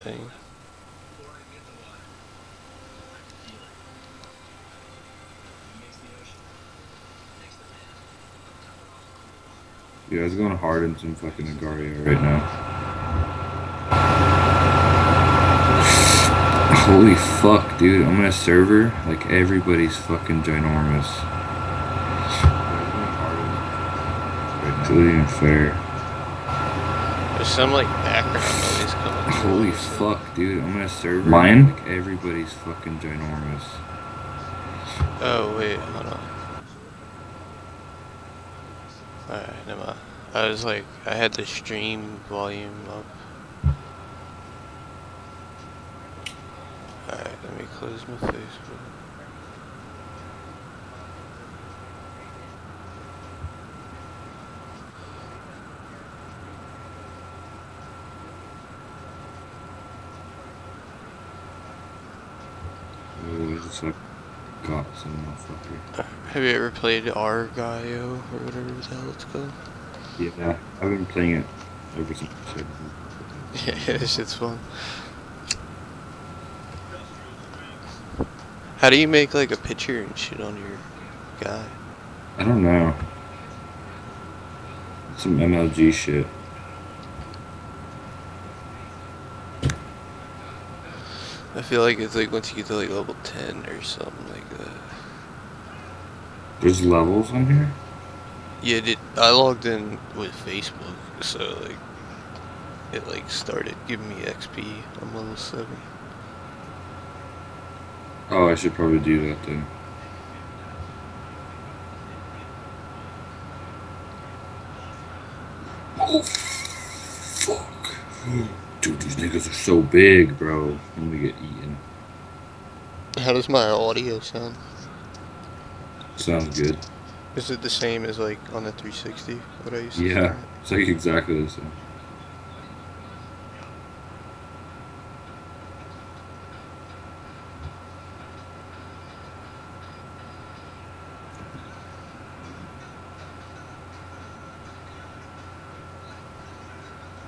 thing. Yeah, it's going hard in some fucking Agario right now. Holy fuck, dude. I'm in a server, like everybody's fucking ginormous. It's not even fair. There's some like background noise coming. through. Holy fuck, dude. I'm gonna serve Mine? Like everybody's fucking ginormous. Oh wait, hold on. Alright, never mind. I was like, I had the stream volume up. Alright, let me close my Facebook. Oh, it's just like got some motherfucker. Have you ever played Agar.io or whatever the hell it's called? Yeah, I've been playing it ever since Yeah, this shit's fun. How do you make like a picture and shit on your guy? I don't know. Some MLG shit. Feel like it's like once you get to like level 10 or something like that. There's levels on here? Yeah, did I logged in with Facebook, so like it like started giving me XP. I'm level 7. Oh, I should probably do that then. Oh, fuck. Dude, these niggas are so big, bro. I'm gonna get eaten. How does my audio sound? Sounds good. Is it the same as like on the 360? What I used to Yeah, say? it's like exactly the same.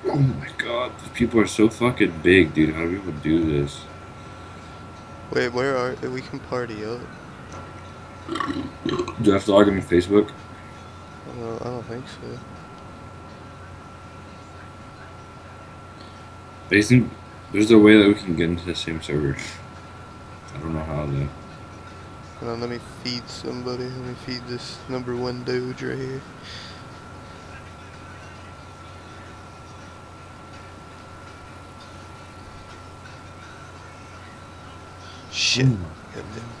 Oh my god, these people are so fucking big, dude. How do people do this? Wait, where are we? Can party up. Do I have to log in with Facebook? I don't, I don't think so. I think there's a way that we can get into the same server. I don't know how though. Hold on, let me feed somebody. Let me feed this number one doge right here. Shit. Goddamn.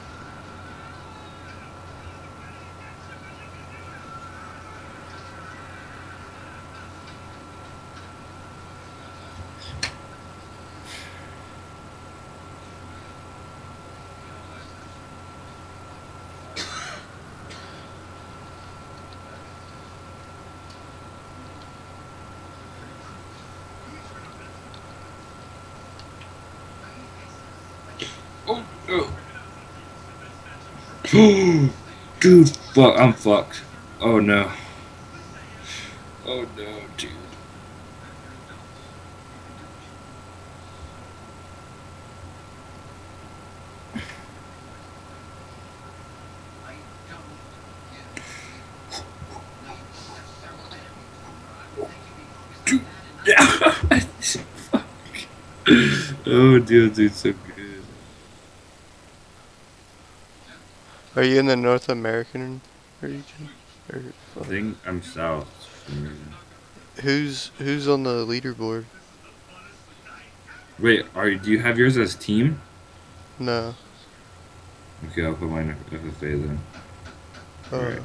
Oh no. dude, fuck, I'm fucked. Oh no. Oh no, dude. Dude, Oh, dude, dude, so good. Are you in the North American region? Or I think I'm south. for some reason. who's who's on the leaderboard? Wait, are you? do you have yours as team? No. Okay, I'll put mine FFA then. Uh, Alright.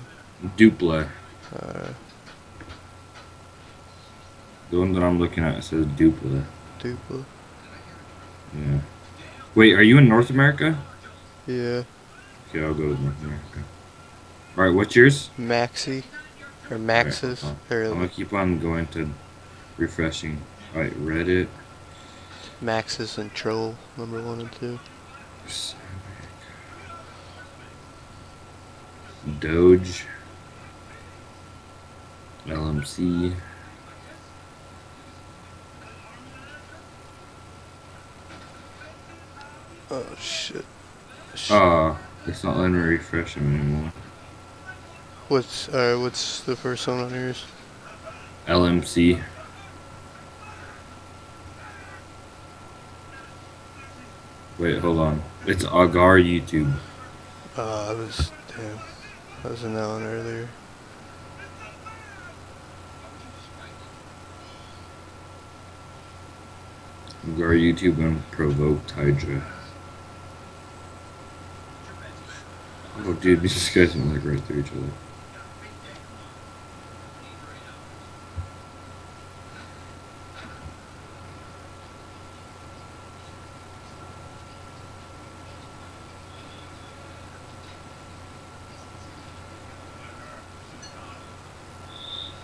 Dupla. uh, The one that I'm looking at says Dupla. Dupla. Yeah. Wait, are you in North America? Yeah. Okay, I'll go with North America. Alright, what's yours? Maxi. Or Maxis. Alright, or I'm gonna keep on going to refreshing. Alright, Reddit. Maxis and Troll, number one and two. Doge. LMC. Oh shit. Sh- Ah, it's not letting me refresh him anymore. What's alright? What's the first one on yours? LMC. Wait, hold on. It's Agar YouTube. Uh, I was damn. I was in that one earlier. Agar YouTube and Provoked Hydra. Oh, dude, these guys went like right through each other.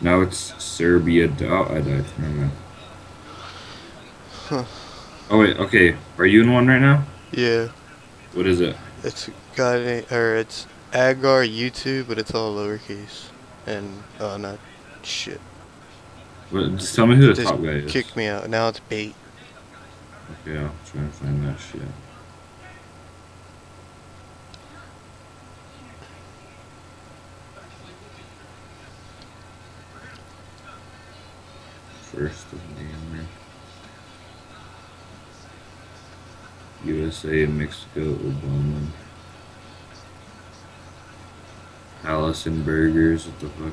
Now it's Serbia. Oh, I died. Never mind. Huh. Oh wait, okay. Are you in one right now? Yeah, What is it? It's a guy named, or it's Agar YouTube, but it's all lowercase. And oh not shit. What, just tell me who the Just top guy is. kicked me out. Now it's bait. Okay, I'll try and find that shit. First of January. USA, Mexico, Obama. Allison Burgers, what the fuck?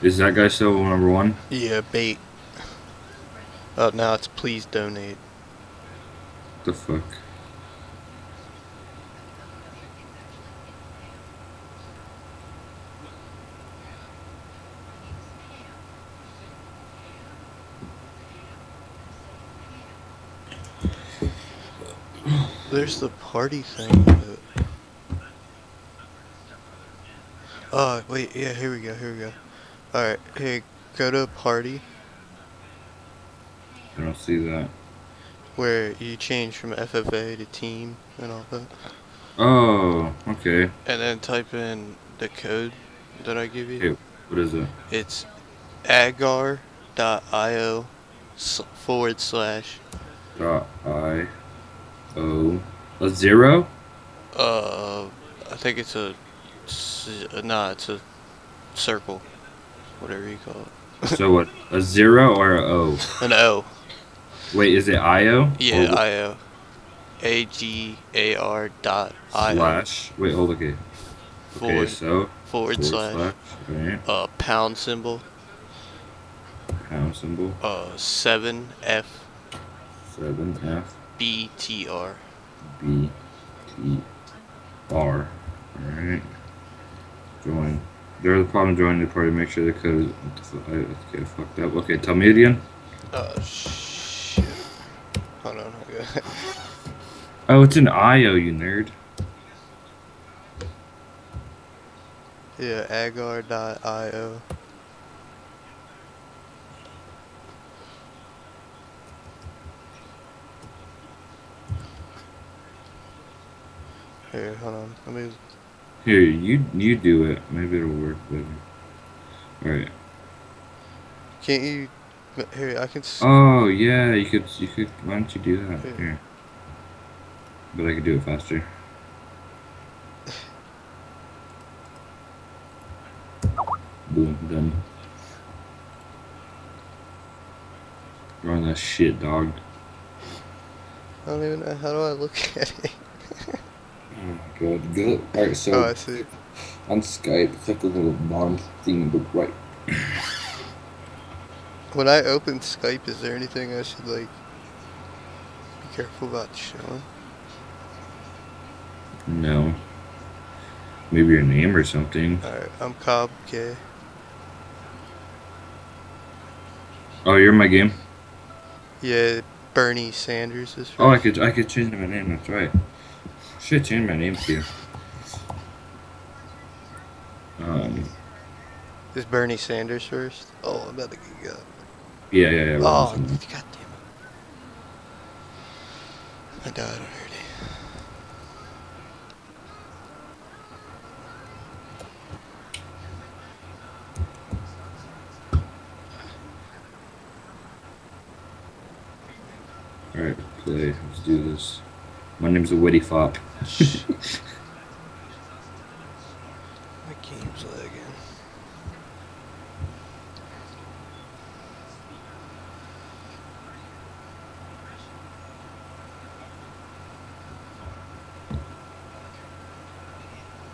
Is that guy still number one? Yeah, bait. Oh, now it's please donate. What the fuck? There's the party thing. But... Oh, wait, yeah, here we go, here we go. Alright, hey, go to a party I don't see that. where you change from FFA to team and all that. Oh, okay. And then type in the code that I give you. Hey, what is it? It's agar.io forward slash Dot I O a zero? uh I think it's a, nah it's a circle whatever you call it so what? A zero or a O? an O Wait, is it I O? yeah I O A G A R dot I O slash. Wait, hold okay. Okay, forward so forward slash Okay, uh pound symbol pound symbol uh seven F seven F B T R B T R. Alright. Join. There's a problem joining the party. Make sure the code. What the fuck? I okay, fucked up. Okay, tell me again. oh shit hold on okay. Oh, it's an IO, you nerd. yeah agar.io Here, hold on. Let me. Here, you you do it. Maybe it'll work better. Alright. Can't you? Here, I can. Oh yeah, you could you could why don't you do that? Yeah. Here. But I could do it faster. Boom, done. Run that shit, dog. I don't even know. How do I look at it? Oh my god, good. Alright, so oh, I see. on Skype, click the little bond thing the right. When I open Skype, is there anything I should like be careful about showing? No. Maybe your name or something. Alright, I'm Cobb K. Oh, you're in my game. Yeah, Bernie Sanders is. Oh, I could I could change my name. That's right. Should change my name to you. Um. Is Bernie Sanders first? Oh, I'm about to get got. Yeah, yeah, yeah. Oh, god damn it! I died already. All right, play. Let's do this. My name's a Witty Fop. My game's lagging.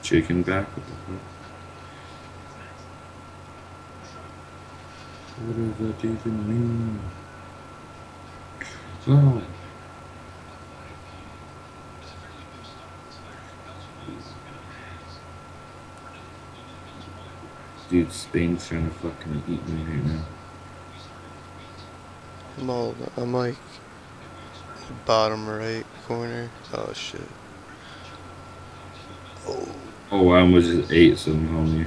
Chicken back? What the fuck? What does that even mean? Oh. Dude, Spain's trying to fucking eat me right now. I'm all, I'm like bottom right corner. Oh shit. Oh, Oh, I almost just ate some homie.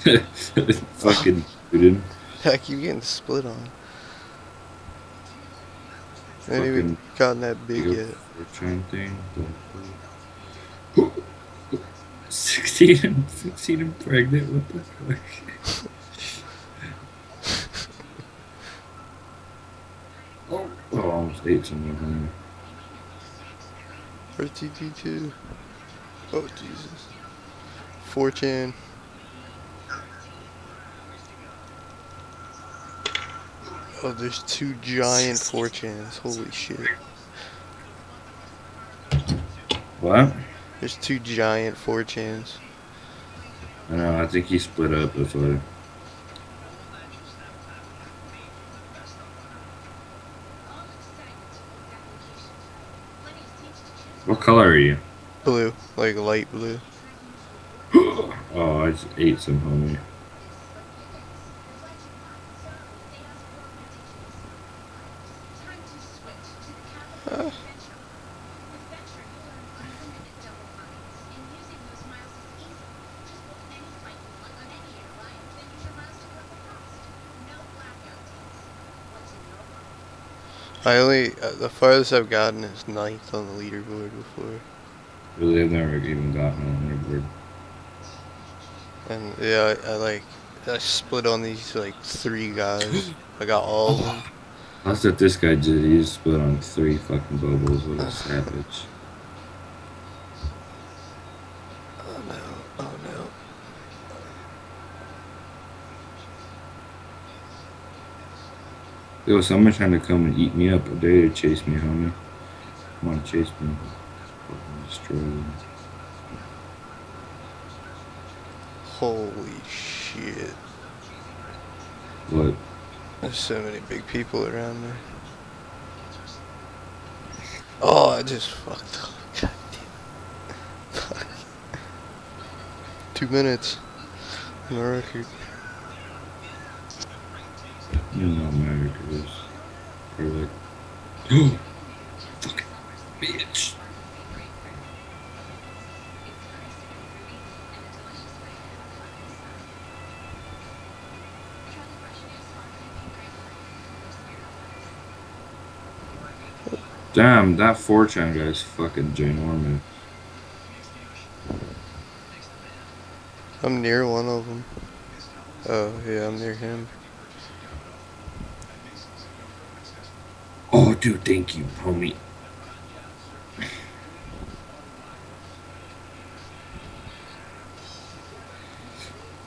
fucking dude. I keep getting split on. I ain't even gotten that big yet. Trying thing. 16 and 16 and pregnant. What the fuck? oh, oh, almost ate some homie. RTT2. Oh Jesus. 4chan. Oh, there's two giant 4chans. Holy shit. What? There's two giant 4chans. I know. I think he split up. Why. What color are you? Blue. Like light blue. oh, I just ate some homie. Ah. I only, uh, the farthest I've gotten is ninth on the leaderboard before. Really, I've never even gotten on the leaderboard. And yeah, I, I like, I split on these like three guys. I got all of them. That's what this guy did. He just split on three fucking bubbles. What a savage. Oh no, oh no. Yo, someone trying to come and eat me up. You to chase me, homie. Come on, chase me. Fucking destroy you. Holy shit. What? There's so many big people around there. Oh, I just fucked up. God damn it. Fuck. Two minutes. the record. You know America is. They're like, oh, fucking bitch. Damn, that 4chan guy is fucking ginormous. I'm near one of them. Oh, yeah, I'm near him. Dude, thank you, homie.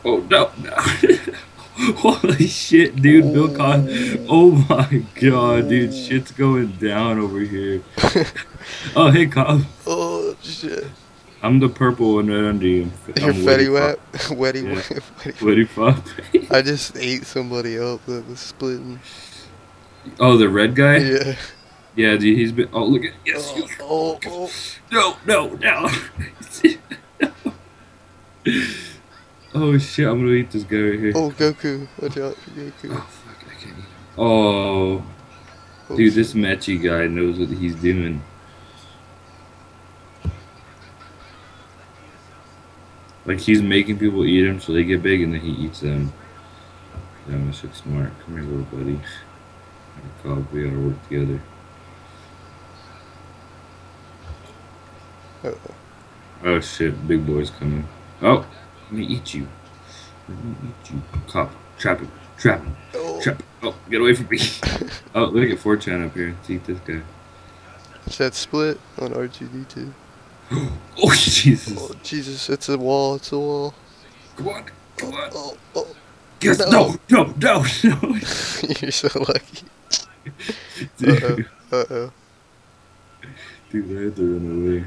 Oh no, no. Holy shit, dude, Bill Con. Oh my god, dude, shit's going down over here. oh, hey, Cobb. Oh, shit. I'm the purple one right under you. Your I'm Fetty Wap? Wetty Wap. Woody Fop. I just ate somebody up that was splitting. Oh, the red guy? Yeah. Yeah, dude, he's been. Oh, look at. Yes, you Oh, oh, oh. No, no, no. oh shit, I'm gonna eat this guy right here. Oh, Goku. Watch out for Oh, fuck, I can't eat. Oh, Oh, dude, this Mechi guy knows what he's doing. Like he's making people eat him so they get big and then he eats them. Damn, this shit's smart. Come here, little buddy. God, we gotta work together. Uh-oh. Oh shit, big boy's coming. Oh, let me eat you. Let me eat you. Cop, trap him, trap him, Oh. trap him. Oh, get away from me. oh, look at 4chan up here. Let's eat this guy. It's that split on R2D2. Oh Jesus! Oh, Jesus, it's a wall, it's a wall. Come on, come on! Oh, oh, oh. Yes, no. no, no, no, you're so lucky. Dude, Uh-oh, uh-oh. dude, I had to run away.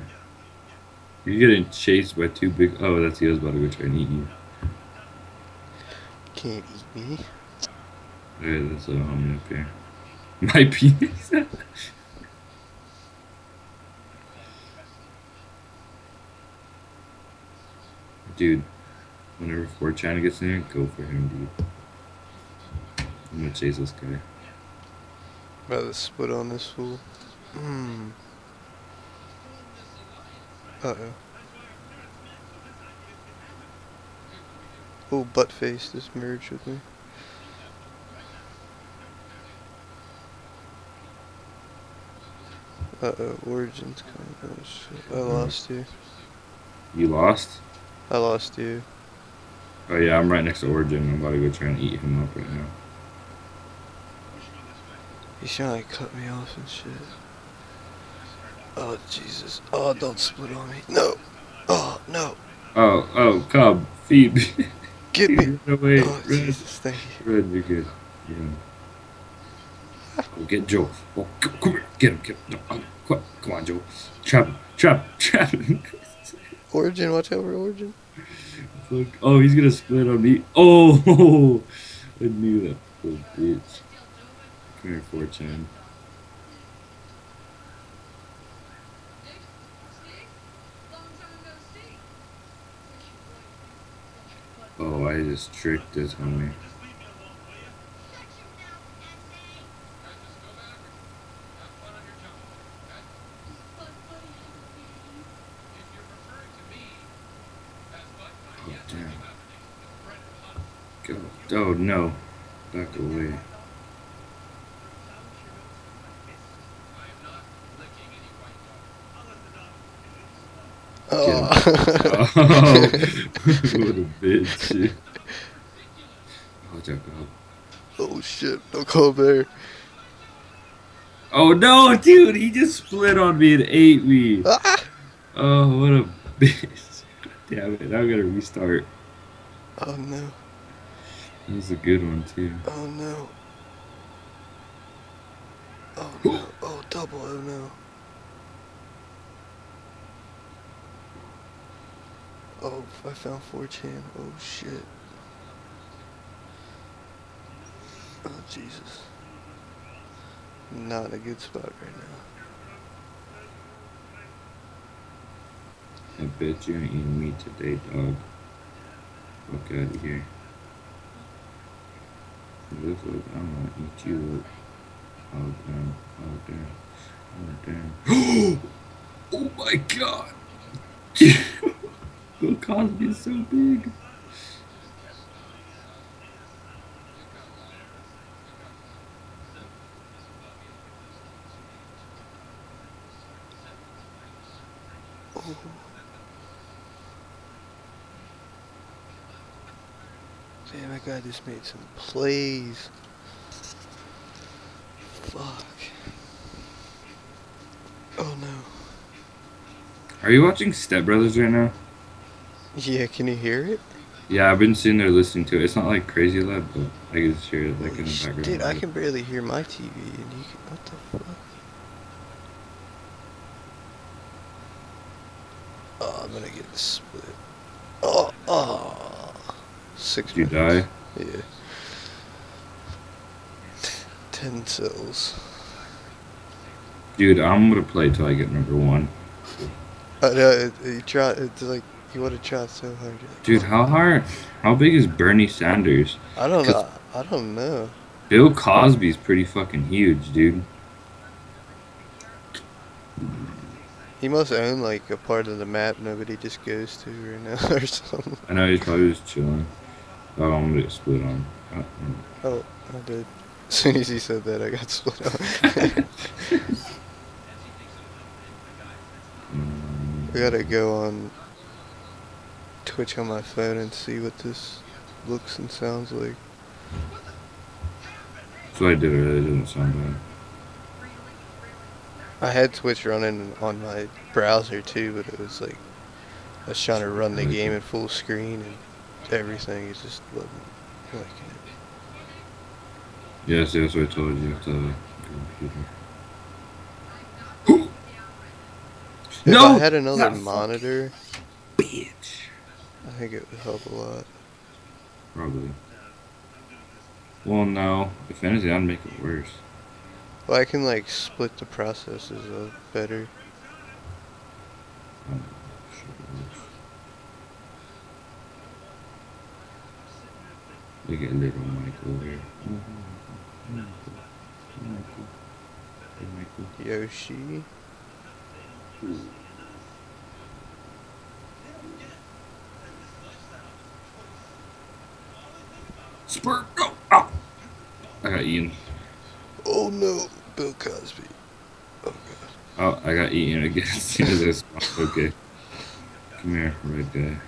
You're getting chased by two big. Oh, that's he was about to go try and eat you. Can't eat me. Alright, that's a homie up here. My penis. dude, whenever 4chan gets in go for him, dude. I'm gonna chase this guy. To split on this fool. Hmm. Uh-oh. Oh, butt face just merged with me. Uh-oh, Origin's coming. Oh, shit. I lost you. You lost? I lost you. Oh yeah, I'm right next to Origin. I'm about to go try and eat him up right now. He's trying to like, cut me off and shit. Oh, Jesus. Oh, don't split on me. No. Oh, no. Oh, oh, Cub, feed me. Get me. Run away. Oh, Run. Jesus, thank you. Red, you're good. Yeah. Oh, get Joe. Oh, come, come here. Get him. Get him. No, oh, come, come on, Joe. Trap him. Trap him. Trap him. Origin, watch out for Origin. Fuck. Oh, he's gonna split on me. Oh, I knew that. Poor bitch. Come here, 4chan. Oh, I just tricked this homie. Oh, damn. No. Back away. Oh. Oh, what a bitch. Oh, Jack, shit. No there. oh no, dude, he just split on me and ate me. Ah! Oh, what a bitch. Damn it, now I gotta restart. Oh, no. That was a good one, too. Oh, no. Oh, no. Oh, double. Oh, no. Oh, I found 4chan. Oh, shit. Oh, Jesus. Not a good spot right now. I bet you ain't eating meat today, dog. Fuck out of here. Look, look, I'm gonna eat you up. Oh, damn. Oh, damn. Oh, damn. oh, my God. Bill Cosby is so big. Oh. Damn, that guy just made some plays. Fuck. Oh no. Are you watching Step Brothers right now? Yeah, can you hear it? Yeah, I've been sitting there listening to it. It's not like crazy loud, but I can just hear it like in the background. Dude, I can barely hear my TV, and you can. What the fuck? Oh, I'm gonna get split. Oh, oh. Six you minutes. die? Yeah. Ten cells. Dude, I'm gonna play till I get number one. I know, it, you try, it's like, you wanna try so hard. Like, Dude, how hard? How big is Bernie Sanders? I don't know. I don't know. Bill Cosby's pretty fucking huge, dude. He must own like a part of the map nobody just goes to right now or something. I know he's probably just chilling. Oh, I'm gonna get split on. Oh, I did. As soon as he said that, I got split mm, I gotta go on Twitch on my phone and see what this looks and sounds like. So I did it. It didn't sound bad. I had Twitch running on my browser too, but it was like I was trying to run the game in full screen and everything. It just wasn't like Yes, that's what I told you. A computer. If No! I had another not monitor, Bitch. I think it would help a lot. Probably. Well, no. If anything, I'd make it worse. Well, I can like split the processes up better. Um, shit, worse. Look at little Michael here. Michael. Michael. Hey, Michael. Yoshi. Spurt! Go! Oh! I got Ian. Oh no, Bill Cosby. Oh god. Oh, I got Ian again as soon as I. Okay. Come here, right guy. Get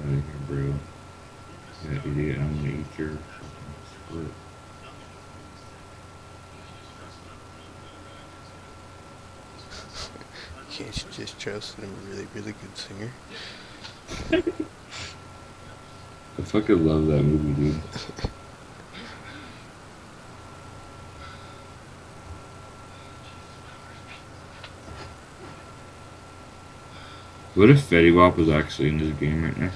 out of here, bro. Idiot, I'm gonna eat your fucking split. Can't you just trust that I'm a really, really good singer? I fucking love that movie, dude. What if Fetty Wap was actually in this game right now?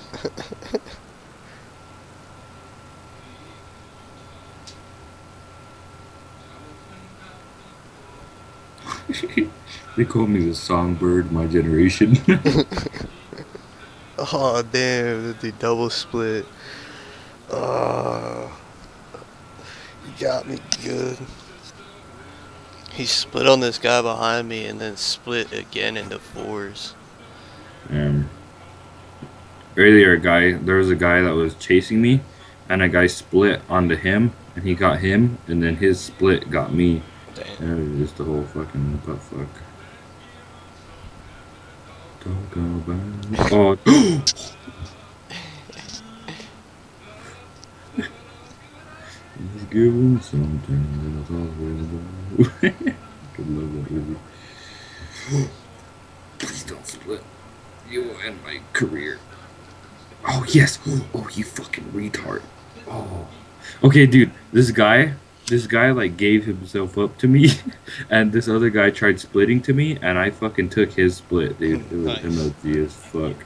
they call me the songbird, my generation. Oh damn, the double split. Oh, he got me good. He split on this guy behind me and then split again into fours. um, earlier, a guy there was a guy that was chasing me, and a guy split onto him, and he got him, and then his split got me. Damn. And it was just the whole fucking butt fuck. Talk about oh. Let's give him something. That's all I could love that movie. Please don't split. You will end my career. Oh yes. Oh you fucking retard. Oh. Okay, dude. This guy, this guy like gave himself up to me, and this other guy tried splitting to me, and I fucking took his split, dude. It was Nice. MLG as fuck.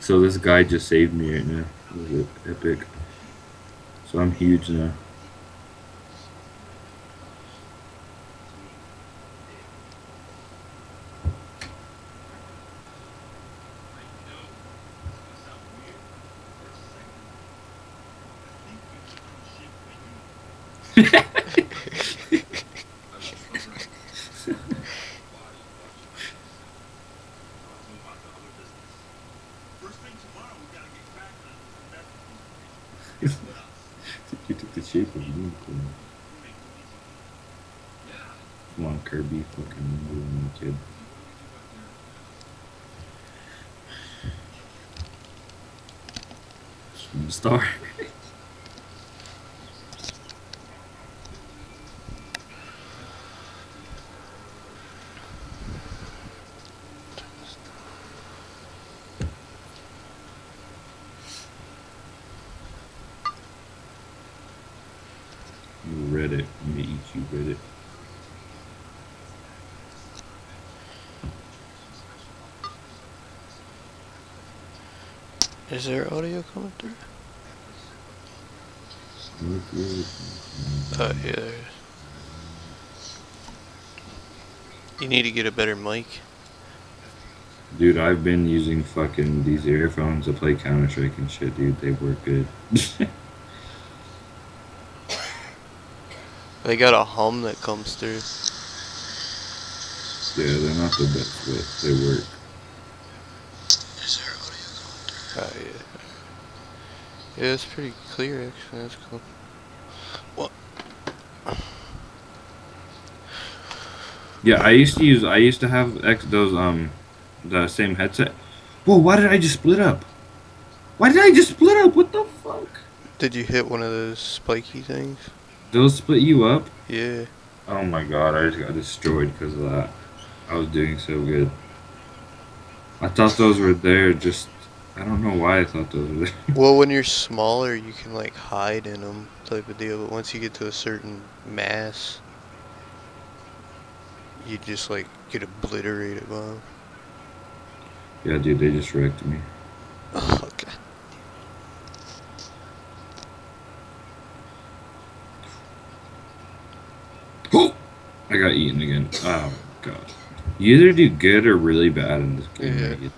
So this guy just saved me right now. It was epic. So I'm huge now. you took the shape of a unicorn. Come on, Kirby, fucking moving, kid. Star. You Reddit. I'm gonna eat you, Reddit. Is there audio coming through? Oh yeah. there is. You need to get a better mic. Dude, I've been using fucking these earphones to play Counter Strike and shit, dude. They work good. They got a hum that comes through. yeah, they're not the best, but they work. Is there yeah. Yeah, it's pretty clear actually. That's cool. What? Yeah, I used to use. I used to have X those um, the same headset, Whoa, why did I just split up? Why did I just split up? What the fuck? Did you hit one of those spiky things? Those split you up? Yeah. Oh my god, I just got destroyed because of that. I was doing so good. I thought those were there, just. I don't know why I thought those were there. Well, when you're smaller, you can like hide in them, type of deal. But once you get to a certain mass, you just like get obliterated by them. yeah, dude, they just wrecked me. Oh god. Oh! I got eaten again. Oh god. You either do good or really bad in this game. Yeah.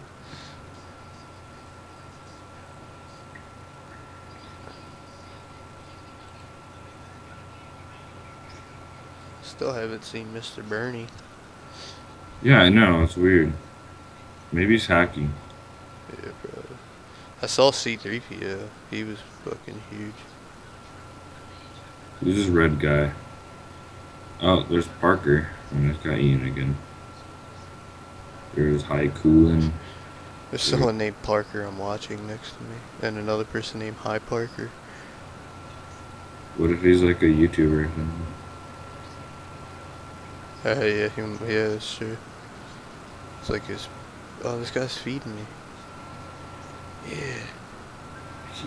Still haven't seen Mr. Bernie. Yeah, I know. It's weird. Maybe he's hacking. Yeah, bro. I saw C3PO. He was fucking huge. Who's this red guy? Oh, there's Parker. And this got eaten again. There's High Coolin. There's someone named Parker I'm watching next to me, and another person named High Parker. What if he's like a YouTuber? Uh, yeah, him, yeah, that's true. It's like his. Oh, this guy's feeding me. Yeah.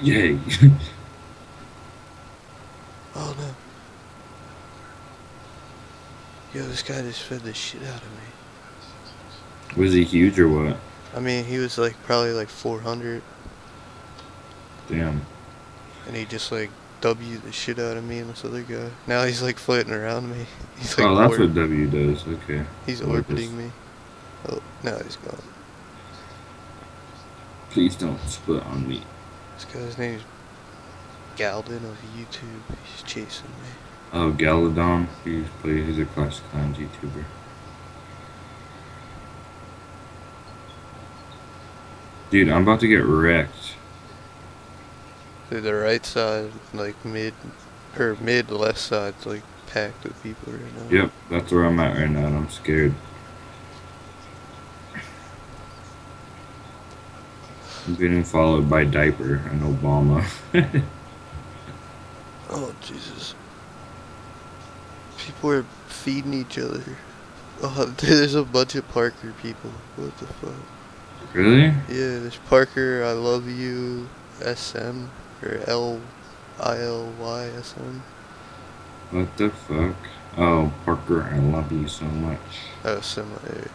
Yay! Oh no. Yo, this guy just fed the shit out of me. Was he huge or what? I mean, he was like probably like 400, Damn. and he just like W the shit out of me and this other guy. Now he's like floating around me. He's like oh, that's what W does. Okay. he's like orbiting this. me. Oh, now he's gone. Please don't split on me. This guy's name's Galadon of YouTube. He's chasing me. Oh, Galadon. He's play. He's a Clash of Clans YouTuber. Dude, I'm about to get wrecked. Through the right side, like mid, or mid left side's like packed with people right now. Yep, that's where I'm at right now, and I'm scared. I'm getting followed by Diaper and Obama. Oh Jesus! People are feeding each other. Oh, there's a bunch of Parker people. What the fuck? really? Yeah, there's Parker. I love you. SM or L I L Y S M. What the fuck? Oh, Parker, I love you so much. Oh, similar.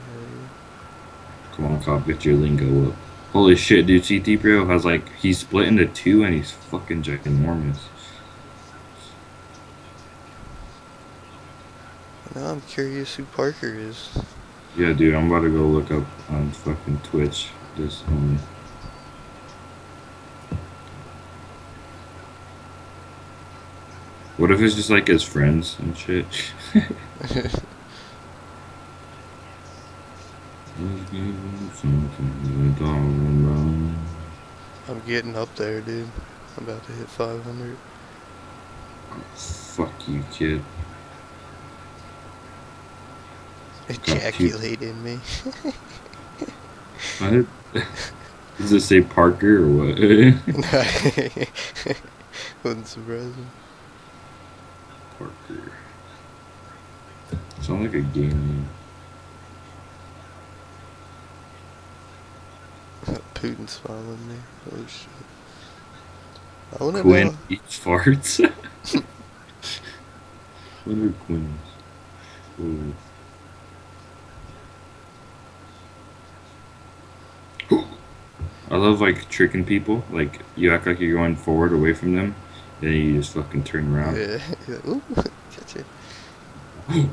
Come on, cop, get your lingo up. Holy shit, dude, CT Bro has like, he's split into two and he's fucking ginormous. Now I'm curious who Parker is. Yeah, dude, I'm about to go look up on fucking Twitch. This um, What if it's just like his friends and shit? I'm getting up there, dude. I'm about to hit 500. Fuck you, kid. Ejaculated me. What? Does it say Parker or what? Wouldn't surprise me. Parker. Sound like a game name. Putin's following me. Oh shit. I wanna Quinn know. eats farts. Wonder Quinn. Ooh. I love like tricking people. Like you act like you're going forward away from them, then you just fucking turn around. Yeah. Like, Ooh, catch it.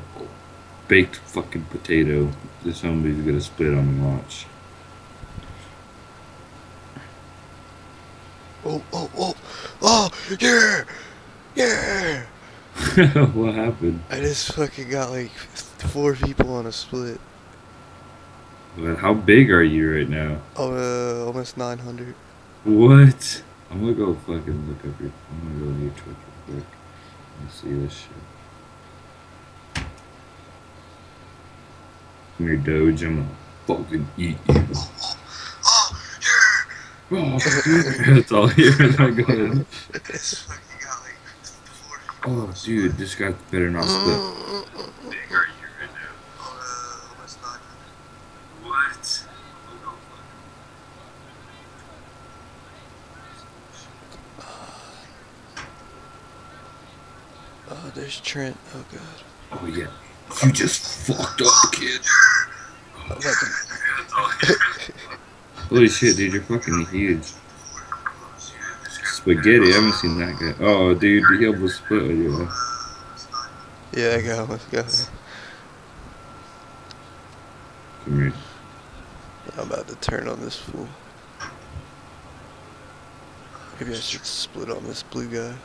Baked fucking potato. This somebody's gonna spit on the watch. Oh, oh, oh, oh, yeah, yeah. what happened? I just fucking got like four people on a split. But how big are you right now? Oh, uh, almost 900. What? I'm gonna go fucking look up your. I'm gonna go to your Twitch real quick and see this shit. Come here, Doge. I'm gonna fucking eat you. Oh, That's all here. I go ahead. This got like four Oh, dude, this guy better not split. big are you right now? Uh, almost not. What? Oh, there's Trent. Oh god. Oh yeah. You just fucked up, kid. I'm about to- Holy shit, dude, you're fucking huge. Spaghetti, I haven't seen that guy. Oh, dude, the he almost split with you. Yeah, I got one. Got one. Come here. I'm about to turn on this fool. Maybe I should split on this blue guy.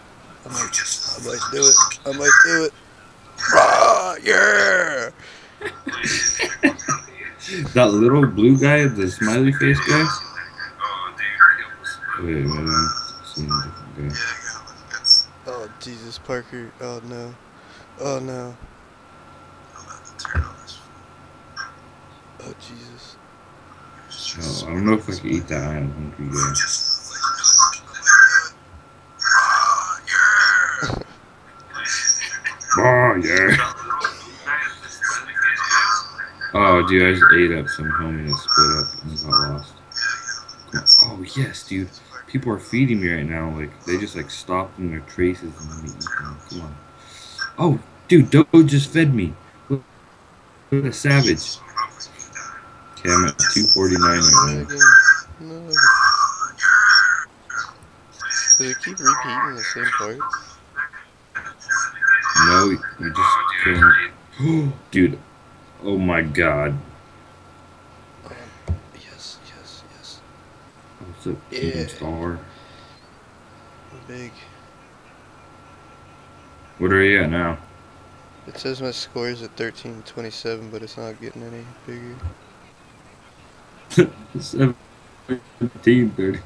I might, I might do it. I might do it. Ah, yeah! That little blue guy, the smiley face guy? Wait, wait, I'm seeing a different Yeah, guy. I got one. That's. Oh, Jesus, Parker. Oh, no. Oh, no. I'm about to turn on this. Oh, Jesus. Oh, I don't know if I can eat that. I am hungry guy. Just like just Ah, yeah. Oh, yeah. Oh, dude, I just ate up some homie and split up and got lost. Oh, yes, dude. People are feeding me right now. Like, they just, like, stopped in their traces and let me eat them. Come on. Oh, dude, Doe just fed me. What what a savage. Okay, I'm at 249 right now. Again. No. Does it keep repeating the same part? No, you just couldn't. Dude, oh my god. Yes, yes, yes. What's up, Yeah. Team Star? Big. What are you at now? It says my score is at 1327, but it's not getting any bigger. 1730.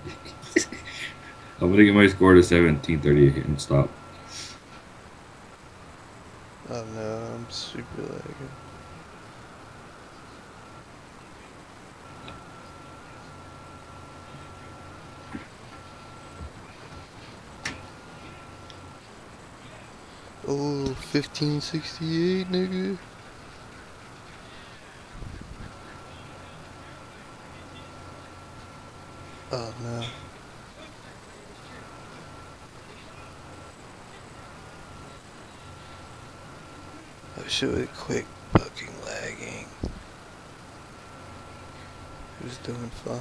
I'm gonna get my score to 1738 and stop. Oh no, I'm super lagging. Oh, 1568, nigga. Oh no. I should have quit fucking lagging. He was doing fine.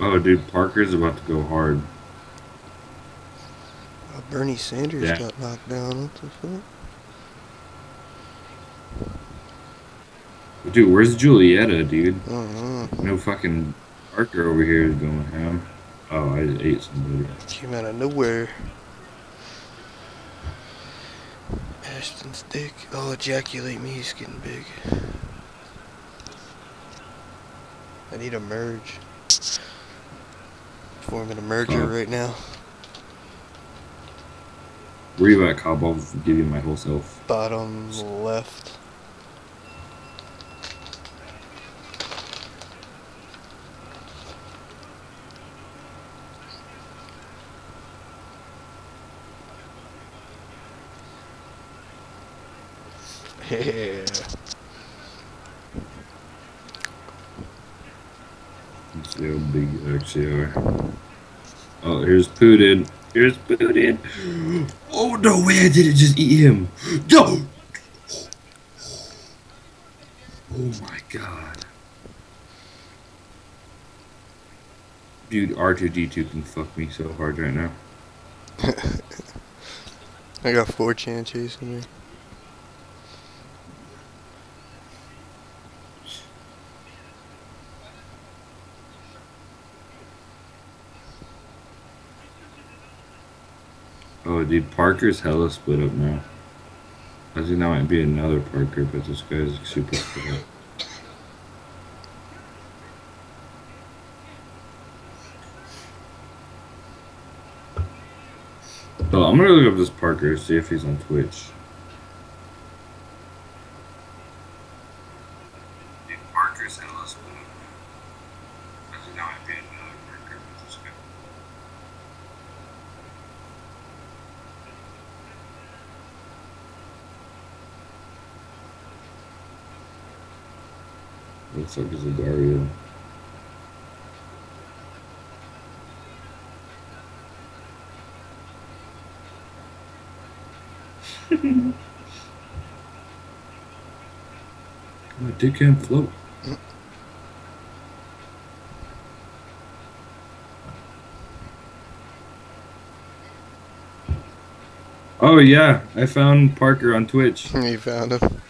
Oh, dude, Parker's about to go hard. Uh, Bernie Sanders Yeah. got knocked down. What the fuck? Dude, where's Julietta, dude? Don't. No fucking Parker over here is going ham. Oh, I just ate somebody. Came out of nowhere. Ashton's dick. Oh, ejaculate me. He's getting big. I need a merge. Forming a merger Oh. right now. Where you at, Cobb? I'll give you my whole self. Bottom left. Yeah. How big are. Oh, here's Putin. Here's Putin. Oh, no way I didn't just eat him. No! Oh my god. Dude, R2D2 can fuck me so hard right now. I got four chan chasing me. Oh, dude, Parker's hella split up now. I think that might be another Parker, but this guy's super split up. So I'm gonna look up this Parker, see if he's on Twitch. Parker's house. But I now I'm getting another Parker. which is good. What the fuck is a Dario? My dick can't float. Oh yeah, I found Parker on Twitch. You found him.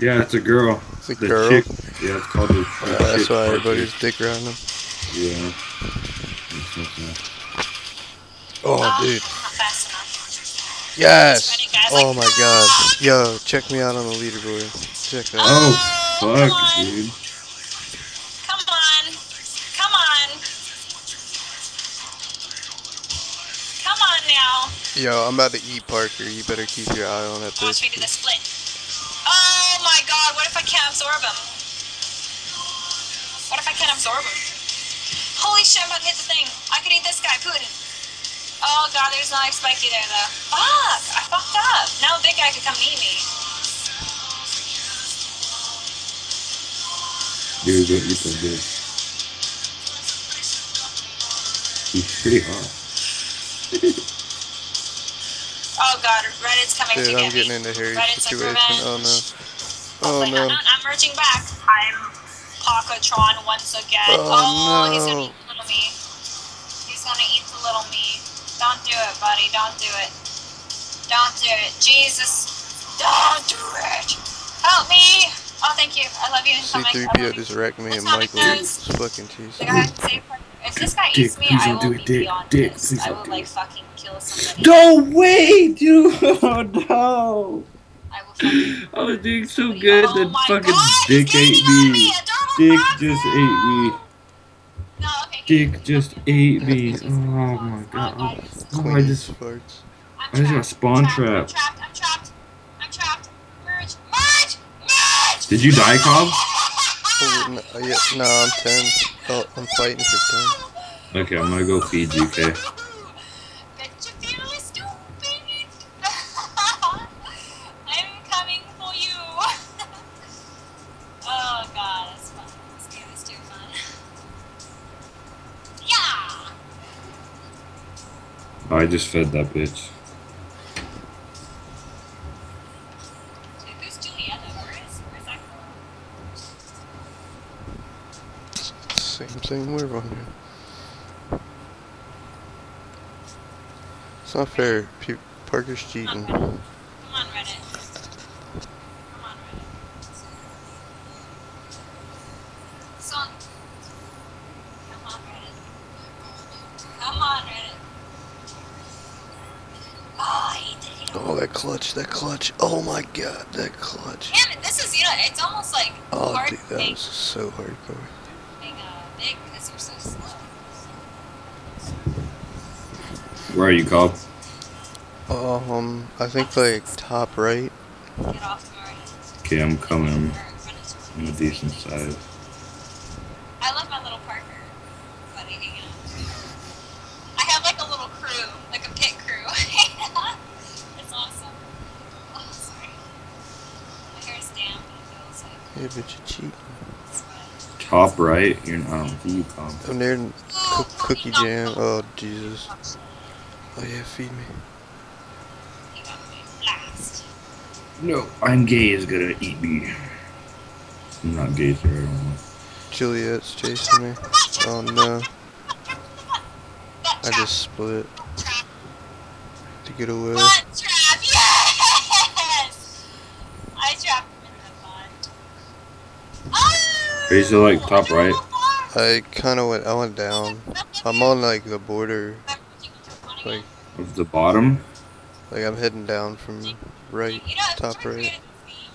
Yeah, it's a girl. It's a The girl. chick. Yeah, it's called the. the Uh, that's why Parker. everybody's dick around them. Yeah. Oh, dude. Not fast enough. Yes. Guys? Oh Like, my god. Yo, check me out on the leaderboard. Check that. out. Oh fuck, on. dude. Come on. Come on. Come on now. Yo, I'm about to eat Parker. You better keep your eye on that Watch me do the split. Oh my god, what if I can't absorb him? Absorb him? Holy shit, I'm about to hit the thing. I could eat this guy, Putin. Oh god, there's not a spiky there though. Fuck! I fucked up. Now a big guy could come meet me. Dude, don't eat that bitch. He's pretty hot. Oh god, Reddit's coming Dude, to I'm get getting me. into Harry's Reddit's situation. revenge. Oh no. Oh, oh Hopefully no. not. I'm merging back. I'm once again. Oh, oh he's gonna eat the little me. He's gonna eat the little me. Don't do it, buddy. Don't do it. Don't do it. Jesus. Don't do it. Help me. Oh, thank you. I love you. Incoming. C3PO you. just wrecked me and Atomic Michael nose. fucking cheese. Like, I have to save. If this guy Dick, eats me, I will do it, be Dick, beyond Dick, pissed. please I will like it. fucking kill somebody. No way, dude! Oh no! I. I was doing so good, oh then my fucking God, Dick he's ate gaining me. Adorable Dick just ate me. No, okay, Dick just ate me. Oh my god. Oh, I just farts. I'm just got trapped. spawn I'm trapped. trapped. I'm trapped. I'm trapped. I'm trapped. Merge. Merge. Merge. Did you die, Cobb? Oh, no, uh, yeah, no, I'm 10. Oh, I'm fighting for 10. Okay, I'm gonna go feed you, okay? I just fed that bitch. Dude, who's Julietta? Where is? Where's that girl? 10. Same thing we're on here. It's not fair. Parker's cheating. Come on, Reddit. Come on, Reddit. Son. Come on, Reddit. Come on, Reddit. Oh, he did it. Oh, that clutch, that clutch. Oh my god, that clutch. Damn it, this is, you know, it's almost like Oh, hard dude, that being, was so hardcore. being big because you're so slow. Where are you, Cobb? Um, I think like top right. Get off. Okay, I'm coming. I'm, I'm a decent size. I love my little Parker buddy hanging out. I have like a little crew, like a pit crew. it's awesome. Oh, sorry. My hair's damp and it feels like Yeah, but you sweat. Top right? You're not. I don't see you, Cobb. I'm near cook, cookie jam. Oh, Jesus. Oh, yeah, feed me. He got me. Blast. No, I'm gay is gonna eat me. I'm not gay, sir. I don't know. Juliet's chasing me. Oh, no. I just split to get away. Butt trap. Yes! I trapped him in the butt. Oh! Are you still, like, top right? I kind of went, I went down. I'm on like the border. Like, Of the bottom? like I'm heading down from right, You know, if top right. creative as me,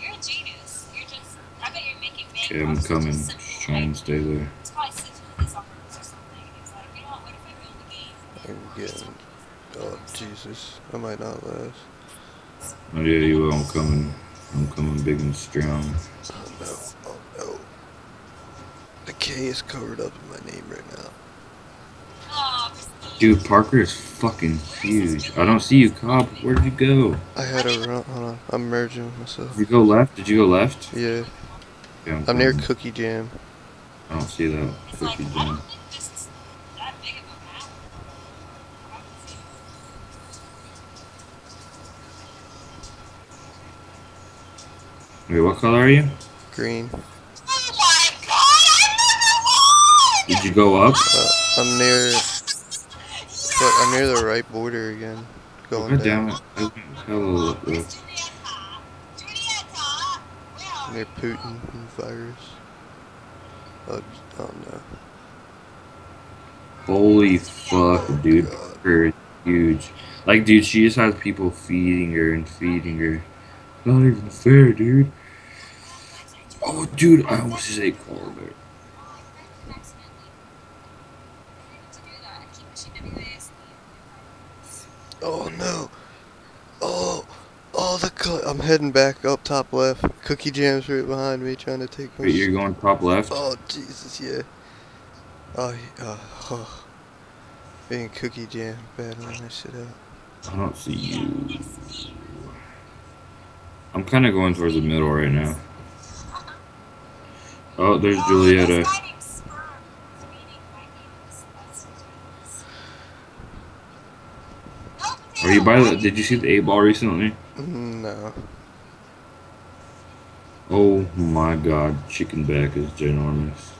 You're a genius. You're just. I bet you're making big Okay, I'm off such a coming. simple Try and idea. stay there. It's probably six movies on Earth or something. He's like, you know what? What if I build a game? I'm getting. Oh, Jesus. I might not last. Oh, yeah, you will. I'm coming. I'm coming big and strong. Oh, no. K is covered up in my name right now. Dude, Parker is fucking huge. I don't see you, Cobb. Where did you go? I had a run. Hold on. I'm merging with myself. Did you go left? Did you go left? Yeah. Yeah, I'm I'm near. Cookie Jam. I don't see that. Cookie jam. think this is that big of a map. I don't see- Wait, what color are you? Green. Did you go up? Uh, I'm near. But I'm near the right border again. Going God damn down. it. I went hella left. Julieta. Julieta. Where are Near Putin and virus. Oh, oh no. Holy fuck, dude. God. Is huge. Like, dude, she just has people feeding her and feeding her. Not even fair, dude. Oh, dude, I almost just ate koala bear. Oh no. Oh. Oh, the co- I'm heading back up top left. Cookie Jam's right behind me, trying to take my. Wait, you're going top left? Oh Jesus, yeah. Oh, uh, oh. Being Cookie Jam battling that shit out. I don't see you. I'm kind of going towards the middle right now. Oh, there's Julieta. Are you by the? Did you see the eight ball recently? No. Oh my god, chicken back is ginormous.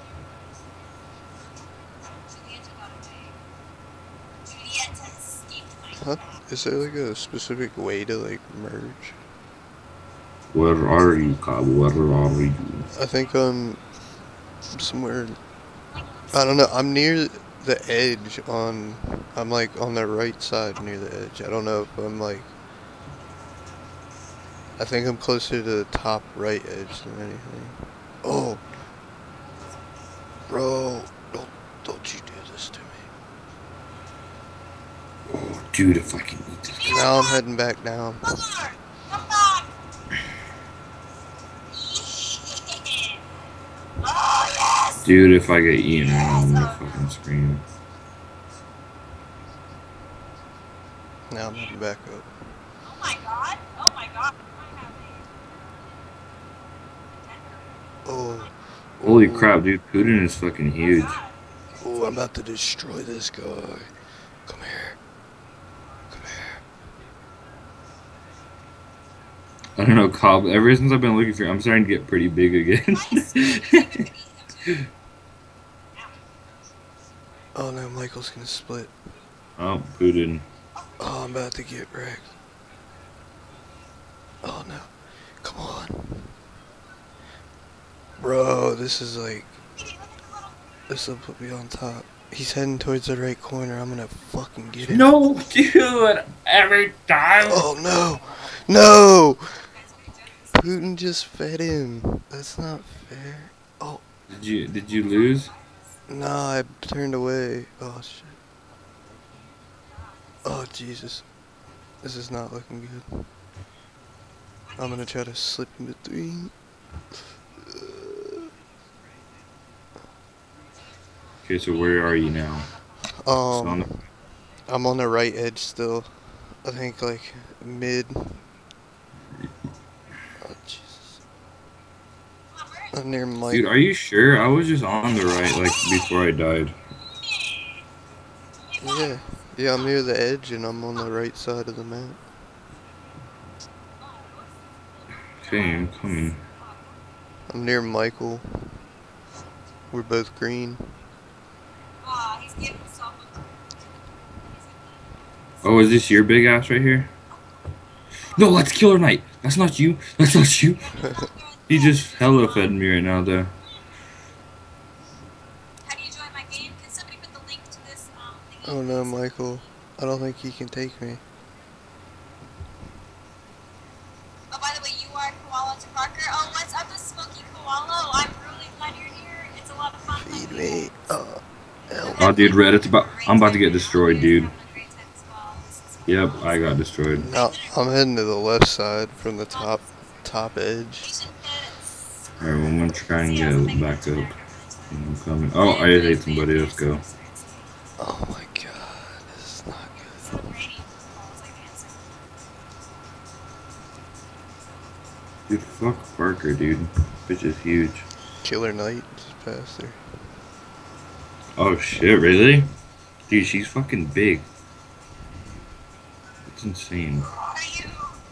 Huh? Is there like a specific way to like merge? Where are you, Cobb? Where are you? I think I'm somewhere. I don't know. I'm near the edge on. I'm like on the right side near the edge. I don't know if I'm like. I think I'm closer to the top right edge than anything. Oh, bro, don't don't you do this to me. Oh, dude, if I can eat this. Now I'm heading back down. Come back! Oh yes! Dude, if I get eaten, I'm gonna fucking scream. Now I'm heading back up. Oh my god! Oh my god! Oh, Holy crap, dude, Putin is fucking oh huge. oh, I'm about to destroy this guy. Come here. Come here. I don't know, Cobb. Ever since I've been looking for you, I'm starting to get pretty big again. Oh no, Michael's gonna split. oh, Putin. Oh, I'm about to get wrecked. Oh no. Come on. Bro, this is like. This will put me on top. He's heading towards the right corner. I'm gonna fucking get him. No, dude. Every time. Oh no! No! Putin just fed him. That's not fair. Oh, Did you did you lose? Nah, I turned away. Oh shit. Oh Jesus. This is not looking good. I'm gonna try to slip in between. Okay, so where are you now? On Um, the- I'm on the right edge still. I think like mid. Oh Jesus. I'm near Mike. Dude, are you sure? I was just on the right, like before I died. Yeah, yeah, I'm near the edge and I'm on the right side of the map. Okay, I'm coming. I'm near Michael. We're both green. Oh, he's giving himself a is this your big ass right here? No, let's kill Killer Knight. That's not you. That's not you. He just hella fed me right now, though. How do you join my game? Can somebody put the link to this um thingy? Oh no, Michael. I don't think he can take me. Oh, by the way, you are Koala to Parker. Oh, what's up with Smoky Koala? I'm really glad you're here. It's a lot of fun. Feed me. Oh. Oh, dude, Reddit's about. I'm about to get destroyed, dude. Yep, I got destroyed. No, I'm heading to the left side from the top top edge. Alright, well, I'm gonna try and get back up. I'm coming. Oh, I just ate somebody. Let's go. Oh my god, this is not good. Dude, fuck Parker, dude. Bitch is huge. Killer Knight just passed her. Oh shit, really? Dude, she's fucking big. It's insane.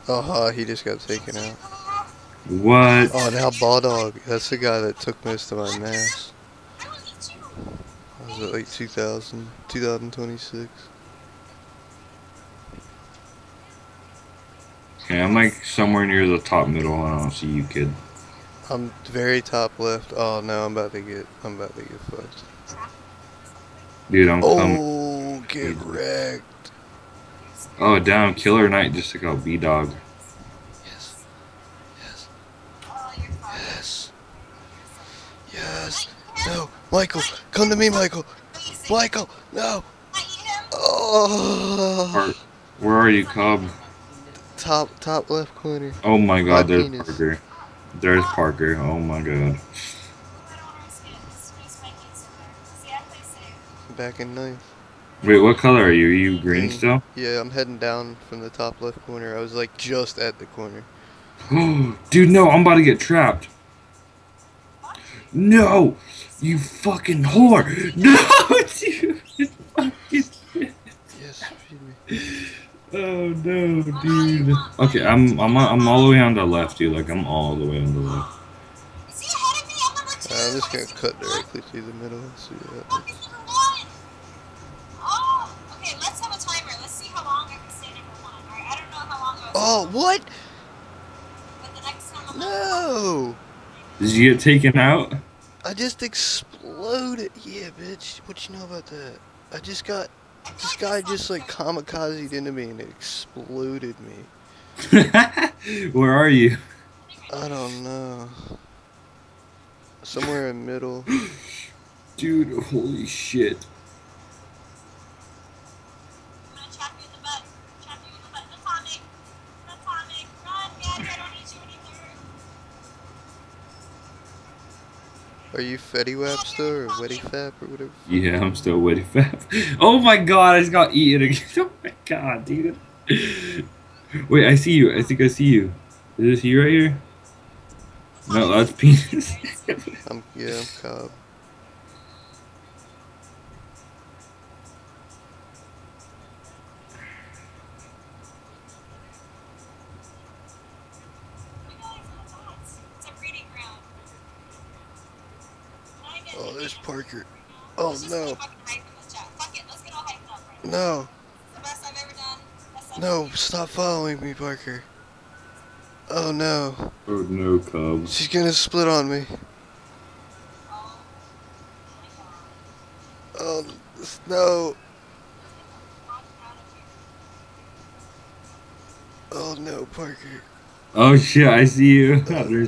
Oh, he just got taken out. What? Oh, now Balldog. That's the guy that took most of my mass. Was it like 2000, 2026? Okay, I'm like somewhere near the top middle. I don't see you, kid. I'm very top left. Oh no, I'm about to get, I'm about to get fucked. Dude, I'm. Oh, get wrecked. Oh, damn. Killer Knight just took out B Dog. Yes. Yes. Yes. Yes. No, Michael, come to me, Michael. Michael, no. Oh. Where are you, Cub? Top, top left corner. Oh my god, there's. Parker. There's Parker. Oh my god. Back in ninth. Wait, what color are you? Are you green Green. still? Yeah, I'm heading down from the top left corner. I was like just at the corner. Dude, no, I'm about to get trapped. No! You fucking whore! No, dude! you fucking. Yes. Oh no, dude. Okay, I'm I'm I'm all the way on the left, dude. Like I'm all the way on the left. Uh, I'm just gonna cut directly through the middle. and See what happens. Oh, okay, let's have a timer. Let's see how long I can stay number one. Alright, I don't know how long I was. Oh, what? But the next time I'm No! Did you get taken out? I just exploded. Yeah, bitch. What you know about that? I just got. This guy just like kamikazed into me and it exploded me. Where are you? I don't know. Somewhere in middle. Dude, holy shit. Are you Fetty Wap still or Wetty Fap or whatever? Yeah, I'm still waiting fat. Oh my god, I just got eaten again. Oh my god, dude. Wait, I see you. I think I see you. Is this you right here? No, that's penis. I'm yeah, I'm Cobb. Oh, I've Oh done. Best I've no! Stop following me, Parker. Oh no, oh no, Cubs. she's gonna split on me. Oh, oh my god. Oh s- no, Walk out of here. oh no, Parker. Oh shit, I see you on their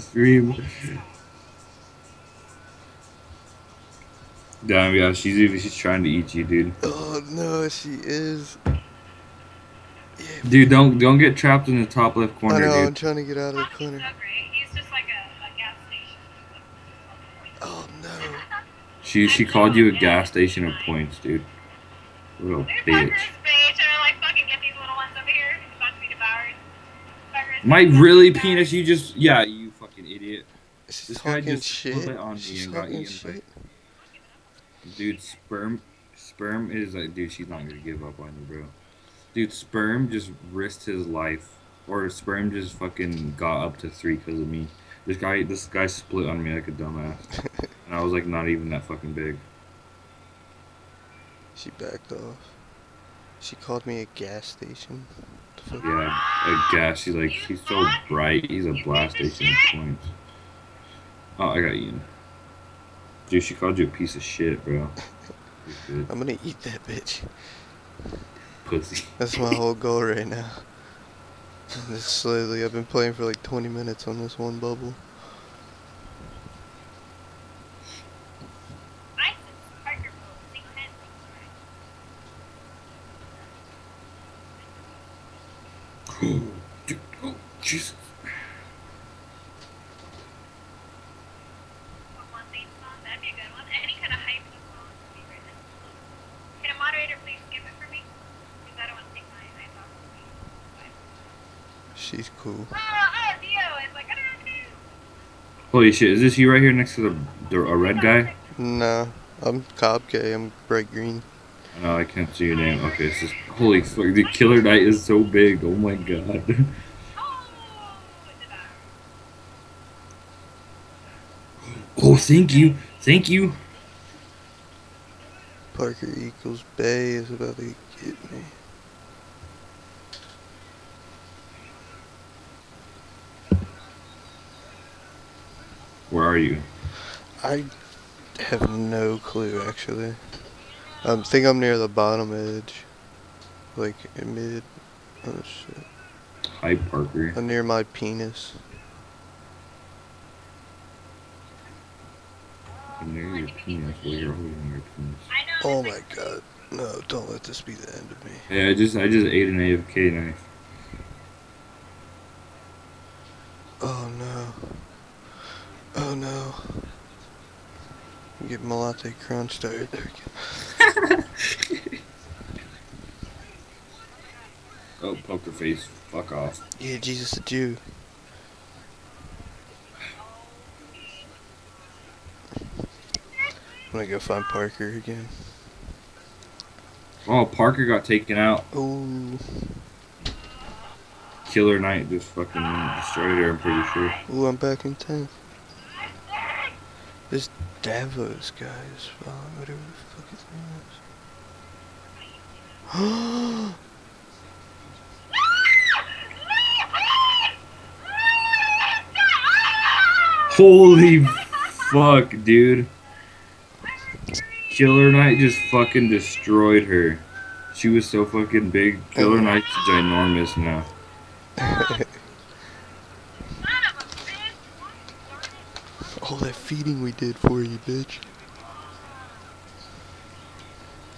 Damn, yeah, she's even she's trying to eat you, dude. Oh no, she is. Yeah, Dude, don't don't get trapped in the top left corner. I corner, know. I'm trying to get out of the Not corner. so great. He's just like a, a gas station. Oh no. She she called you a gas station of points, dude. What a There's bitch. Parker's bitch, and like fucking get these little ones over here. About to be devoured. Parker's My really penis, you just yeah, you fucking idiot. She's This guy just shit. split on me She's and got talking eaten by- shit. Dude, sperm sperm is like dude, she's not gonna give up on you, bro. Dude, sperm just risked his life. Or sperm just fucking got up to three because of me. This guy this guy split on me like a dumbass. and I was like not even that fucking big. She backed off. She called me a gas station. Yeah, I guess she's like he's so bright, he's a blast station points. Oh, I got eaten. Dude, she called you a piece of shit, bro. I'm gonna eat that bitch. pussy. That's my whole goal right now. Just slowly, I've been playing for like 20 minutes on this one bubble. I said Parker will single handedly. Dude, oh, Jesus. One thing on that. that'd be a good one. Any kind of hype song would be great. Can a moderator please skip it for me? Because I don't want to take my eyes off of me. She's cool. Oh, oh, Dio is like, I don't know. Holy shit! Is this you right here next to the, the a red guy? No, I'm Cobb K. I'm bright green. No, I can't see your name. Okay, it's just holy fuck. The Killer Knight is so big. Oh my god. Oh. Oh, thank you, thank you. Parker equals Bay is about to get me. Where are you? I have no clue actually. Um, I think I'm near the bottom edge. Like in mid. Oh shit. Hi, Parker. I'm near my penis. Near your penis. Well, you're holding your penis. Oh my god. No, don't let this be the end of me. Yeah, I just I just ate an AFK knife. Oh no. Oh no. Get my latte crunch started. There go. Oh, poker face. Fuck off. Yeah, Jesus the Jew. I'm gonna go find Parker again. Oh, Parker got taken out. Ooh. Killer Knight just fucking destroyed her. I'm pretty sure. Ooh, I'm back in town. This Davos guy is following whatever the fuck his name is. Holy fuck, dude. Killer Knight just fucking destroyed her. She was so fucking big. Killer Knight's ginormous now. All that feeding we did for you, bitch.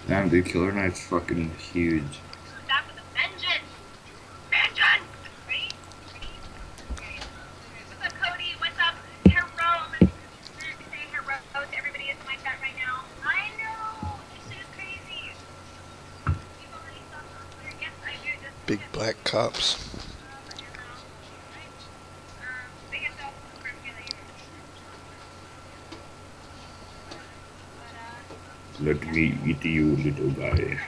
Damn, dude, Killer Knight's fucking huge. Big black a vengeance! Vengeance! Ready? Ready? Okay. What's up, Cody? What's up, Hero? Say hero to everybody in my chat right now. I know! This shit is crazy! You've already saw on Twitter. Yes, I do. This Big black cops. Let me eat you, little guy.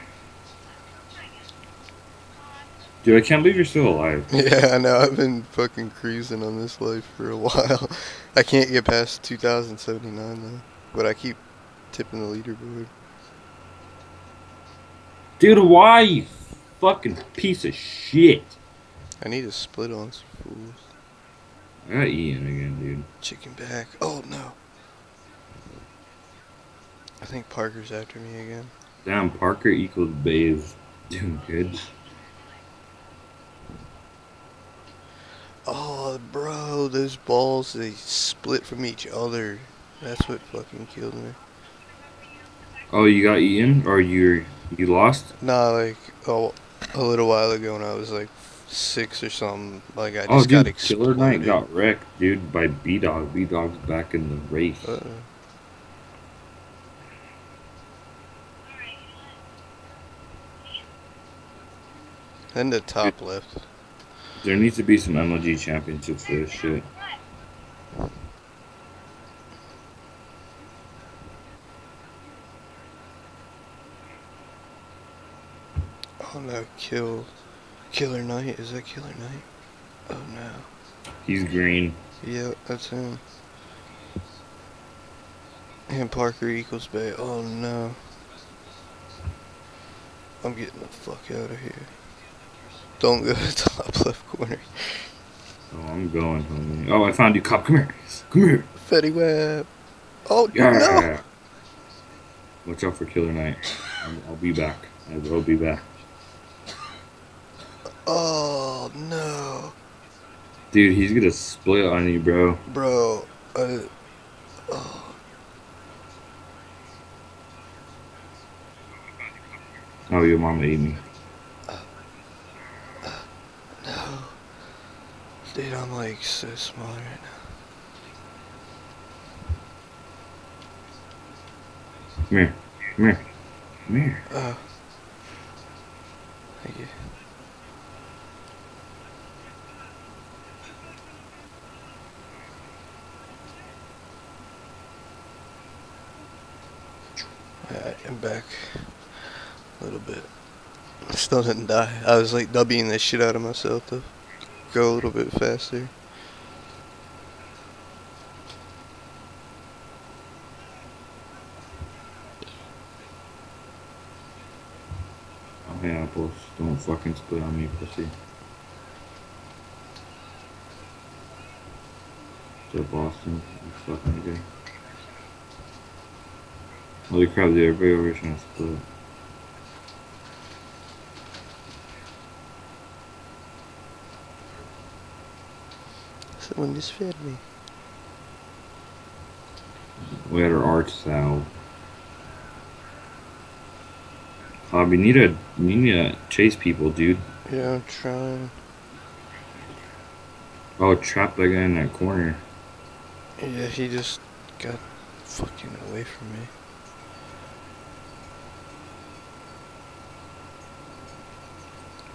Dude, I can't believe you're still alive. Yeah, I know. I've been fucking cruising on this life for a while. I can't get past 2079 though, but I keep tipping the leaderboard. Dude, why, you fucking piece of shit? I need to split on some fools. I got Ian again, dude. Chicken back. Oh no. I think Parker's after me again. Damn, Parker equals Bathe. Doing good. Oh, bro, those balls they split from each other. That's what fucking killed me. Oh, you got eaten? Or you you lost? Nah, like oh, a little while ago when I was like six or something. Like I just Oh, got dude, exploded. Killer Knight got wrecked, dude, by B Dog. B Dog's back in the race. Uh, and the top left. There needs to be some MLG championships for this shit. Oh no, kill, Killer Knight. Is that Killer Knight? Oh no. He's green. Yep, that's him. And Parker equals Bay. Oh no. I'm getting the fuck out of here. Don't go to the top left corner. Oh, I'm going, homie. Oh, I found you, cop. Come here. Come here. Fetty Web. Oh Yeah. no. Watch out for Killer Knight. I'll, I'll be back. I will be back. Oh no. Dude, he's gonna split on you, bro. Bro. I, oh. Oh, your mama ate me. No. Dude, I'm like so small right now. Come here. Come here. Come here. Oh. Thank you. Alright, I'm back. A little bit. Still didn't die. I was like Wing the shit out of myself to go a little bit faster. Yeah, apples. Don't fucking split on me, pussy. So Boston, you fucking nigga. Holy crap, everybody over here trying to split. Just fed me. We had our arch salve. Bob, you need to you need to chase people, dude. Yeah, I'm trying. Oh, trap that guy in that corner. Yeah, he just got fucking away from me.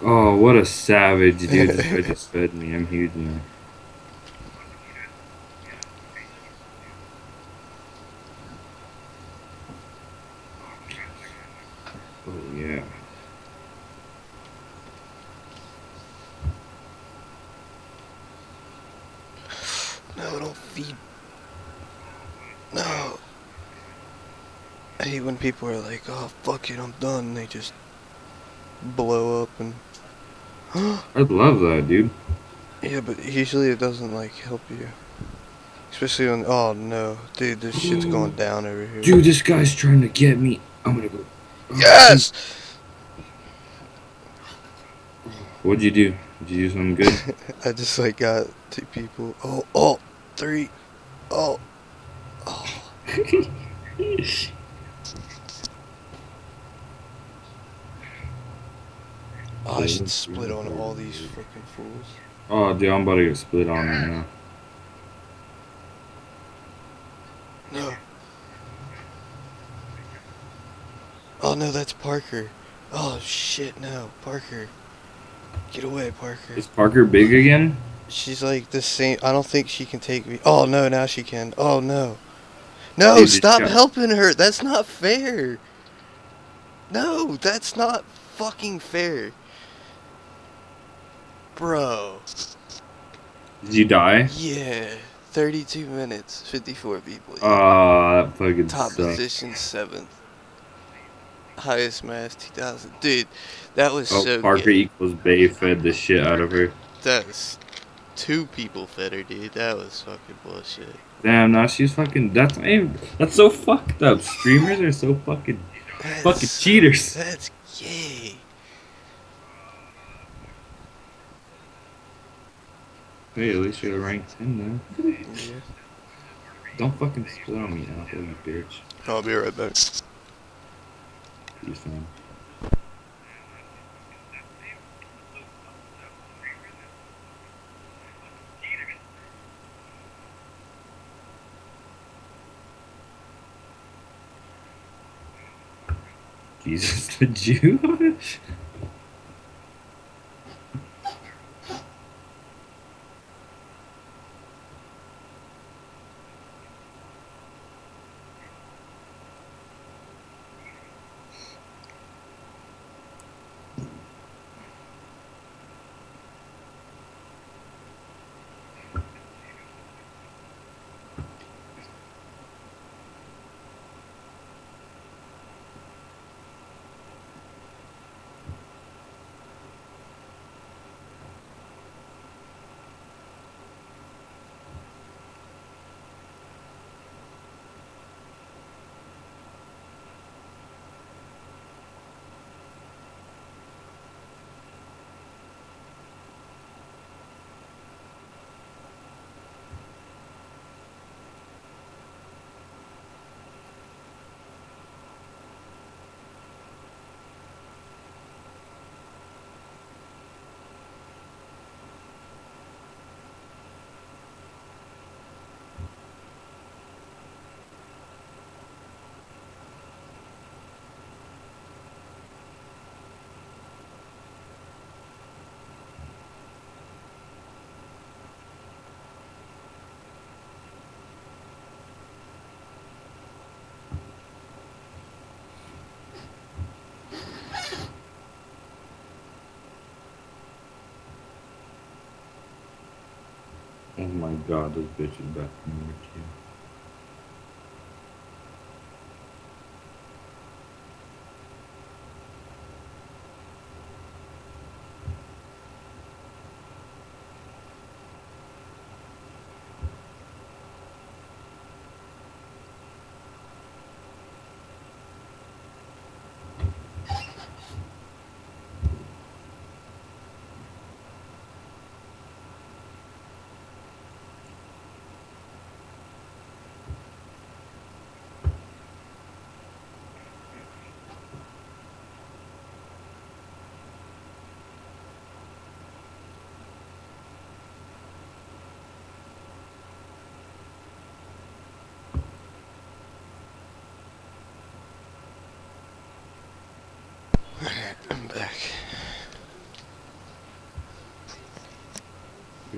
Oh, what a savage, dude. Guy just fed me. I'm huge now. Oh, yeah. No, don't feed. No. I hate when people are like, oh, fuck it, I'm done. They just blow up and. I'd love that, dude. yeah, but usually it doesn't, like, help you. Especially when. Oh, no. Dude, this shit's going down over here. Dude, this guy's trying to get me. I'm gonna go. Oh, Yes! What'd you do? Did you do something good? I just, like, got two people. Oh, oh, three. Oh. Oh. Oh, I should split on all these fucking fools. oh, dude, I'm about to get split on right now. No. Oh no, that's Parker. Oh shit, no, Parker. Get away, Parker. Is Parker big again? She's like the same. I don't think she can take me. Oh no, now she can. Oh no. No, this stop helping her. That's not fair. No, that's not fucking fair. Bro. Did you die? Yeah. 32 minutes, 54 people. Ah, that fucking Top sucks. position, 7th. Highest mass, 2000. Dude, that was Oh, so Parker good. equals Bay fed the shit out of her. That was two people fed her, dude. That was fucking bullshit. Damn, now she's fucking. That's even, That's so fucked up. Streamers are so fucking That's fucking cheaters. That's gay. Hey, at least you're ranked ten now. Yeah. Don't fucking split on me, Apple, you bitch. I'll be right back. Jesus, the Jew? Oh my god, this bitch is back from there too.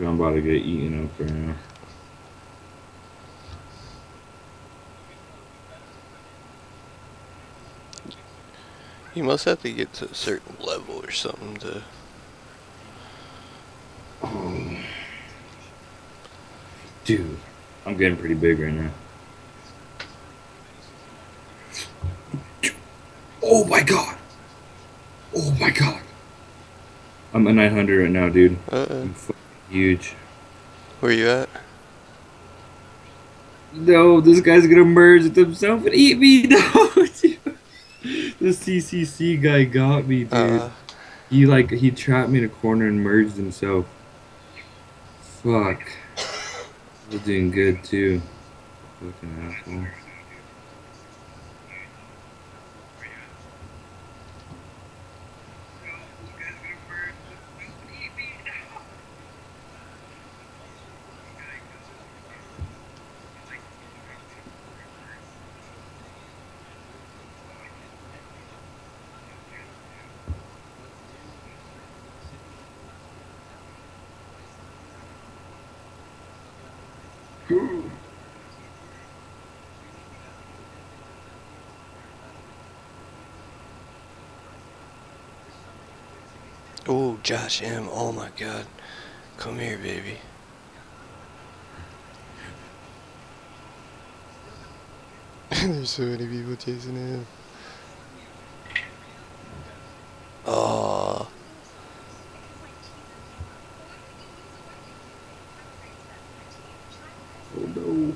I'm about to get eaten up right now. You must have to get to a certain level or something to. Oh. Dude, I'm getting pretty big right now. Oh my god! Oh my god! I'm at 900 right now, dude. Uh, fucking huge. where you at? No, this guy's gonna merge with himself and eat me. No, dude. the CCC guy got me, dude. Uh, He like he trapped me in a corner and merged himself. Fuck. We're doing good too. Fucking asshole. oh, Josh M. Oh my god. Come here, baby. There's so many people chasing him. Oh, Oh no.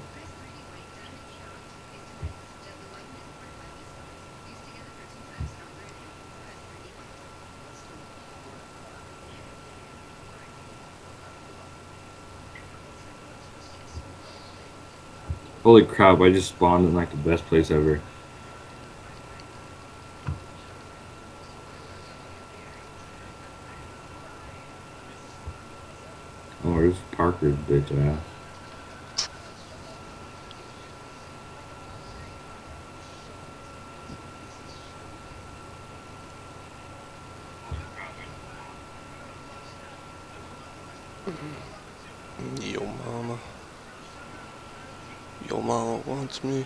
Holy crap, I just spawned in like the best place ever. Oh, there's Parker's bitch ass. yo mama. Yo me.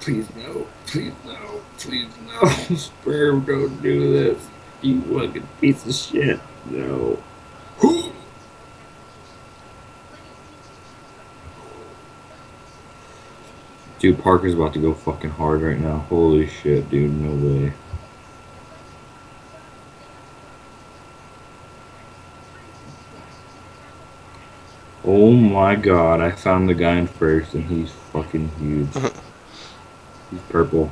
Please no, please no, please no. Sperm, don't do this. You fucking piece of shit. No. Dude, Parker's about to go fucking hard right now. Holy shit, dude, no way. Oh my god, I found the guy in first and he's fucking huge. he's purple.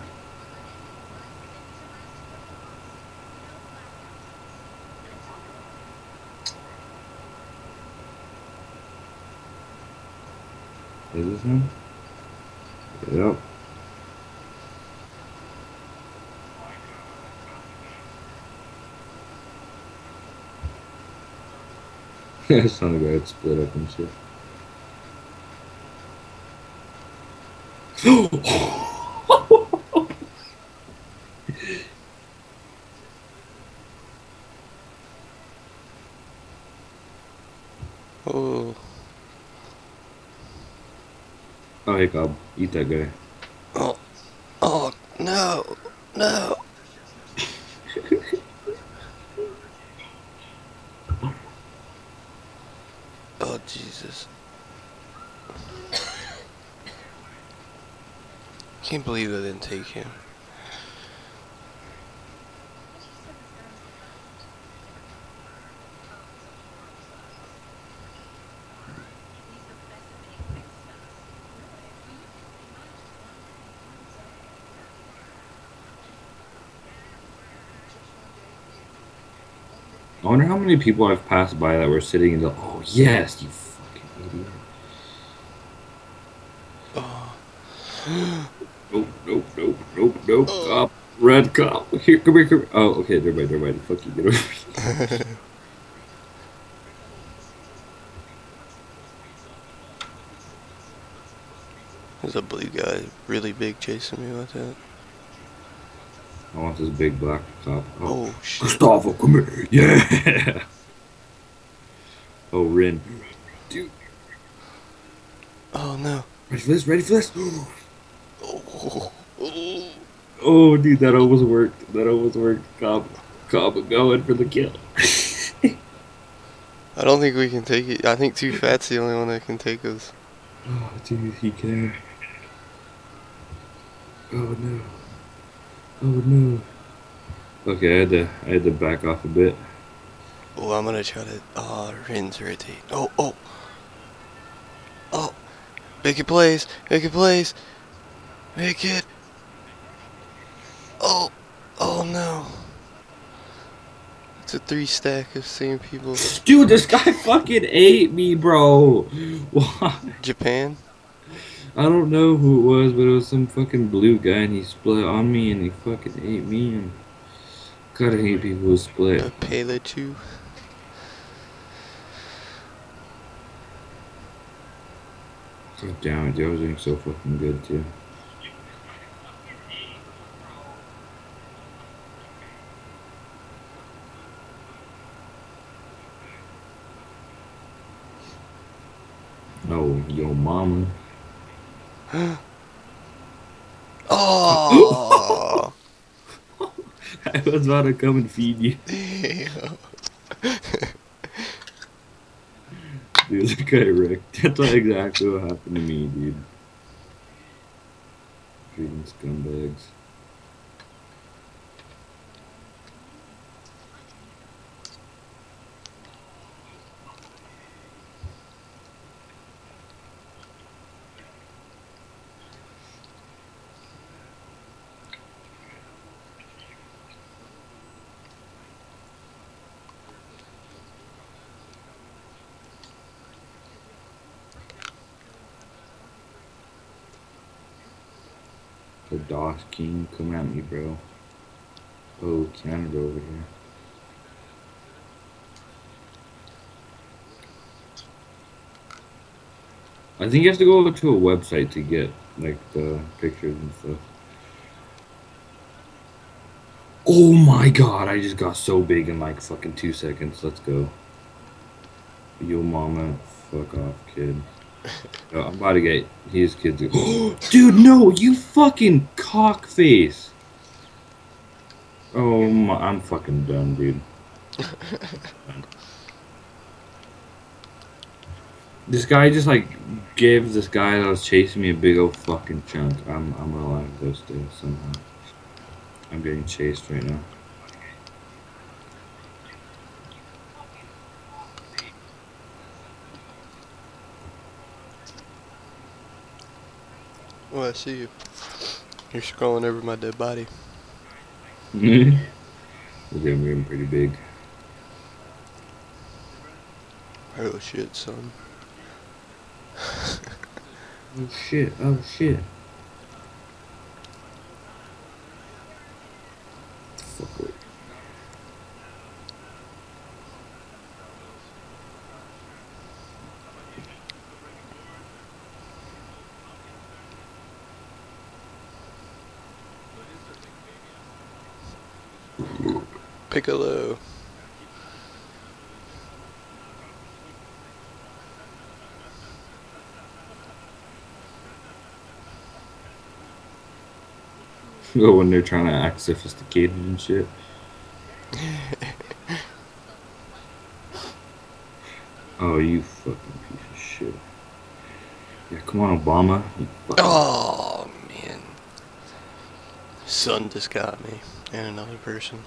Is this him? Yep. Son of a guy split up and shit. Oh, hey, Cobb. Eat that guy. Oh, oh no, no. oh Jesus! Can't believe I didn't take him. I wonder how many people I've passed by that were sitting in the. Oh, yes, you fucking idiot. Oh, Nope, nope, nope, nope, nope. Uh. Cop. Red cop. Here, come here, come here. Oh, okay, never mind, never mind. Fuck you, get over here. there's a blue guy, really big, chasing me with that. Want this big black cop. Oh, Oh shit! Gustavo, come here. Yeah. Oh, Rin. Dude, Oh no! ready for this? Ready for this? Oh, oh. Oh, dude, that almost worked. That almost worked. Cop, cop, going for the kill. I don't think we can take it. I think Too Fat's the only one that can take us. Oh, dude, he can. Oh no. Oh no. Okay, I had to, I had to back off a bit. Oh, I'm gonna try to. Uh, oh, Rin's rotate. Oh, oh. Oh. Make it plays. Make it plays. Make it. Oh. Oh no. It's a three stack of same people. Dude, this guy fucking ate me, bro. Why? Japan? I don't know who it was, but it was some fucking blue guy, and he split on me, and he fucking ate me. And gotta hate people who split. A Pele 2? God damn it, dude, I was doing so fucking good too. Oh, yo, mama. Oh! I was about to come and feed you. Dude, that guy wrecked. That's not exactly what happened to me, dude. Freaking scumbags. DOS King, come at me, bro. Oh, Canada over here. I think you have to go to a website to get like the pictures and stuff. Oh my god, I just got so big in like fucking two seconds. Let's go. Yo mama, fuck off, kid. Oh, I'm about to get his kids. Dude, no, you fucking cockface. Oh my, I'm fucking done, dude. this guy just like gave this guy that was chasing me a big old fucking chunk. I'm I'm alive though still somehow. I'm getting chased right now. Oh, I see you. You're scrolling over my dead body. Mm-hmm. Him getting pretty big. Oh shit, son. Oh shit, oh shit. Fuck it. Piccolo. Oh, when they're trying to act sophisticated and shit. Oh, you fucking piece of shit. Yeah, come on, Obama. Oh man, son just got me and another person.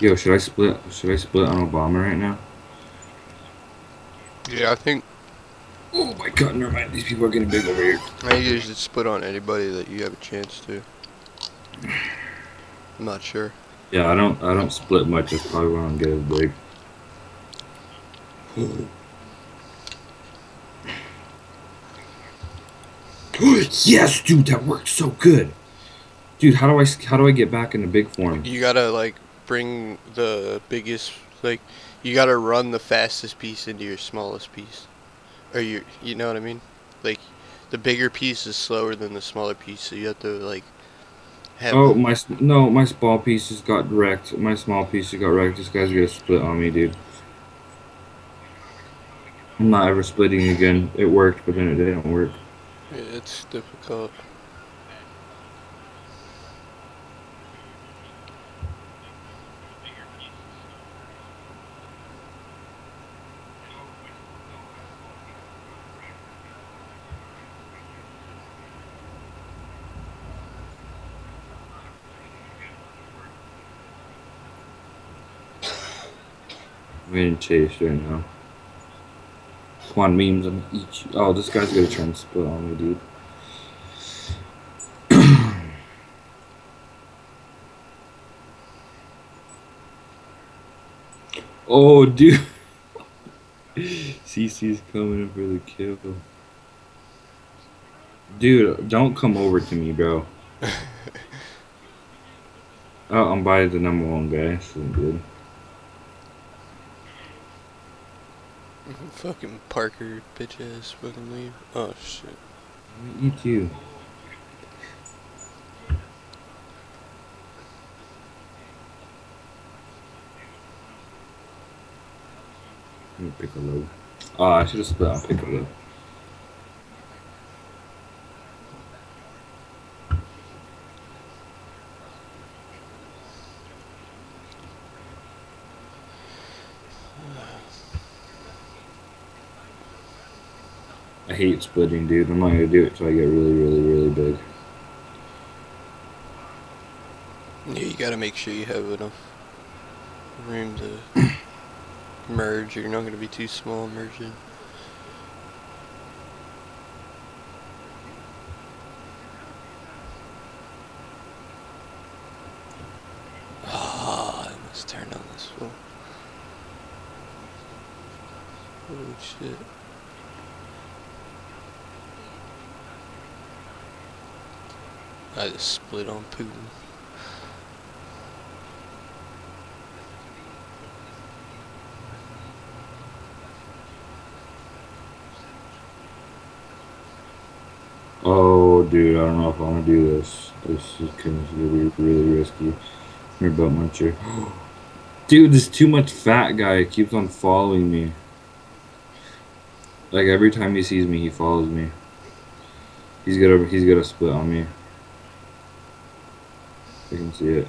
Yo, should I split? Should I split on Obama right now? Yeah, I think my god, never mind. These people are getting big over here. I think you should split on anybody that you have a chance to. I'm not sure. Yeah, I don't. I don't split much. That's probably why I don't get as big. yes, dude, that worked so good. Dude, how do I how do I get back into big form? You gotta like bring the biggest like you gotta run the fastest piece into your smallest piece, or you you know what I mean? Like the bigger piece is slower than the smaller piece, so you have to like have. Oh my no, my small piece just got wrecked. My small piece just got wrecked. This guy's gonna split on me, dude. I'm not ever splitting again. It worked, but then it didn't work. It's difficult. Getting chased right now. Come on, memes, I'm gonna eat you. Oh, this guy's gonna try and split on me, dude. oh, dude. CC's coming in for the kill. Dude, don't come over to me, bro. Oh, I'm by the number one guy. Isn't good. Mm-hmm. Fucking Parker, bitch ass, fucking leave. Oh shit. Eat you. A low. Oh, ah, I should have split on Piccolo. I hate splitting, dude. I'm not gonna do it till I get really, really, really big. Yeah, you gotta make sure you have enough room to merge. You're not gonna be too small merging. Ah, I must turn on this one. Holy shit. Split on Putin. Oh, dude, I don't know if I want to do this. This is gonna be really risky. Your butt muncher. Dude, this too much fat guy keeps on following me. Like every time he sees me, he follows me. He's gonna he's gonna split on me. See it.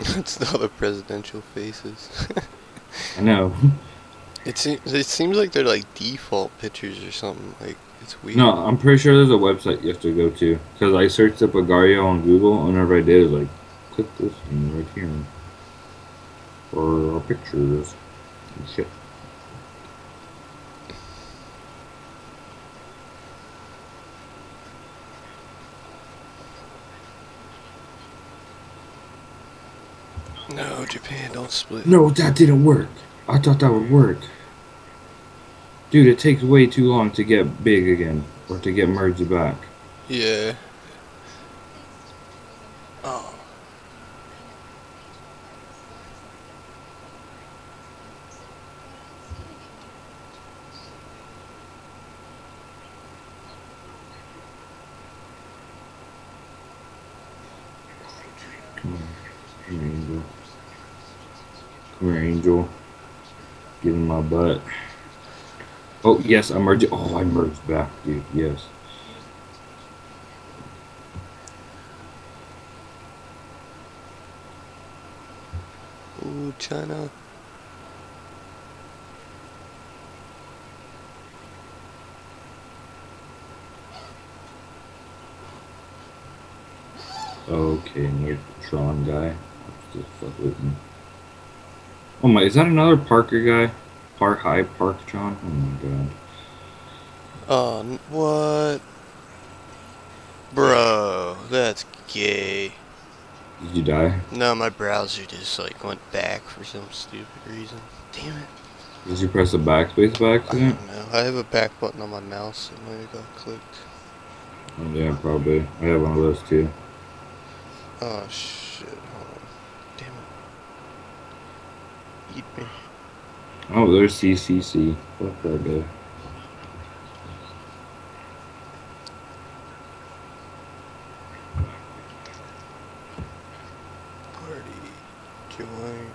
It's not the presidential faces. I know. it seems it seems like they're like default pictures or something. Like it's weird. No, I'm pretty sure there's a website you have to go to. Because I searched up Agar.io on Google, and whenever I did, it was like, click this thing right here. Or a picture of this. And Shit. No, Japan, don't split. No, that didn't work. I thought that would work. Dude, it takes way too long to get big again. Or to get merged back. Yeah. Oh. Come on. Come on, Angel. Come here, Angel. Give me my butt. Oh, yes, I merged. Oh, I merged back, dude. Yes. Ooh, China. Okay, near Tron guy. Just fuck with me. Oh my, is that another Parker guy? Park High Park John? Oh my god. Oh, what? Bro, that's gay. Did you die? No, my browser just like went back for some stupid reason. Damn it. Did you press the backspace by I don't know. I have a back button on my mouse and maybe it got clicked. Oh, yeah, probably. I have one of those too. Oh shit. Hold on. Damn it. Eat me. Oh, there's CCC. Fuck that guy. Party. Join.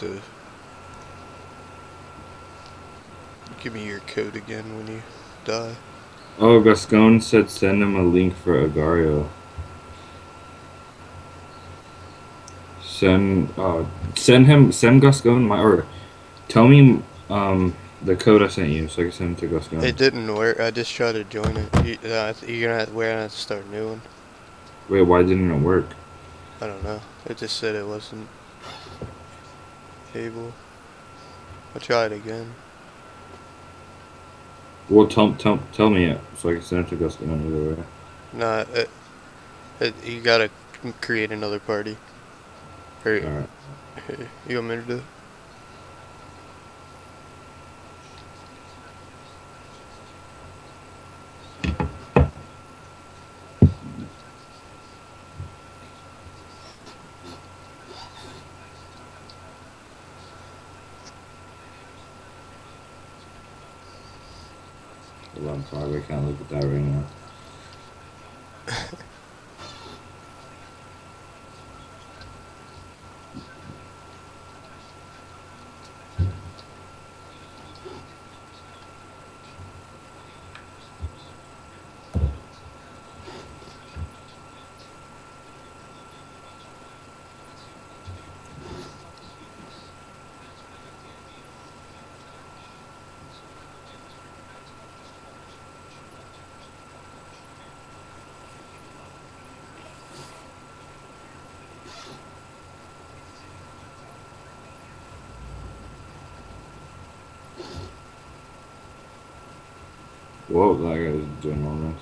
Gonna give me your code again when you die. Oh, Gascon said send him a link for Agar.io. Send, uh, send him, send Gascon my, or tell me, um, the code I sent you so I can send it to Gascon. It didn't work. I just tried to join it. You, uh, you're gonna have, we're gonna have to start a new one. Wait, why didn't it work? I don't know. It just said it wasn't able. I'll try it again. Well, tell, tell, tell me it so I can send it to Gascon either way. Nah, it, it, you gotta create another party. Or, Alright. you want me to do it? Hold on, sorry, I can't look at that right now. Whoa, that guy is ginormous.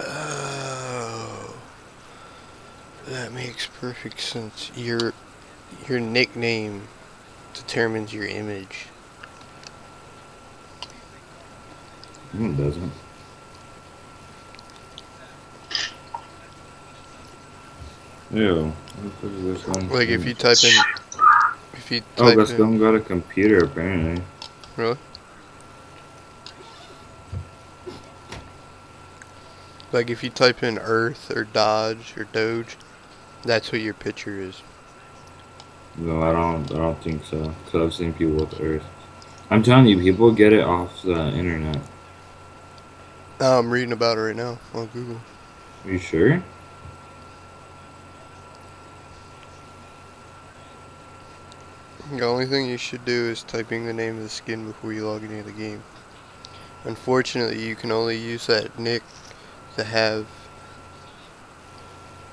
Oh, that makes perfect sense. Your your nickname determines your image. Hmm, no, it doesn't. Ew. What the fuck is this one? Like if you type in, if you Oh, type in, Gascon got a computer apparently. really? Like if you type in Earth or Dodge or Doge, that's what your picture is. No, I don't. I don't think so. Cause I've seen people with Earth. I'm telling you, people get it off the internet. Oh, I'm reading about it right now on Google. Are you sure? The only thing you should do is typing the name of the skin before you log into the game. Unfortunately, you can only use that nick to have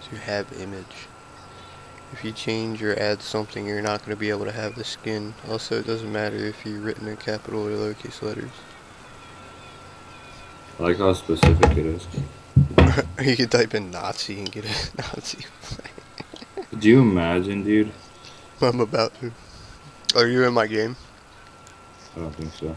to have image. If you change or add something, you're not going to be able to have the skin. Also, it doesn't matter if you're written in capital or lowercase letters. I like how specific it is. you can type in Nazi and get a Nazi. Do you imagine, dude? I'm about to. Are you in my game? I don't think so.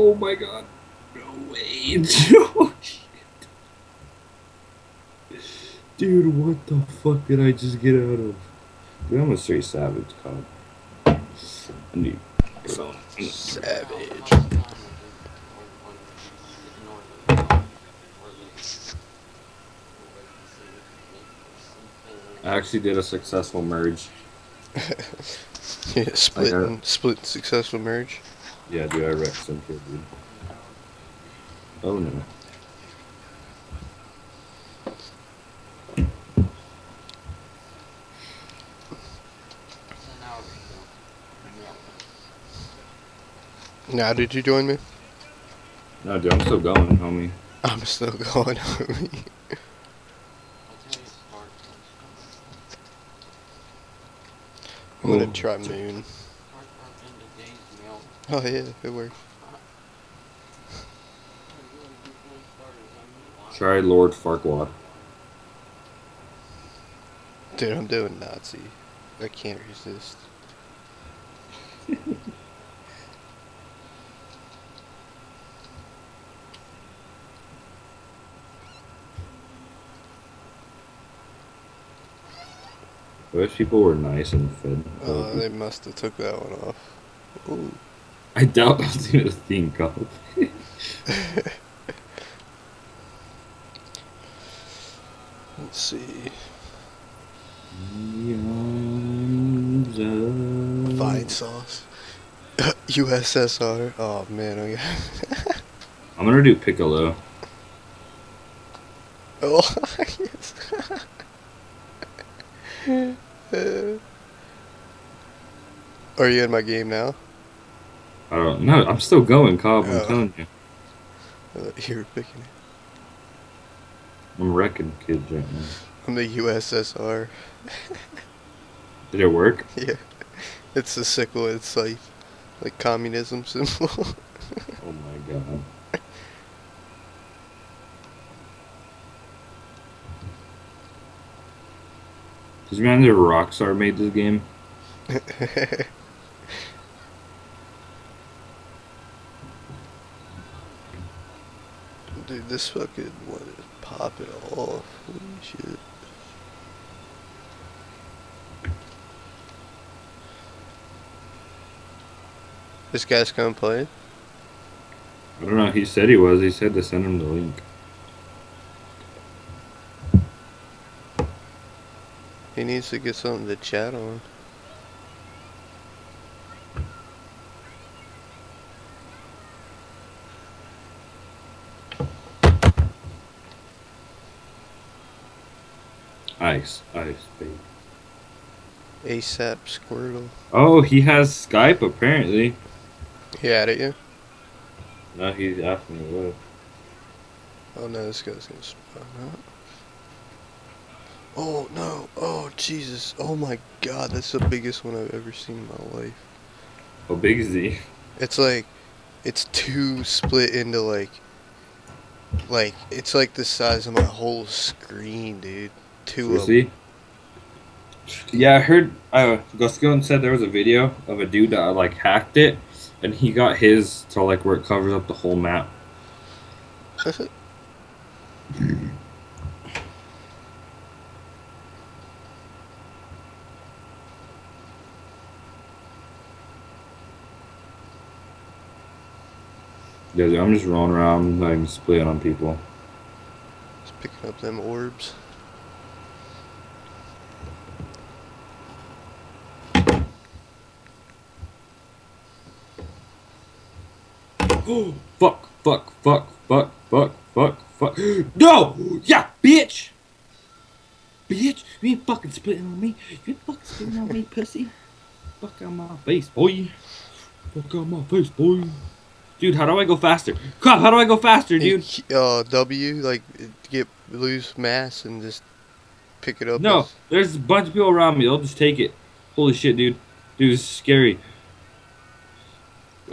Oh my god. No way. Oh, shit. Dude, what the fuck did I just get out of? Dude, I'm a straight savage, cop. I need. Hold on. Savage. I actually did a successful merge. Yeah, split and split successful merge. Yeah, dude, I wrecked some kid, dude. Oh no. Now, did you join me? No, dude, I'm still going, homie. I'm still going. homie. I'm gonna try moon. Oh yeah, it works. Try Lord Farquaad. Dude, I'm doing Nazi. I can't resist. Those people were nice and fed. Oh, uh, they must have took that one off. Ooh. I doubt that's even a thing, cop. Let's see. Vine sauce. USSR. Oh man, got. I'm gonna do Piccolo. Oh, yes. Uh, Are you in my game now? I don't know. I'm still going, Cobb. I'm Oh. telling you. You're picking it. I'm wrecking kids right now. I'm the USSR. Did it work? Yeah. It's the sickle. It's like, like communism symbol. Oh my god. Does it mean that Rockstar made this game? Dude, this fucking one is popping off. Holy shit. This guy's gonna play? I don't know. He said he was. He said to send him the link. He needs to get something to chat on. Ice, ice, baby. ASAP Squirtle. Oh, he has Skype apparently. He it, yeah? No, he's asking me what. Oh no, this guy's gonna spawn out. Oh no, oh Jesus, oh my god, that's the biggest one I've ever seen in my life. How big is he? It's like, it's two split into like, like, it's like the size of my whole screen, dude. Two You of see? Yeah, I heard. Uh, Gascon said there was a video of a dude that like hacked it, and he got his to like where it covers up the whole map. I'm just rolling around, I'm not even on people. Just picking up them orbs. Oh, fuck, fuck, fuck, fuck, fuck, fuck, fuck. No! Yeah, bitch! Bitch, you ain't fucking splitting on me. You ain't fucking splitting on me, pussy. Fuck out my face, boy. Fuck out my face, boy. Dude, how do I go faster? Crap, how do I go faster, dude? Uh, W, like, get lose mass and just pick it up. No, as- there's a bunch of people around me. They'll just take it. Holy shit, dude. Dude, this is scary.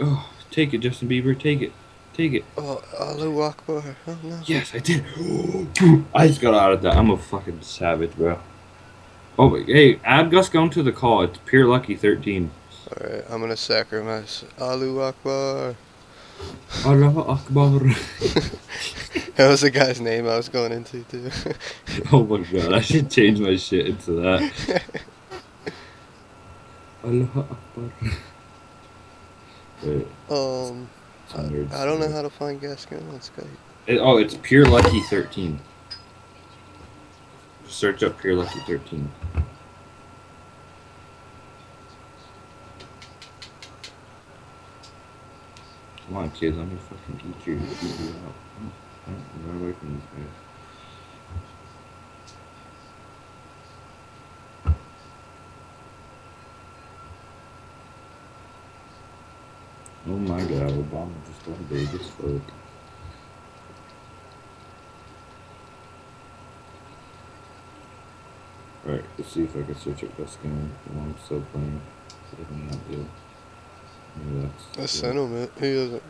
Oh, take it, Justin Bieber. Take it. Take it. Oh, Allahu Akbar. Oh no. Yes, I did. I just got out of that. I'm a fucking savage, bro. Oh, but, hey, add Gus going to the call. It's pure lucky 13. Alright, I'm gonna sacrifice Allahu Akbar. Allah Akbar. That was the guy's name I was going into too. oh my god, I should change my shit into that. Allah Akbar. Wait, um, I, I don't know how to find Gascon on Skype. it- oh, it's Pure Lucky 13. Search up Pure Lucky 13. Come on, kids, let me fucking eat you, eat you out. Oh, Run away from these guys. Oh my god, Obama just went big as fuck. Alright, let's see if I can switch up this game while I'm still playing. See if I'm not. That's. I sent him it. He hasn't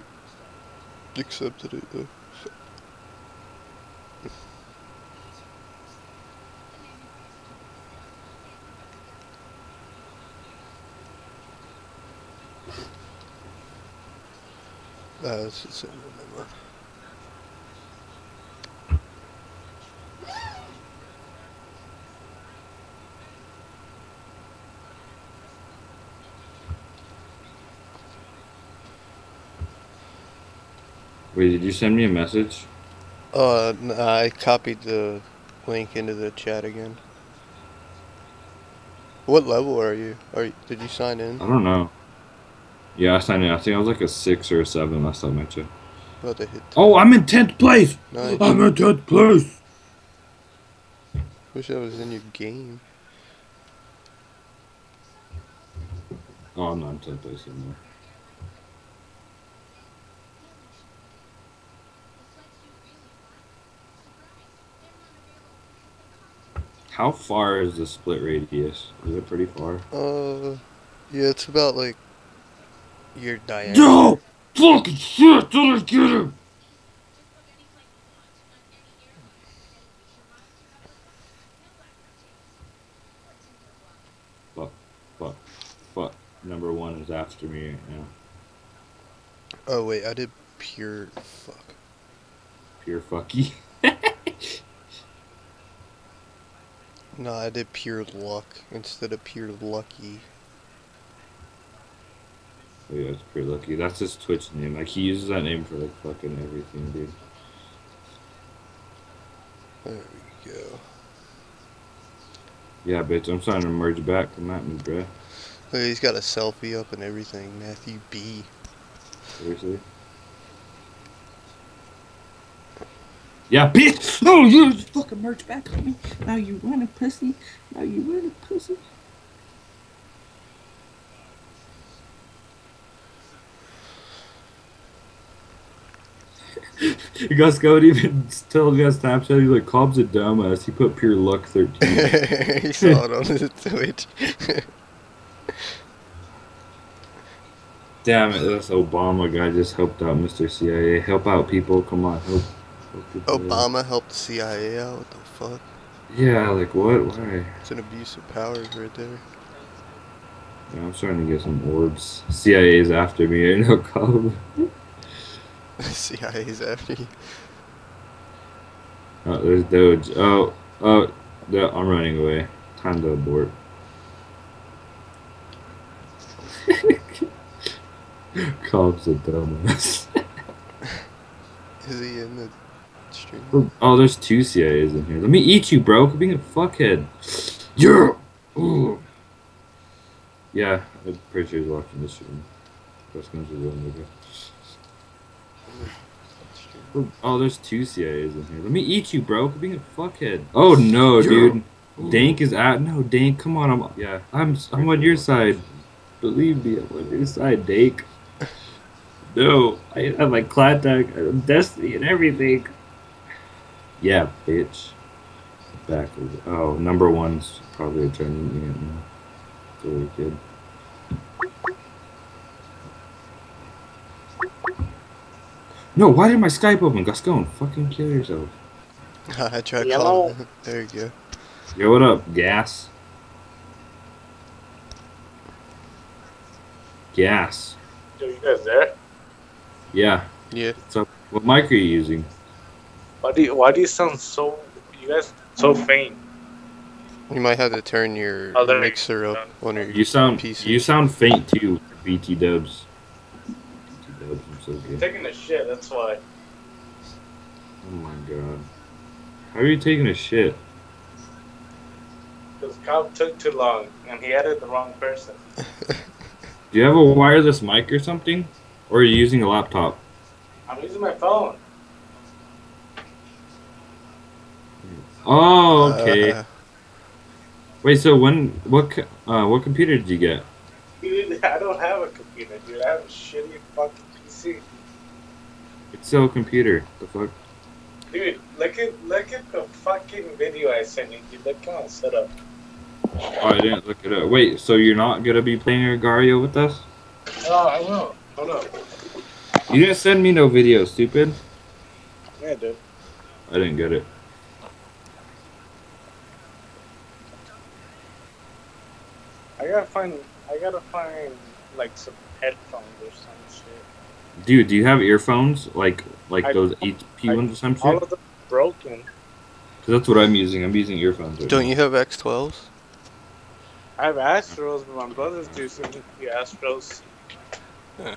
accepted it though. The memo. Wait, did you send me a message? Uh, I copied the link into the chat again. What level are you? Are you, did you sign in? I don't know. Yeah, I signed in. I think I was like a six or a seven last time I checked. About to hit. Oh, I'm in 10th place! Nice. I'm in 10th place! Wish I was in your game. Oh, I'm not in 10th place anymore. How far is the split radius? Is it pretty far? Uh, yeah, it's about like your diameter. Yo! Fucking shit! Did I get him? Fuck, fuck, fuck. Number one is after me right now. Oh wait, I did pure fuck. Pure fucky. No, I did pure luck instead of pure lucky. Oh yeah, it's pretty lucky. That's his Twitch name. Like he uses that name for like fucking everything, dude. There we go. Yeah, bitch, I'm starting to merge back. Come at me, bruh. Look, he's got a selfie up and everything. Matthew B. Seriously. Yeah, bitch! Oh, you fucking merge back on me. Now you want a pussy. Now you want a pussy. Gus Goat even told Gus Snapchat, he's like, Cobb's a dumbass. He put pure luck 13. he saw it on his Twitch. Damn it, this Obama guy just helped out Mr. CIA. Help out people, come on, help. Obama helped the CIA out. What the fuck? Yeah, like what? Why? It's an abuse of power right there. Yeah, I'm starting to get some orbs. CIA's after me right now, Cobb. CIA's after you. Oh, there's Doge. Oh, oh, no, I'm running away. Time to abort. Cobb's a dumbass. Is he in the Oh, there's two CIAs in here. Let me eat you, bro. Quit being a fuckhead. Yeah. Ooh. Yeah, I'm pretty sure he's watching this stream. That's gonna be real nigga. Oh, there's two CIAs in here. Let me eat you, bro. Quit being a fuckhead. Oh no, dude. Dank is out. No, Dank. Come on. I'm. Yeah, I'm. I'm on your side. Believe me, I'm on your side, Dank. No, I have my clan tag, Destiny, and everything. Yeah, bitch. Back. of- Oh, number one's probably turning me in now. Really good. No, why did my Skype open? Gascon, fucking kill yourself. I tried Yellow. calling him. There you go. Yo, what up, gas? Gas. Yo, you guys there? Yeah. Yeah. So, what mic are you using? Why do you, why do you sound so? You guys so hmm. faint. You might have to turn your Oh, there you mixer up on your. You sound PC. you sound faint too, BT Dubs. BT Dubs, I'm so good. taking a shit. That's why. Oh my god. How are you taking a shit? Because Cobb took too long and he added the wrong person. Do you have a wireless mic or something? Or are you using a laptop? I'm using my phone. Oh, okay. Uh, Wait, so when what uh what computer did you get? Dude, I don't have a computer, dude. I have a shitty fucking PC. It's still a computer. The fuck? Dude, look at look at the fucking video I sent you. Dude, look how it's set up. Oh, I didn't look it up. Wait, so you're not gonna be playing Agar.io with us? Oh, I will. Hold up. You didn't send me no video, stupid. Yeah, dude. I didn't get it. I gotta find. I gotta find like some headphones or some shit. Dude, do you have earphones like like I- those HP I- ones or some All of them broken. Cause that's what I'm using. I'm using earphones. Right don't now. you have X12s? I have Astros, but my brother's using the Astros. Yeah.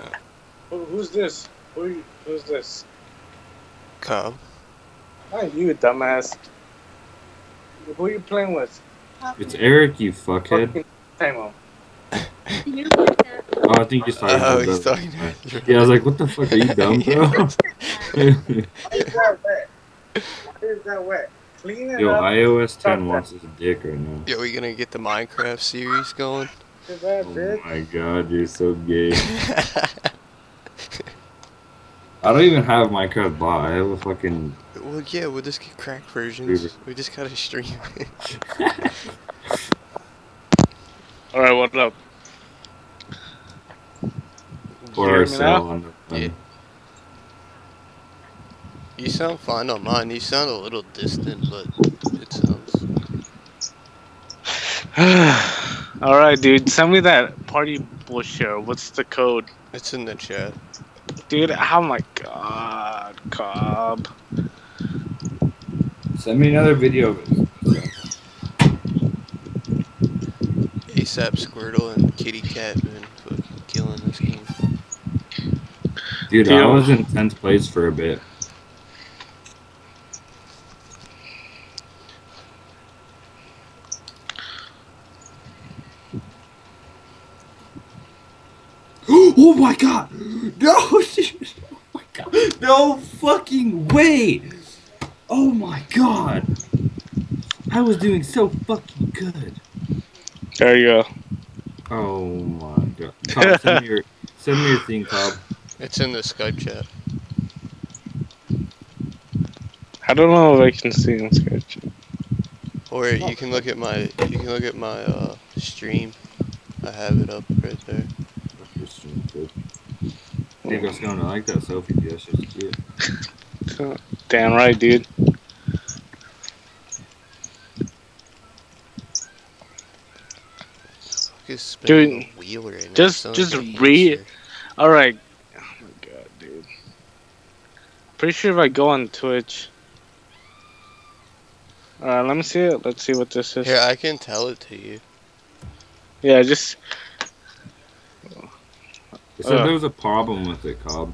Who, who's this? Who? you- Who's this? Cobb. Not you, dumbass. Who are you playing with? It's Eric, you fuckhead. Fucking Tamo. Oh, I think he's talking Oh, about he's that. talking. Yeah, I was like, what the fuck are you dumb, bro? Why is that wet? Why is that wet? Clean it Yo, up. iOS 10 wants his dick right now. Yo, we gonna get the Minecraft series going? Oh my god, you're so gay. I don't even have Minecraft bot. I have a fucking. well, yeah, we'll just get crack versions. We just gotta stream it. All right, what up? Or hear our me on Yeah. You sound fine on mine. You sound a little distant, but it sounds. All right, dude. Send me that party bullshit. What's the code, It's in the chat. dude? Oh my god, Cobb. Send me another video of it. ASAP Squirtle and Kitty Cat been fucking killing this game. Dude, I was in 10th place for a bit. oh my god! No! shit. Oh my god! No fucking way! Oh my god! I was doing so fucking good. There you go. Oh my god. Cobb, send me your, send me your thing, Cobb. It's in the Skype chat. I don't know if I can see in sketch. Or you can look at my you can look at my uh, stream. I have it up right there. I Think I was gonna like that selfie, Yes, That's just cute. Damn right, dude. Is spinning Dude, the wheel right now. just- Sounds just read- All right. Oh my god, dude. Pretty sure if I go on Twitch. All right, let me see it. Let's see what this is. Here, I can tell it to you. Yeah, just They said Uh. there was a problem with it, Cobb.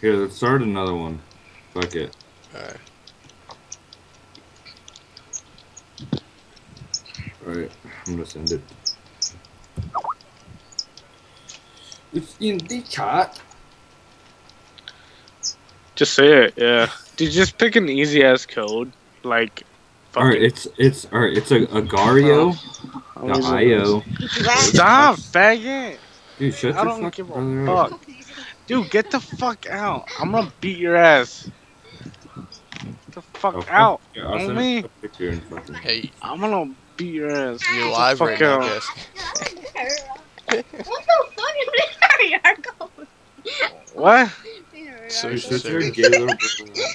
Here, let's start another one. Fuck it. Alright. Alright, I'm gonna send it. It's in the chat. just say it. Yeah, dude, just pick an easy ass code. Like, Alright, fucking. it's it's alright. It's a Agar.io. I'm The IO. Stop, faggot! Dude, shut I don't fuck give a up. fuck. Dude, get the fuck out. I'm gonna beat your ass. Get the fuck Oh, out. Yeah, I'll On send me. a picture and fucking. Hey, I'm gonna beat your ass. You're live right now, guys. what fuck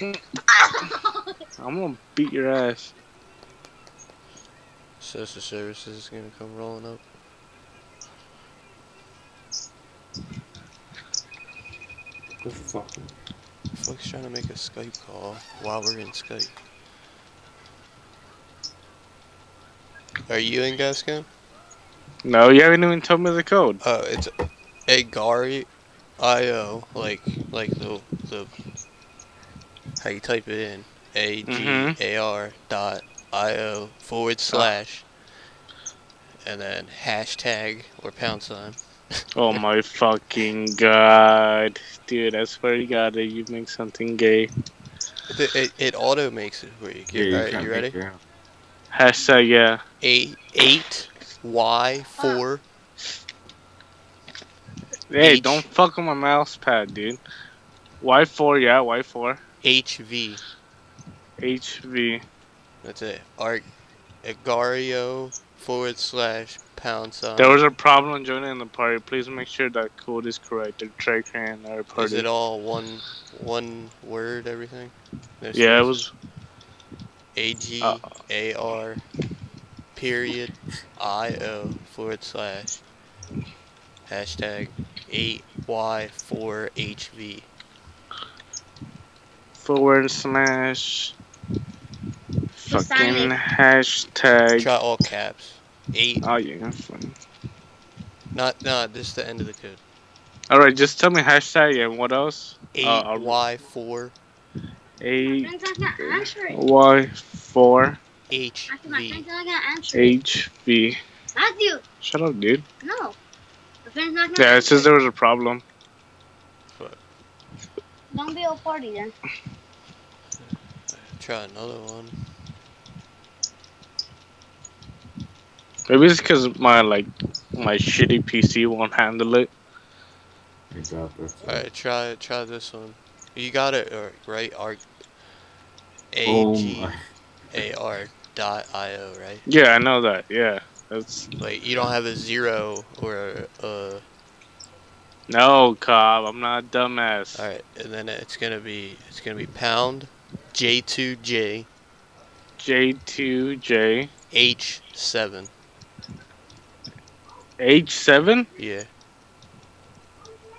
is. I'm gonna beat your ass. Social services is gonna come rolling up. The fuck? The fuck's trying to make a Skype call while we're in Skype? Are you in Gascon? No, you haven't even told me the code. Oh, it's Agari IO, like like the the how you type it in. A G A R dot I O forward uh. slash and then hashtag or pound sign. Oh my fucking god. Dude, I swear to god that you make something gay. It, it, it auto makes it for you. Yeah, Alright, can't you make ready? Hashtag yeah. Eight eight Y four Hey, H. don't fuck with my mouse pad, dude. Y4, yeah, Y4. HV. HV. That's it. Art Agar.io forward slash pound sign. There was a problem joining the party. Please make sure that code is correct. They're tracking our Is it all one one word everything? No yeah, it was. A G Uh, A R period I O forward slash hashtag eight Y four HV. forward slash fucking hashtag. Try all caps. Eight Oh yeah. fine. not not this is the end of the code. All right, just tell me hashtag and what else? Eight I'll- Y four A Friends not gonna answer it. Y four H Matthew, my V. friend's not gonna answer it. H V. Matthew, Shut up, dude. no. The friend's not gonna Yeah, it says there was a problem. Don't be a party then. Try another one. Maybe it's because my like my shitty PC won't handle it. Exactly. Alright, try try this one. You got it or right? Arc A Oh G my. A R dot I O, right? Yeah, I know that. Yeah, that's Like you don't have a zero or a, a no, Cobb. I'm not a dumbass. All right, and then it's gonna be it's gonna be pound J two J J two J H seven. H seven. Yeah.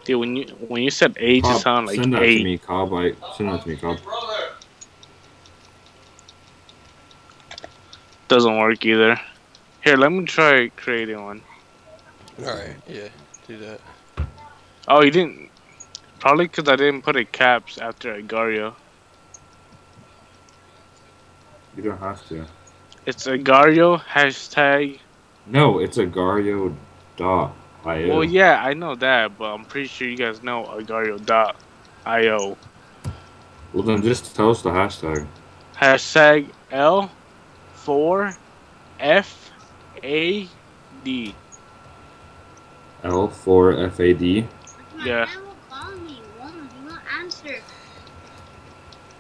Dude, when you when you said H, it sounded like send that to me, Cobb. I send that to me, Cobb. Doesn't work either. Here, let me try creating one. All right. Yeah. Do that. Oh, you didn't. Probably because I didn't put a caps after Agar.io. You don't have to. It's Agar.io hashtag. No, it's Agario dot io. Well, yeah, I know that, but I'm pretty sure you guys know Agario dot io. Well, then just tell us the hashtag. Hashtag L four F A D. L four F A D. Yeah. friend will call me. Won't won't answer.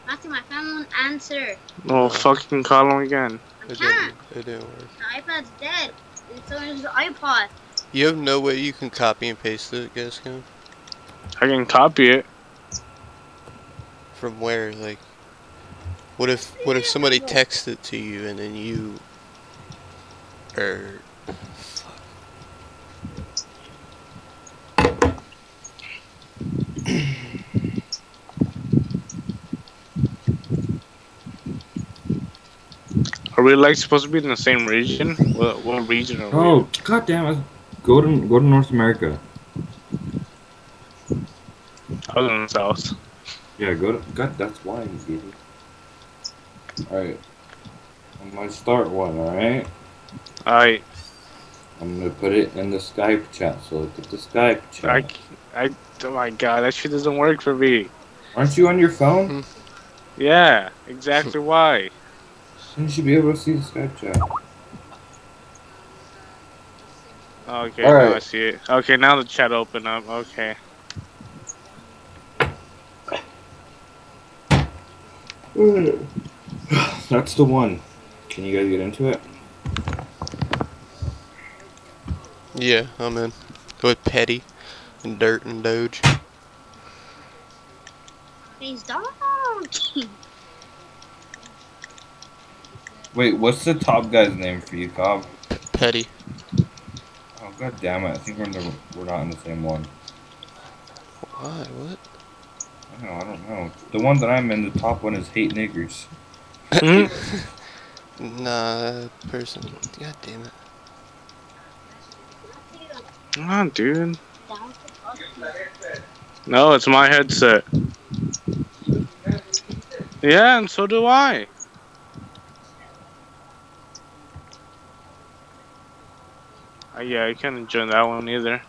Matthew, my friend won't answer. Oh, fucking call him again. I It can't. didn't. It didn't work. The iPad's dead. It's on his iPod. You have no way you can copy and paste it, Gascon? I can copy it. From where? Like, what if what if somebody texts it to you and then you, or Are we like supposed to be in the same region? What, what region are we? Oh, god damn it. Go to go to North America. I was in the south. Yeah, go to. God, that's why you get it. Alright. I'm gonna start one, All right. All right. I'm gonna put it in the Skype chat, so look at the Skype chat. I, I, oh my god, that shit doesn't work for me. Aren't you on your phone? Mm-hmm. Yeah, exactly why. Then you should be able to see the Skype chat. Okay, All now I see it. Okay, now the chat opened up. Okay. Mm. That's the one. Can you guys get into it? yeah, I'm in. With Petty and Dirt and Doge. He's dog. Wait, what's the top guy's name for you, Cobb? Petty. God damn it! I think we're in the, we're not in the same one. Why? What? No, I don't know. The one that I'm in, the top one is hate niggers. Hmm? Nah, person. God damn it. Come on, dude. No, it's my headset. Yeah, and so do I. Uh, yeah, I can't enjoy that one either.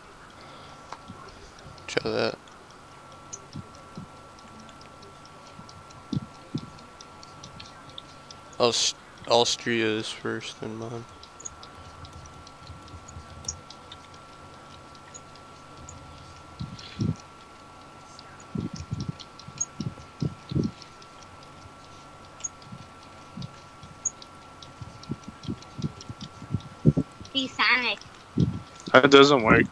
Try that. Aust- Austria is first in mine. Be Sonic. That doesn't work.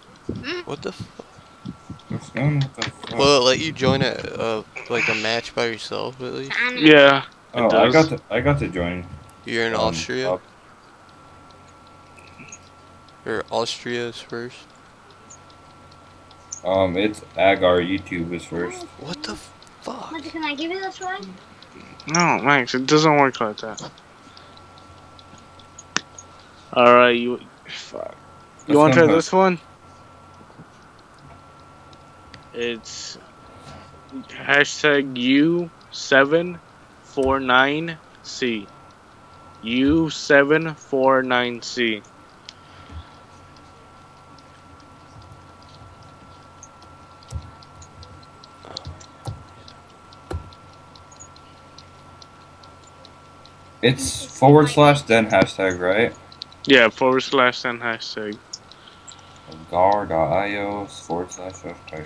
What the f- What's going What the fuck? Will it let you join a, uh, like a match by yourself at least? Sonic. Yeah. oh, it I got to, I got to join. You're in um, Austria? up- Or Austria is first? Um, it's Agar YouTube is first. What the fuck? Mother, can I give you this one? No, Max, it doesn't work like that. Alright, you. Fuck. You want to try this one? It's hashtag U749C. U749C. It's forward slash then hashtag, right? Yeah, forward slash then hashtag. gar.io forward slash hashtag.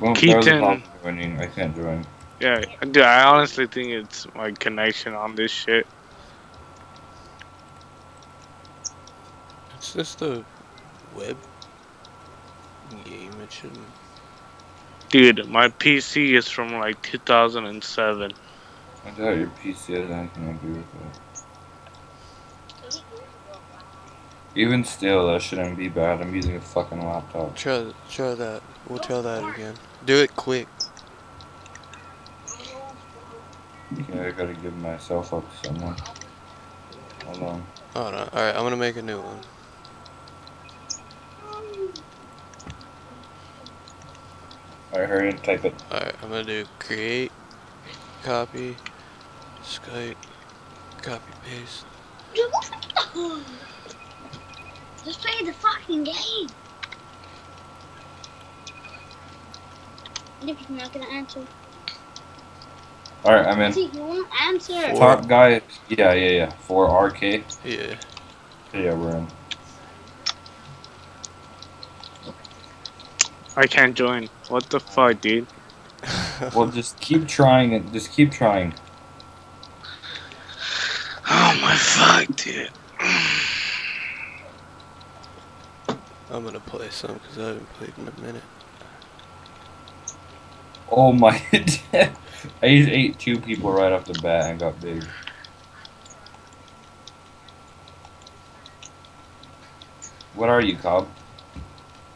Well, Keaton. there's a joining. I can't join. Yeah, dude, I honestly think it's my connection on this shit. It's just a web game. It shouldn't. Dude, my PC is from like 2007. I doubt your PC has anything to do with it. Even still, that shouldn't be bad. I'm using a fucking laptop. Try, try that. We'll try that again. Do it quick. Okay, I gotta give myself up to someone. Hold on. Oh no. Alright, I'm gonna make a new one. Alright, hurry and type it. Alright, I'm gonna do create, copy, Skype, copy paste. Dude, what Just play the fucking game. If you're not gonna answer, Alright, I'm in. see, you won't answer. Four. Top guy, yeah, yeah, yeah. For RK. Yeah. Yeah, we're in. I can't join. What the fuck, dude? Well, just keep trying it. Just keep trying. Oh my fuck, dude. I'm gonna play some because I haven't played in a minute. Oh my. I just ate two people right off the bat and got big. What are you, Cobb?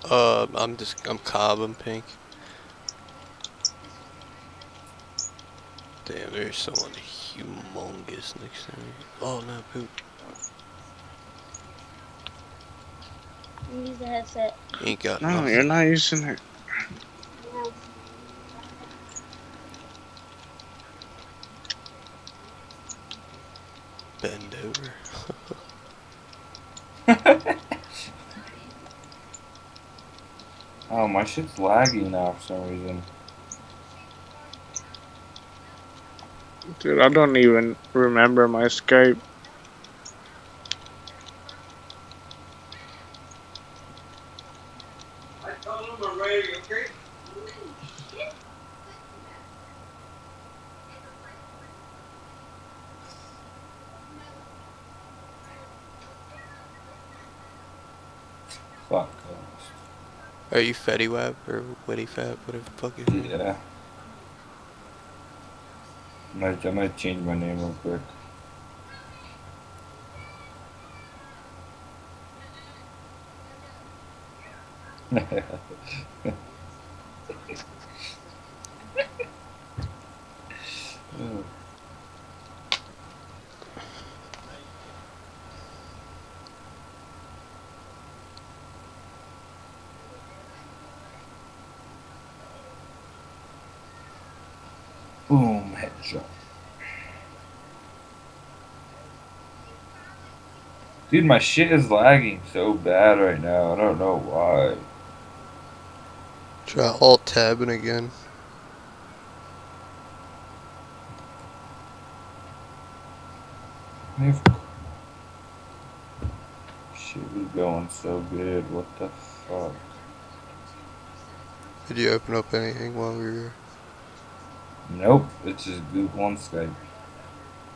Uh, I'm just, I'm Cobb, I'm pink. Damn, there's someone humongous next to me. Oh no, poop. Use the headset. Ain't got No, nothing. you're not using it. Bend over. Oh, my shit's lagging now for some reason. Dude, I don't even remember my Skype. I told him I'm ready, okay? Fuck. Are you Fetty Wap or Witty Fab, whatever the fuck you Yeah. I might, I might change my name real quick. Boom, headshot. Dude, my shit is lagging so bad right now. I don't know why. Try alt tabbing again. Shit was going so good. What the fuck? Did you open up anything while we were? Nope, it's just Google on Skype.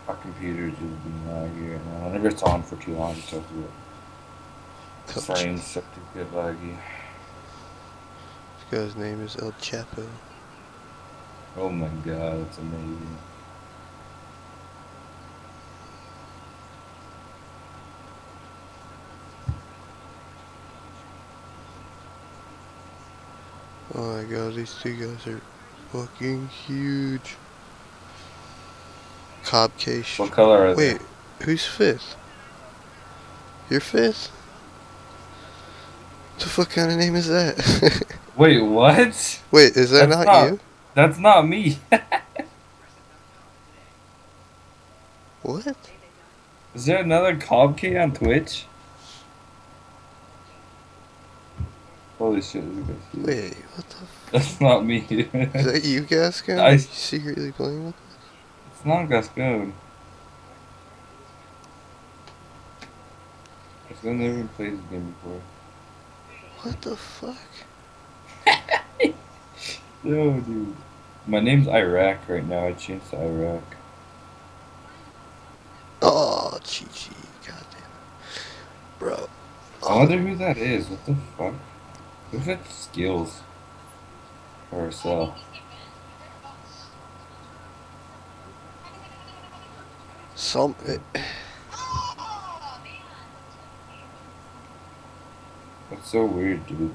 My computer just being laggy right now. Whenever it's on for too long, it starts to get frames start to get laggy. This guy's name is El Chapo. Oh my god, it's amazing. Oh my god, these two guys are fucking huge. Cobb case. What color are Wait, who's fifth? You're fifth? What The fuck kind of name is that? Wait, what? Wait, is that not, not- you? That's not me. What? Is there another Kobk on Twitch? Holy shit, look at this. Wait, what the? That's not me. Is that you, Gascon? I- You secretly playing with? It's not I've never even played this game before. What the fuck? No, dude. My name's Iraq right now. I changed to Iraq. Oh, Chi Chi, goddamn, bro. I wonder who that is. What the fuck? If it's skills? Or herself? That's so weird, dude.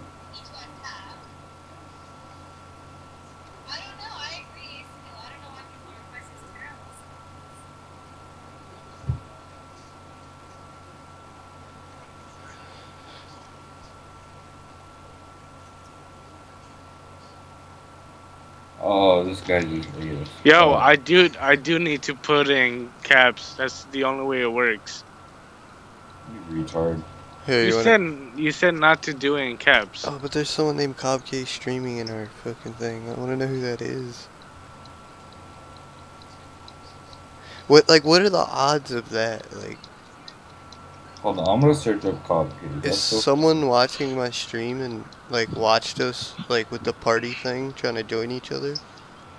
I don't know. I agree. Still, I don't know why people are versus terrible. Oh, this guy just made us. Yo, I do I do need to put in caps. That's the only way it works. you retard. Here, You you wanna? said you said not to do it in caps. Oh, but there's someone named Kobk streaming in our fucking thing. I want to know who that is. What, like, what are the odds of that? Like, Hold on, I'm gonna search up Kobk. That's is so someone watching my stream and like watched us like with the party thing, trying to join each other?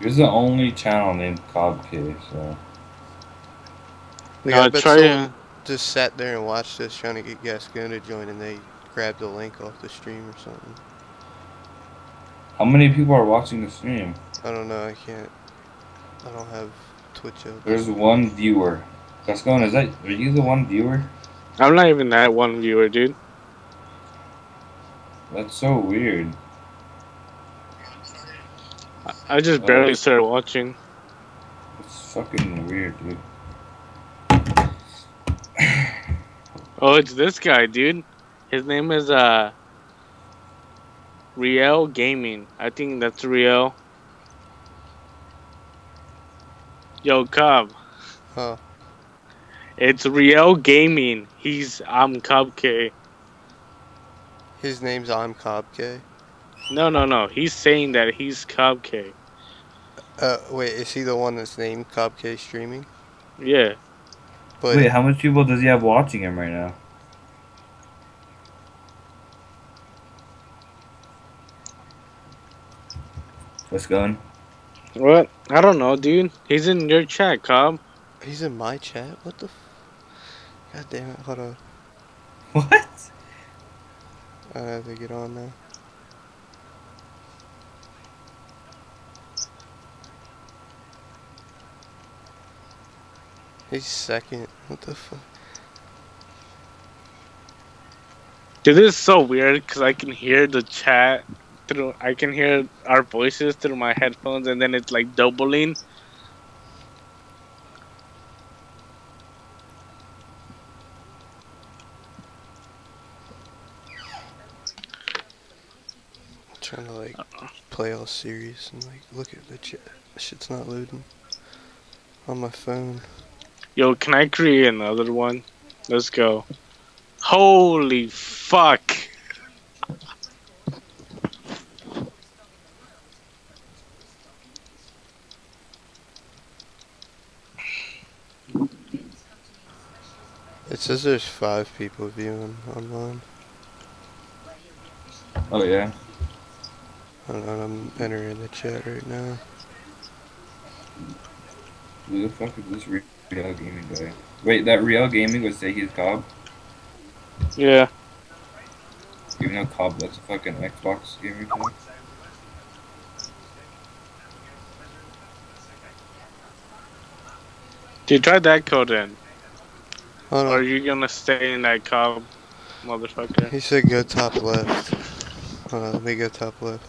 Here's the only channel named Kobk, so. Like, No, I bet try someone to- just sat there and watched us trying to get Gascon to join, and they grabbed the link off the stream or something. How many people are watching the stream? I don't know. I can't. I don't have Twitch open. There's one viewer. Gascon, is that are you the one viewer? I'm not even that one viewer, dude. That's so weird. I- I just barely started watching. It's fucking weird, dude. Oh, it's this guy, dude. His name is uh Riel Gaming. I think that's Riel. Yo, Cobb. Huh. It's Riel Gaming. He's I'm Kobk. His name's I'm Kobk. No, no, no. He's saying that he's Kobk. Uh, wait, is he the one that's named Kobk streaming? Yeah. But Wait, how much people does he have watching him right now? What's going? What? I don't know, dude. He's in your chat, Cobb. he's in my chat. What the? F- God damn it! Hold on. What? I have to get on now. He's second. What the fuck? Dude, this is so weird because I can hear the chat through. I can hear our voices through my headphones, and then it's like doubling. I'm trying to like play all serious and like look at the chat. Shit's not loading on my phone. Yo, can I create another one? Let's go. Holy fuck. It says there's five people viewing online. Oh yeah. Hold on, I'm entering the chat right now. Who the fuck is this Real Gaming guy? Wait, that Real Gaming was he's Cobb? Yeah. Even though Cobb that's a fucking Xbox gamer too? Dude, try that code in. Hold Or are you gonna stay in that cob, motherfucker? He said go top left. Hold on, let me go top left.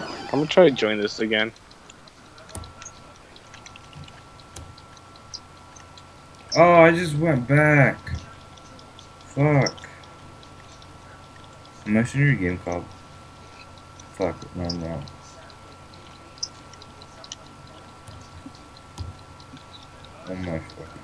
I'm gonna try to join this again. Oh, I just went back. Fuck. Your game Cobb? Fuck, no, not. Oh my fucking.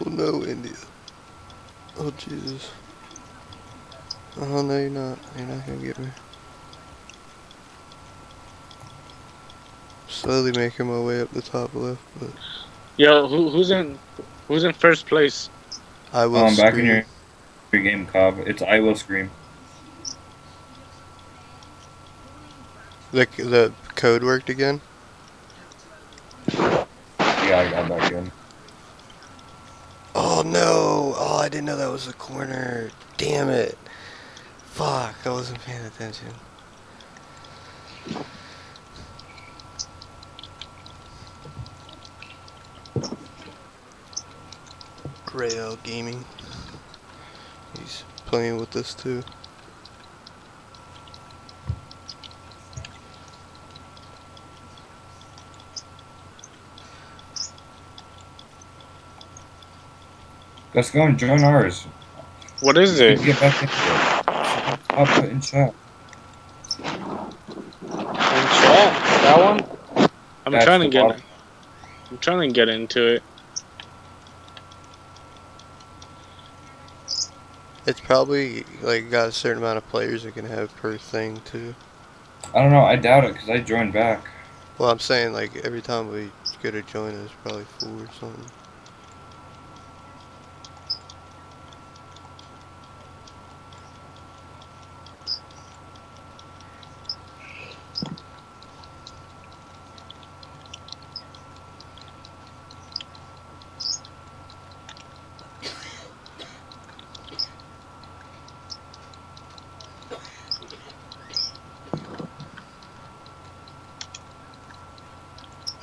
Oh no, India. Oh Jesus. Oh no, you're not. You're not gonna get me. Slowly making my way up the top left, but Yo, who, who's in who's in first place? I will. Oh, I'm back in your, your game Cobb. It's I Will Scream. The the code worked again. Yeah, I got back in. Oh no! Oh, I didn't know that was the corner. Damn it! Fuck! I wasn't paying attention. Rail Gaming. He's playing with this too. Let's go and join ours. What is it? Get back into it. I'll put in chat. In chat? That one? I'm That's trying to get one. I'm trying to get into it. It's probably like got a certain amount of players it can have per thing too. I don't know. I doubt it because I joined back. Well, I'm saying like every time we get to join, it's probably four or something.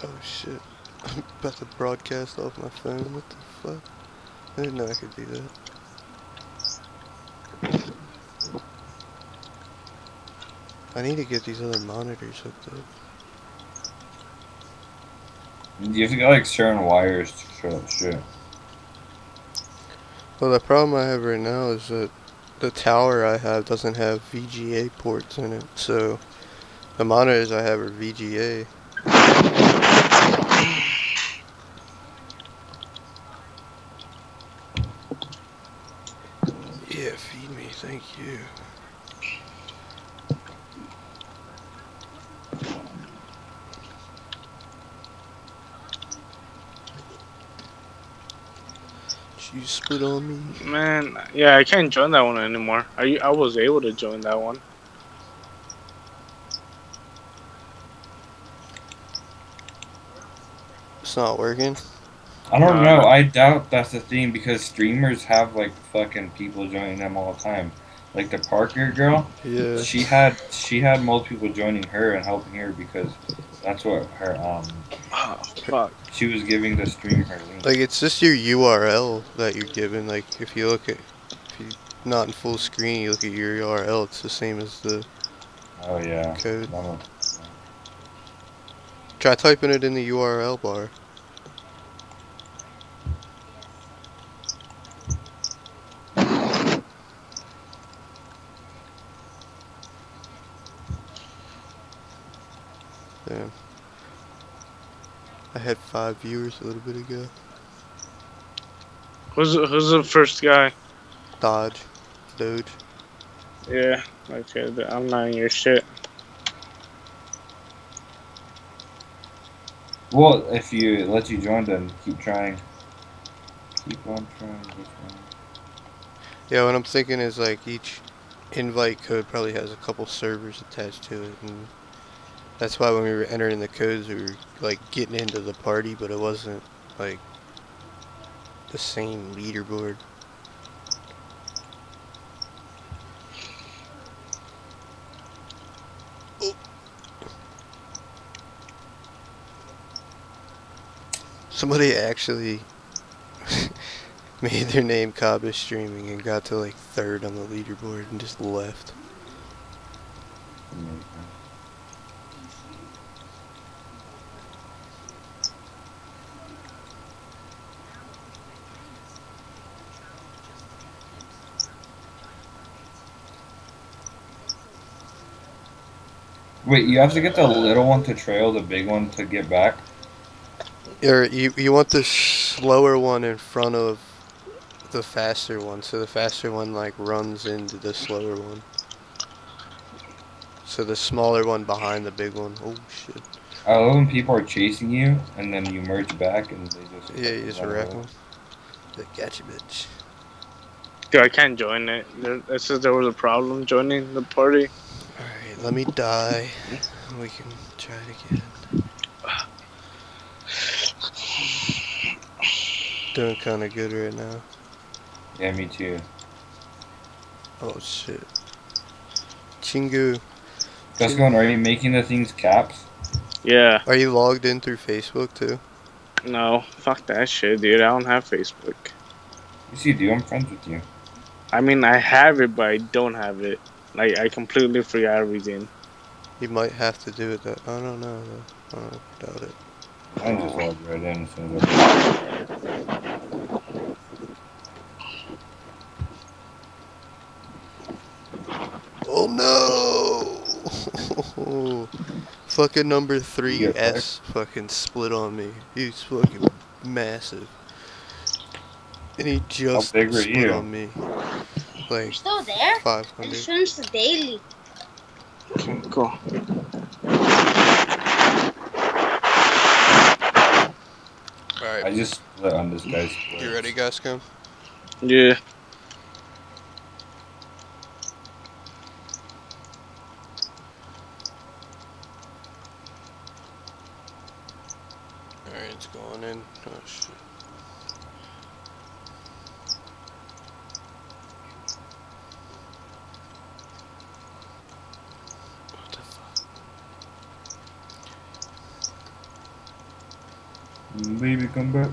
Oh shit. I'm about off my phone. What the fuck? I didn't know I could do that. I need to get these other monitors hooked up. You have to get like certain wires to show that shit. Well, the problem I have right now is that the tower I have doesn't have VGA ports in it, so the monitors I have are VGA. Yeah, feed me, thank you. You spit on me. Man, yeah, I can't join that one anymore. I I was able to join that one. It's not working. I don't Uh, know. I doubt that's the thing because streamers have like fucking people joining them all the time. Like the Parker girl, Yeah. she had she had multiple people joining her and helping her because that's what her um fuck. she was giving the stream her link. Like it's just your URL that you're given. Like if you look at, if you're not in full screen, you look at your URL. It's the same as the oh yeah. code. Try typing it in the URL bar. Yeah. I had five viewers a little bit ago. Who's who's the first guy? Dodge. Doge. Yeah. Okay. th- I'm not in your shit. Well, if you let you join, then keep trying. Keep on trying. keep trying. Yeah, what I'm thinking is like each invite code probably has a couple servers attached to it, and that's why when we were entering the codes, we were like getting into the party, but it wasn't like the same leaderboard. Oh. Somebody actually made their name Kaba streaming and got to like third on the leaderboard and just left. Wait, you have to get the little one to trail the big one to get back. Or you you want the slower one in front of the faster one, so the faster one like runs into the slower one. So the smaller one behind the big one. Oh shit! I love when people are chasing you and then you merge back and they just Yeah, you just run wreck away. them. Gotcha, bitch. Dude, I can't join it. There, it says there was a problem joining the party. All right, let me die. We can try it again. Doing kind of good right now. Yeah, me too. Oh shit. Chingu, Just going. Are you making the things caps? Yeah. are you logged in through Facebook too? No. Fuck that shit, dude. I don't have Facebook. Yes, you do. I'm friends with you. I mean, I have it, but I don't have it. Like, I completely forgot everything. You might have to do it that. I don't know. I don't doubt it. I just logged right in as soon as I. Oh no! fucking number three You get S fucking split on me. He's fucking massive. And he just split you? on me. You're Like still there? I 500. just finished the daily. Cool. Alright, I just split on this guy's. you ready, guys? Come. Yeah. Alright, it's going in. Oh shit. What the fuck? Baby, come back.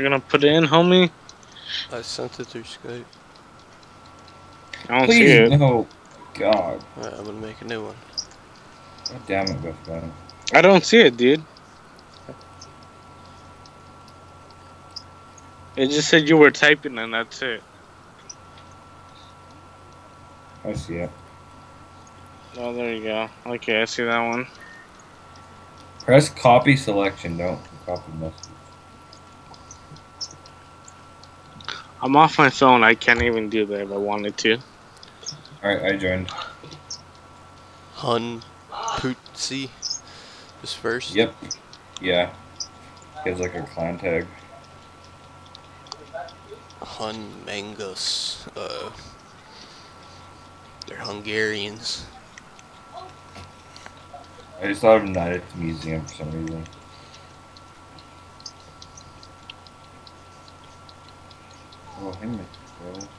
You're gonna put it in, homie? I sent it through Skype. I don't see it. no. God. Alright, I'm gonna make a new one. God damn it, Buff Guy. I don't see it, dude. It just said you were typing and that's it. I see it. Oh, there you go. Okay, I see that one. Press copy selection. Don't copy message. I'm off my phone. I can't even do that if I wanted to. Alright, I joined. Hun Pootsie. His first. Yep. Yeah. He has like a clan tag. Hun Mangus. Uh, they're Hungarians. I just thought of United Museum for some reason. Oh, hey, bro.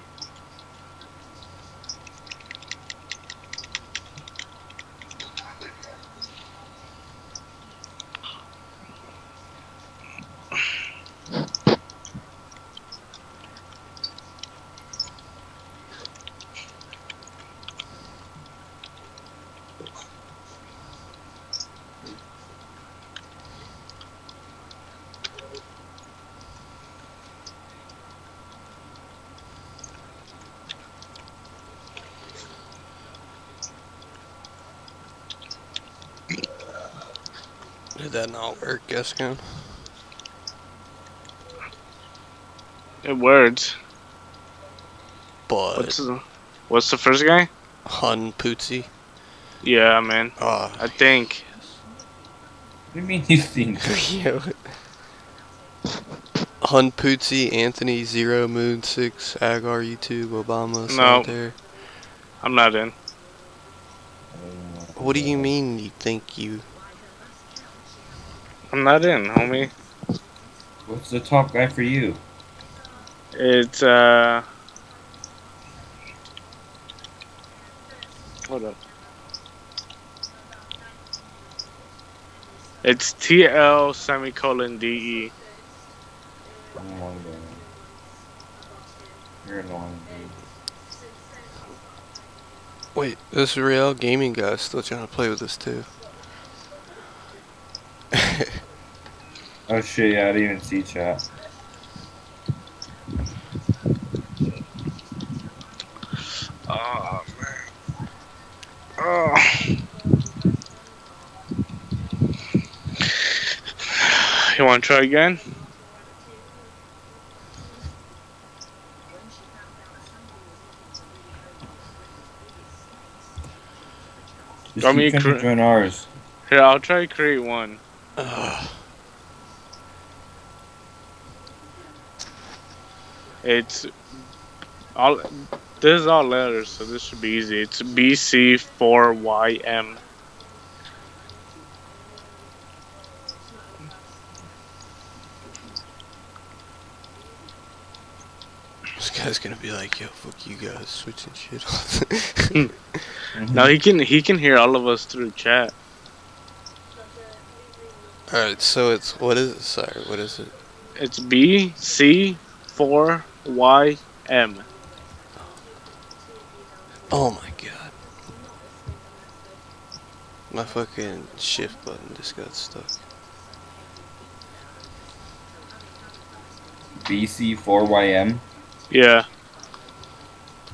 Did that not work, Gascon? It words. But What's the, what's the first guy? Hun Pootsie. Yeah, man. Ah, I think. What do you mean you think? Yo. Hun Pootsie, Anthony, Zero, Moon, Six, Agar, YouTube, Obama, No. Solitaire. I'm not in. What do you mean you think you... I'm not in, homie. What's the top guy for you? It's uh. Hold up. It's TL semicolon E. DE. I'm annoying. You're annoying, dude. Wait, this real gaming guy is still trying to play with us too. Oh shit, yeah, I didn't even see chat. Oh man. Oh. You want to try again? Just Want me keep to trying to cr- join ours. Here, I'll try to create one. Ugh. It's all. This is all letters, so this should be easy. It's BC4YM. this guy's gonna be like, yo, fuck you guys, switching shit. Mm-hmm. Now he can he can hear all of us through chat. Alright, so it's, what is it? Sorry, what is it? It's BC4YM. Oh my god. My fucking shift button just got stuck. BC4YM. Yeah.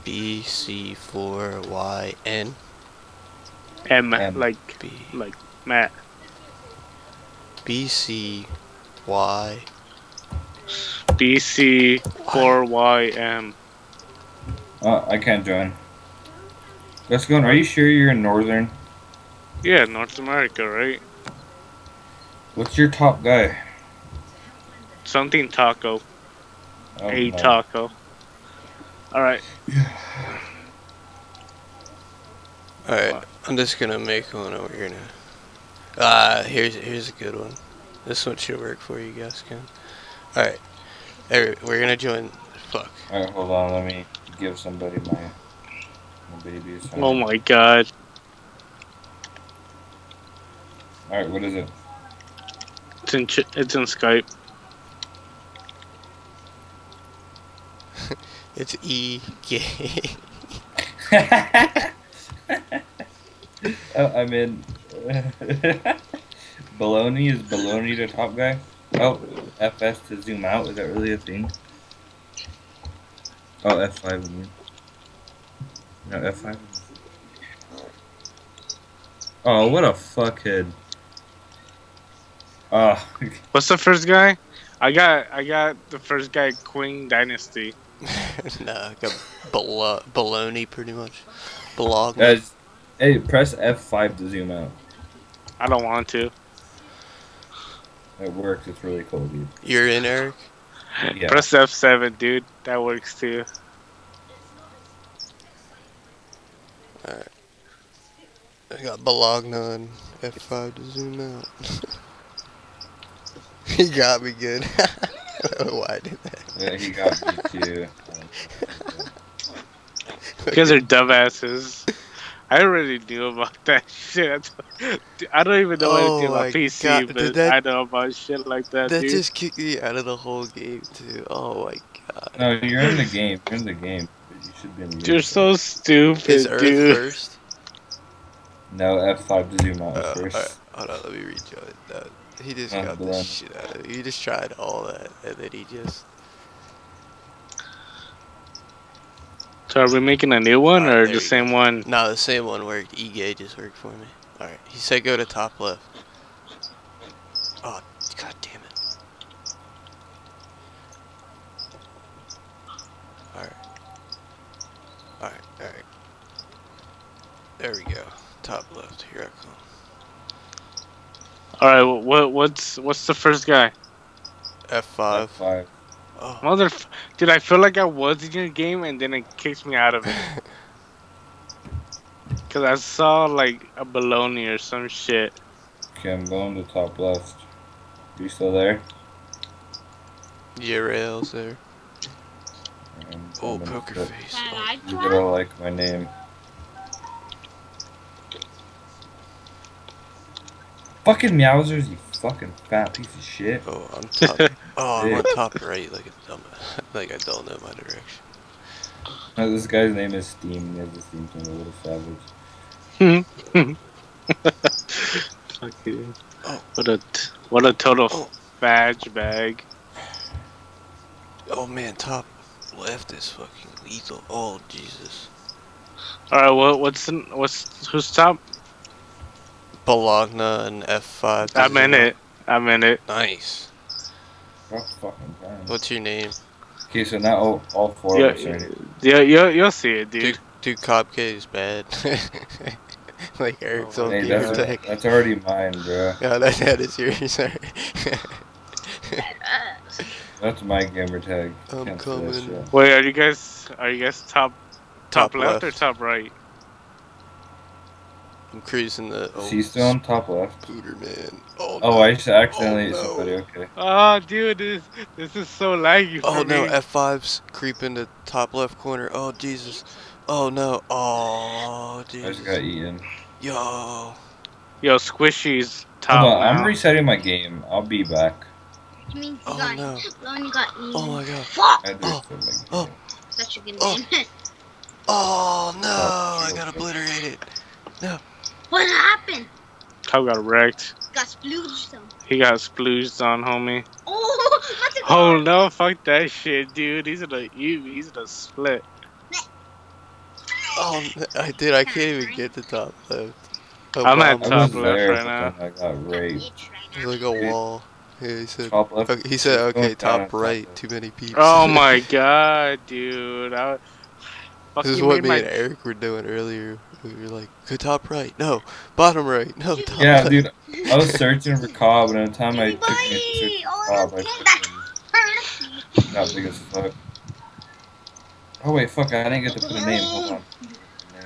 BC4YN. M, M. like B. like Matt. BCY. BC4YM. Oh, I can't join. Let's go. Are you sure you're in Northern? Yeah, North America, right? What's your top guy? Something taco. Oh, A no. taco. Alright. Alright, I'm just gonna make one over here now. gonna. Ah, here's here's a good one. This one should work for you guys, can. Alright, Every- we're gonna join. Fuck. Alright, hold on. Let me give somebody my, my baby. a. Oh my god. Alright, what is it? It's in it's in Skype. It's E K. oh, I'm in. Baloney is baloney the top guy? Oh, FS to zoom out. Is that really a thing? Oh, F5 I mean. No, F5. Oh, what a fuckhead. Oh, What's the first guy? I got I got the first guy Queen Dynasty. nah, got balo- baloney pretty much. Blog. guys. Hey, press F5 to zoom out. I don't want to. It works. It's really cool, dude. You're in, Eric. Yeah. Press F7, dude. That works too. Alright. I got Bologna and F5 to zoom out. he got me good. I don't know why I did that. Yeah, he got me too. You guys are dumbasses. I already knew about that shit. I don't even know Oh anything about PC, God, but did that- I know about shit like that, That dude. just kicked me out of the whole game too. Oh my god. No, you're in the game. You're in the game. You should be in the game. You're so stupid, Is Earth dude. first? No, F5 to zoom out Uh, first. alright, hold on, let me rejoin. No, he just Oh, got the shit out of it. He just tried all that, and then he just. So are we making a new one Alright, or there the you same one? No, the same one worked. E-Gay just worked for me. Alright, he said go to top left. Oh, god damn it. Alright. Alright, alright. There we go. Top left. Here I come. All right, what what's what's the first guy? F5. F5. Oh, Mother, dude, I feel like I was in your game and then it kicks me out of it. Cause I saw like a baloney or some shit. Okay, I'm going to top left. You still there? yeah, rails there. Oh, poker put- face. Oh, You're try? gonna like my name. Fucking Meowsers, you fucking fat piece of shit. oh, I'm top. Oh, I'm on top right, like a dumb. Like I don't know my direction. No, this guy's name is Steam. He has a Steam thing, a little savage. Fuck you. Oh. What a t- what a total Oh. fadge bag. Oh man, top left is fucking lethal. Oh Jesus. All right, what what's in, what's who's top? Bologna and F5. I'm in it. I'm in it. Nice. Fuck fucking time. What's your name? Okay, so now all, all four Yeah, of us are yeah, you you'll see it, dude. Dude, dude, Kobk is bad. like Eric's old oh, Hey, gamer that's, tag. that's already mine, bro. Yeah, that, that is yours. Sorry. That's my gamer tag. I'm Can't say that coming. Wait, are you guys are you guys top top, Top left, or top right? I'm cruising the. Is he still on top left? Pooter man. Oh, Oh, no. I just accidentally Oh, no. somebody. Okay. Oh, dude, this this is so laggy for Oh no, me. F5's creeping to top left corner. Oh Jesus. Oh no. Oh dude. I just got eaten. Yo. Yo, Squishy's top Hold on, I'm resetting my game. I'll be back. Which means Oh, got, no. Lonnie got eaten. Oh my god. Fuck! I had to Oh, oh. Such a good Oh. name. Oh no, Oh, I got okay. obliterated. what happened? Top got wrecked. Got splooged some. He got splooged on, homie. Oh, that's a Oh no, fuck that shit, dude. He's in a he's in a split. Oh, n- I did. I can't even get the top left. I'm at Obama. I top left right now. I got raped. right There's like a wall. Yeah, he said. Top left. Okay, he said, okay, top right. Too many peeps. Oh my god, dude. I, fuck, This is what me my- and Eric were doing earlier. We were like, go top right. No, bottom right. No, top Yeah, left. dude. I was searching for Cobb, and at the time I took me to Oh, for Cobb, I that that fucking got big as fuck. Oh wait, fuck! I didn't get to put a name. Hold on.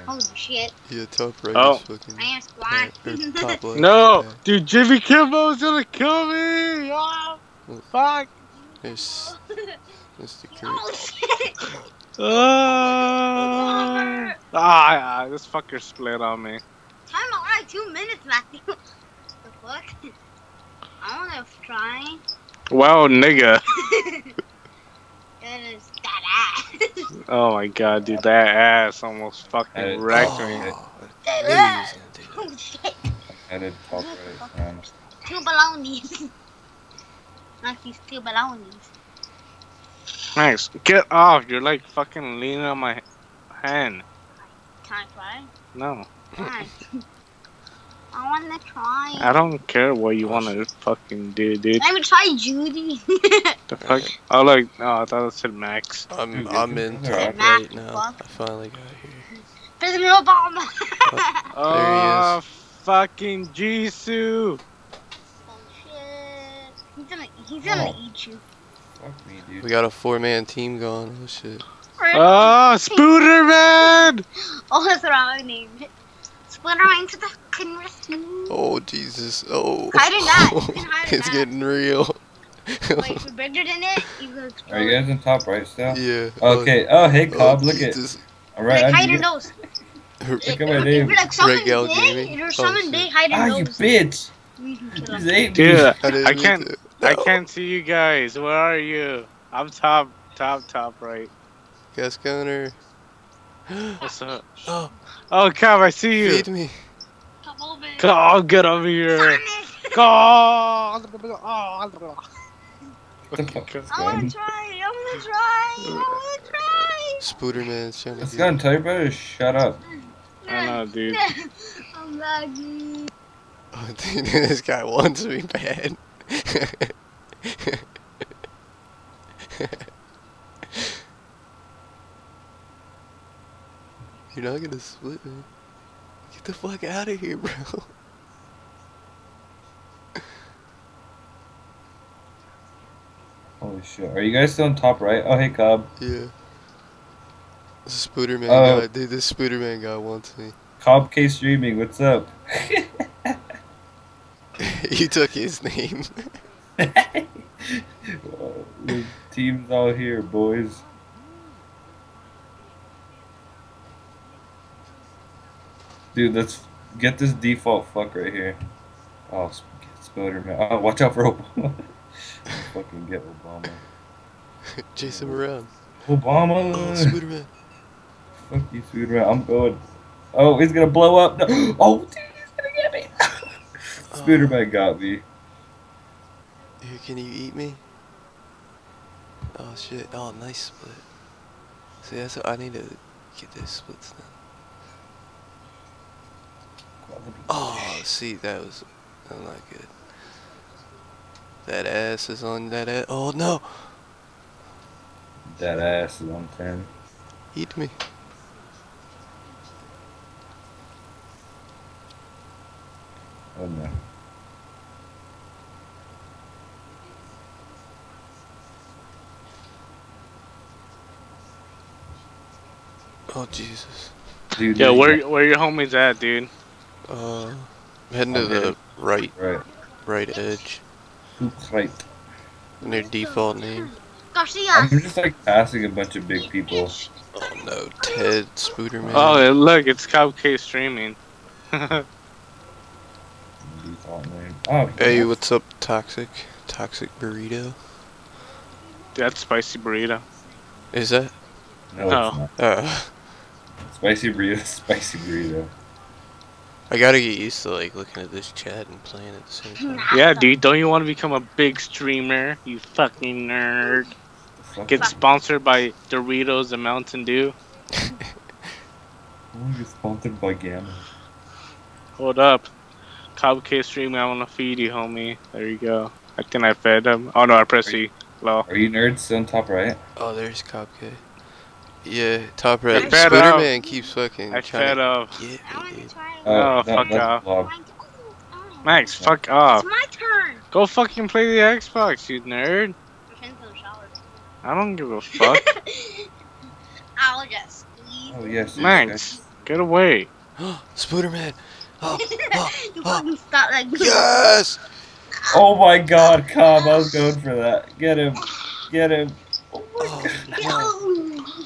Holy shit. Yeah, top right Oh. is fucking. I am squad. or top left. No, Yeah. dude, Jimmy Kimbo's gonna kill me. Oh, fuck. There's Mr. Kurt. oh shit. Uh, ah, ah, this fucker split on me. Time alive, two minutes, Matthew. the fuck? I wanna try. Wow, nigga. It is that ass. Oh my god, dude, that ass almost Hey. fucking wrecked me. Oh, I that ass. was gonna. Oh shit. Headed top right. Man. Two balonies. Matthew's two balonies. Max, get off. You're like fucking leaning on my hand. Can I try? No, Why? I wanna try. I don't care what you want to fucking do, dude. Let me try Judy. The fuck? Oh, like, oh, I thought it said Max. I'm I'm in is top alright. right now. Fuck. I finally got here. President Obama. Oh, oh, fucking Jisoo. Oh shit. He's gonna Oh. eat you. Fuck me, dude. We got a four-man team going. Oh shit. Oh, Spooderman! Oh, that's the wrong name. Splitter into the rescue. Oh Jesus. Oh. Hide in that. You hide it's that. getting real. Wait, you're bigger than it, you. Are you guys in top right still? yeah. Okay. Oh, hey, Oh, Cobb, look at. Jesus. All Like, hide I'm your nose. Look at If, my name. you're like someone Gal big, Gaming? you're Oh, someone shit. big, hide your Ah, you nose. bitch! You can kill You him. ate me. Dude, I, I didn't can't. to. I can't see you guys. Where are you? I'm top, top, top right. Gas counter. What's up? Oh, Oh, Cobb, I see you. feed me. Couple bit. Get over here. Sonic! Go. What the fuck is I wanna going try, I wanna try, I wanna try. Spooderman's trying to Let's do go and tell your brother shut up. I know, dude. I'm laggy. Oh, dude, this guy wants me bad. You're not gonna split me. Get the fuck out of here, bro. Holy shit. Are you guys still on top right? Oh, hey, Cobb. Yeah. This Spooderman Oh. guy, dude, this Spooderman guy wants me. Kobk Streaming, what's up? you took his name. The team's all here, boys. Dude, let's get this default fuck right here. Oh, Sp- Spider-Man. Oh, watch out for Obama. Fucking get Obama. Chase him around. Obama! Oh, Spooderman. Fuck you, Spider-Man. I'm going. Oh, he's gonna blow up. No. Oh, dude, he's gonna get me. Spider-Man oh. got me. Here, can you eat me? Oh shit! Oh, nice split. See, that's what I need to get this splits now. Oh, see, that was that was not good. That ass is on that ass. Oh no! That ass is on 10. Eat me. Oh no. Oh Jesus. Dude, Yeah, where where your homies at, dude? Uh, I'm heading to Okay. the right, Right. right edge. Right. In their default name. Garcia. I'm just like passing a bunch of big people. Oh no, Ted Spooderman. Oh, look, it's Kobk streaming. Default name. Oh, Hey, what's up, Toxic? Toxic Burrito? That's spicy burrito. Is that? no, Oh. it's not. Uh, Spicy burrito, spicy burrito. I gotta get used to like looking at this chat and playing at the same time. Yeah, dude, don't you want to become a big streamer? You fucking nerd. Get sponsored by Doritos and Mountain Dew. You're sponsored by Gamma. Hold up. Kobk streaming, I want to feed you, homie. There you go. I think I fed him. Oh no, I pressed E. Low. Are you nerds on top right? Oh, there's Cop K. Yeah, top right. I fed up. Keeps fucking I trying fed to up. get me, want dude. to try it. Oh, that- fuck that's off. vlog. Oh, Max, fuck It's off. my turn. Go fucking play the Xbox, you nerd. Depends on the shower. I don't give a fuck. I'll just squeeze. Oh yes. yes, Max, get away. Spooderman! Oh, oh, you oh. fucking stop like yes! yes. Oh my God, Cobb! I was going for that. Get him. Get him. Oh my Oh, God. no.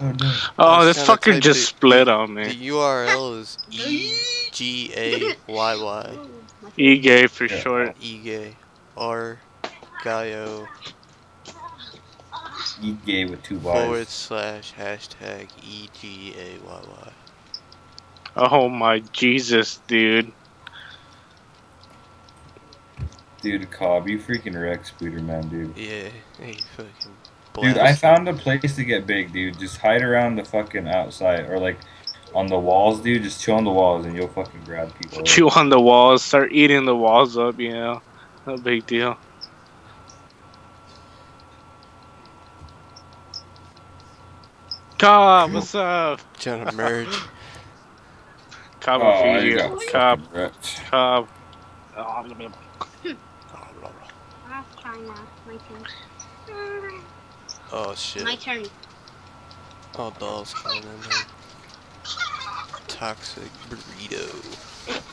Oh no. Oh, this trying fucker just it. split on me. The. URL is E G A Y Y. E gay for Yeah. short. Ege. R. Gaio. You gay with two Y's. Forward slash hashtag E G A Y Y. Oh my Jesus, dude. Dude, Cobb, you freaking wreck Spooderman, dude. Yeah, hey, fucking. Dude, I found a place to get big, dude. Just hide around the fucking outside or like on the walls, dude. Just chew on the walls and you'll fucking grab people. Chew on the walls, start eating the walls up, you know. No big deal. Cobb, what's up? Trying to merge. Cobb Oh, will I feed you. got Cobb, fucking wrecked. Cobb. Oh, blah, blah. try now. My turn. Oh shit. My turn. Oh, dolls coming in there. Toxic burrito.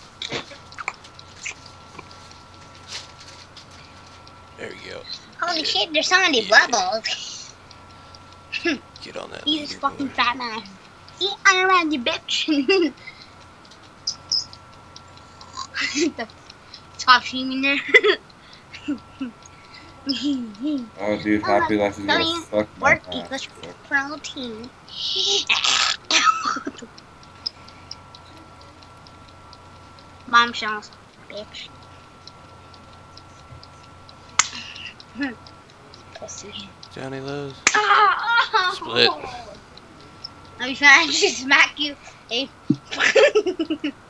There you go. Holy shit, there's so many bubbles. Hmm. Get on that. He's leaderboard. fucking fat man. See, I'm around you, bitch. the top streaming there. Oh, dude, Happy Life is Don't gonna you fuck my work ass. equals protein. Mom shells, bitch. Pussy. Johnny Lowe's. Ah! Split. Let me try to smack you. Hey.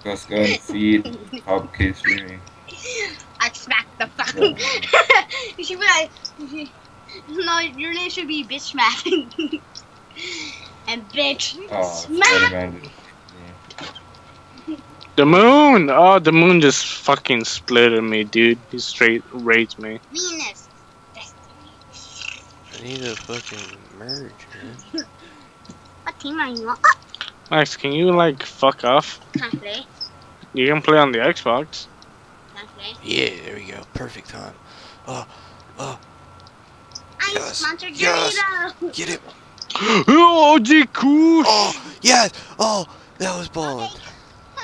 Let's go and feed Cupcake Streaming. I smacked the fuck. You should be like, no, your name should be bitch smack. and bitch Oh, smack. Spider-Man. The moon! Oh, the moon just fucking splitted me, dude. He straight raped me. Venus. Destiny. I need a fucking merge, man. What team are you on? Max, can you like fuck off? can I play? You can play on the Xbox. Can I play? Yeah, there we go. Perfect time. Oh, oh, I'm Yes, sponsored yes. Dorito. get it. oh, the cool. Oh, yes. Oh, that was balling.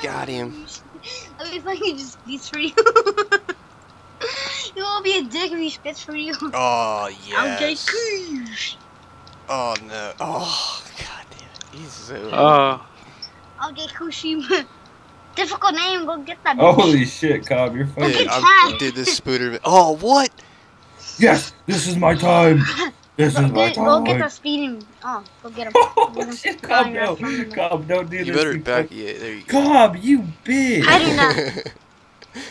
Got him. I'll be fucking just spits for you. you won't be a dick if he spits for you. Oh, Okay, yes. cool. Oh, no. Oh, god damn it. He's so... Uh, get Kushima. Difficult name, go get that. Bitch. holy shit, Cobb, you're fucking. Dude, I did this spooter. Oh, what? Yes, this is my time. This Go is my get, go get the time. speeding. Oh, go get him. Oh shit, Cobb, no, Cobb, don't do this. You better you back. fuck- Yeah, there you go. Cobb, you bitch. I do not.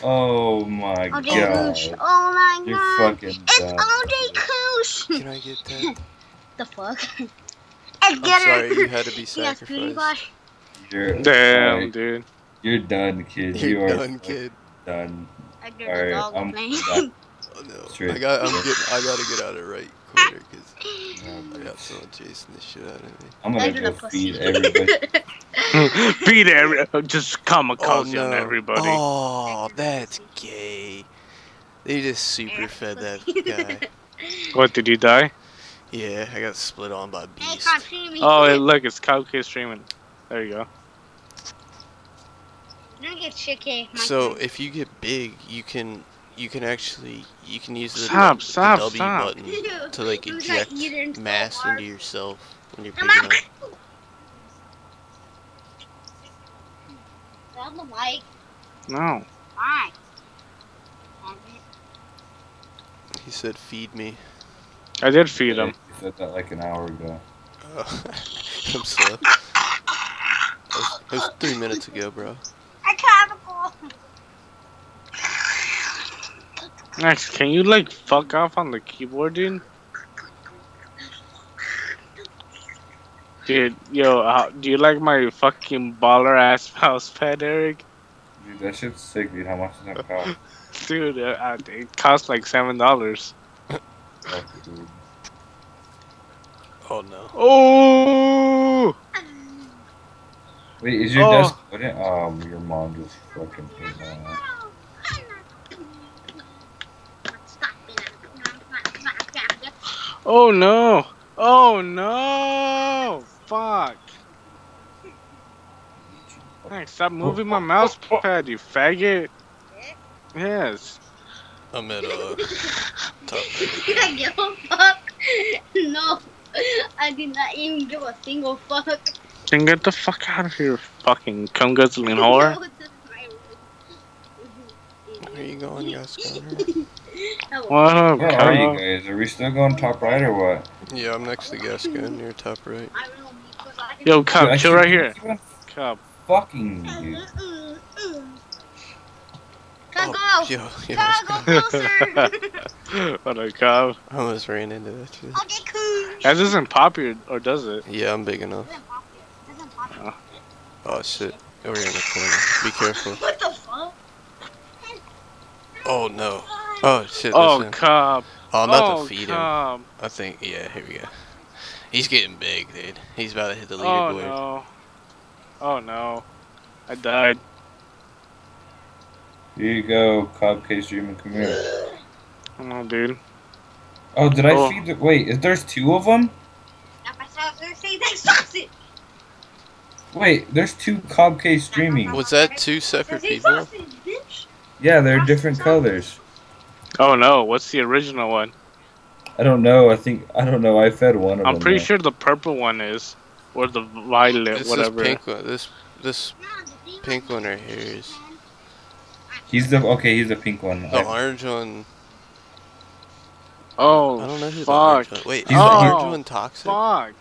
Oh my OJ god. Koosh. Oh my You're god. fucking It's dumb. OJ Koosh. Can I get that? the fuck? Let's I'm get sorry, her. you had to be Yes, beauty sacrificed. wash. You're, damn, alright, dude. You're done, kid. you You're done, kid. done. I get Alright, I'm done. Oh no, Straight. I got. I'm getting. I gotta get out of the right corner because oh, I got someone chasing the shit out of me. I'm gonna Under go the pussy. feed everybody. Beat every, just Oh kamikaze no! on everybody. Oh, that's gay. They just super fed that guy. What, did you die? Yeah, I got split on by Hey, beast. can't see me. Oh, hey, look, it's Cupcake streaming. There you go. Don't get shit kicked. So turn. if you get big, you can you can actually you can use the, Stop, the stop, W stop. button to like I'm just gonna inject into mass into yourself when you're Come big on. enough. Grab the mic. No. Fine. He said, "Feed me." I did feed him. You said that like an hour ago. Oh, I'm slow. That was, that was three minutes ago, bro. I can't go. Max, can you like fuck off on the keyboard, dude? Dude, yo, uh, do you like my fucking baller ass mouse pad, Eric? Dude, that shit's sick, dude. How much does that cost? Dude, uh, uh, it costs like seven dollars. Fuck, dude. Oh no. Oh! Wait, is your Oh. desk wooden? Um, your mom just fucking hit my ass. Oh no! Oh no! Fuck! Max, stop moving my mouse pad, you faggot! Yes. I'm at uh top. I give a fuck. No, I did not even give a single fuck. Then get the fuck out of here, fucking cum guzzling whore. No, this is. Where you going, guys? Oh, What up, Where are you guys? Are we still going top right or what? Yeah, I'm next to Gasca near top right. my room because I can- Yo, Dude, Cub, chill right here. you wanna Cub. Fucking dude. Mm, mm. Come Oh, yo, yo, Come go closer. what up, Cub? I almost ran into that shit. okay, cool. That doesn't pop you, or does it? Yeah, I'm big enough. Doesn't pop you. Doesn't pop you. Oh shit. Over here in the corner. Be careful. What the fuck? Oh no. Oh shit! Oh, this oh, I'm about oh, to feed him. Cobb. I think. Yeah, here we go. He's getting big, dude. He's about to hit the oh, leaderboard. Oh no. Oh no. I died. Here you go, Cobb Case Dreaming. Come here. Come on, dude. Oh, did I Oh. feed the. Wait, is there's two of them? Now my sausage, say sausage. Wait, there's two Cobb Case Streaming. Was that two separate people? Yeah, they're different colors. Oh no, what's the original one? I don't know. I think I don't know. I fed one of I'm them. pretty though. sure the purple one is. Or the violet, This whatever. is pink one. This this pink one right here is He's the okay. He's the pink one. the I- orange one. Oh, I don't know who the orange one. Wait, He's is the the- orange Oh, one toxic? Fuck.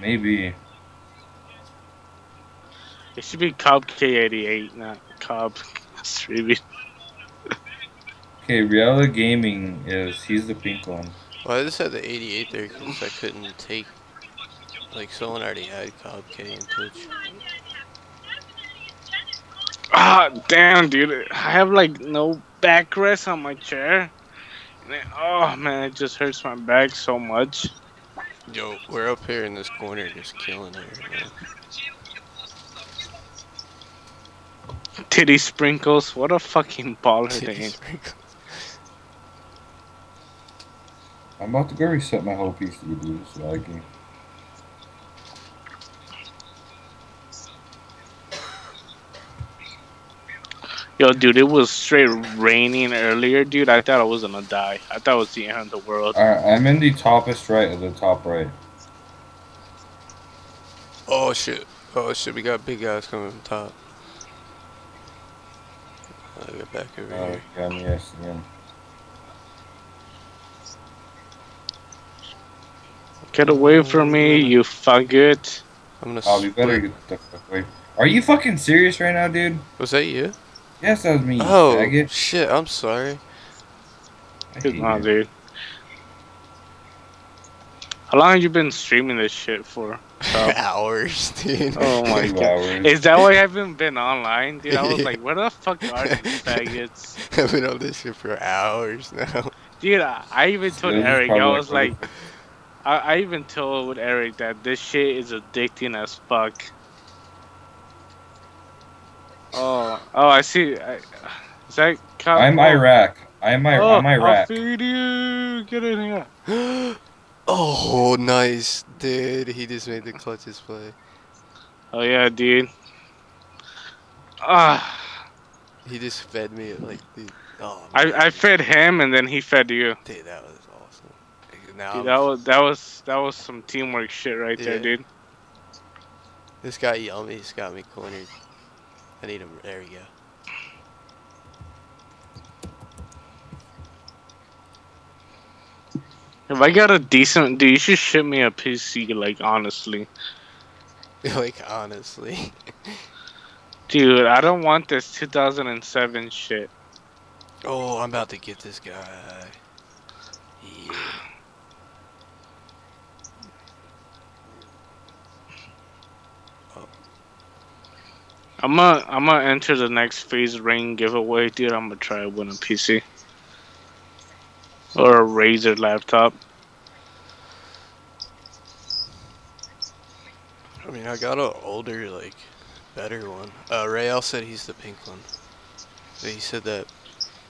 maybe. It should be Kobk88, not Cobb Streamy. Okay, Reala Gaming is he's the pink one. Well, I just had the 88 there because I couldn't take. Like someone already had Kobk in Twitch. Ah, damn, dude. I have like no backrest on my chair. And it, oh man, it just hurts my back so much. Yo, we're up here in this corner just killing it right now. Titty sprinkles. What a fucking baller Titty thing. sprinkles. I'm about to go reset my whole PC, dude. It's lagging. Yo, dude, it was straight raining earlier, dude. I thought I was gonna die. I thought it was the end of the world. Alright, I'm in the toppest right of the top right. Oh shit. Oh shit, we got big guys coming from top. I get back over Oh, here. got me yes again. Get away from me, you faggot. I'm gonna Oh, you better get the fuck away. Are you fucking serious right now, dude? Was that you? Yes, that was me. you Oh faggot. shit, I'm sorry. I Good hate on, dude. How long have you been streaming this shit for? Oh. So- Hours, dude. Oh my god. Is that why I haven't been online, dude? I was like, where the fuck are these faggots? I've been on this shit for hours now. Dude, I, I even told This Eric, I probably was like, I, I even told Eric that this shit is addicting as fuck. Oh, oh, I see. I, is that? Cal- I'm oh, Iraq. I'm, I- Oh, I'm I'll Iraq. feed you. Get in here. oh, nice, dude. He just made the clutchest play. Oh yeah, dude. Ah, He just fed me like, dude. Oh, I man. I fed him and then he fed you. Dude, that was awesome. Now Dude, that was that was that was some teamwork shit right there, dude. this guy Yummy's got me cornered. I need him. There we go. If I got a decent, dude, you should ship me a PC. Like honestly, like honestly, dude, I don't want this 2007 shit. oh, I'm about to get this guy. Yeah. I'm gonna I'm gonna enter the next phase ring giveaway, dude. I'm gonna try to win a PC or a Razer laptop. I mean, I got an older, like, better one. Uh, Rael said he's the pink one. But he said that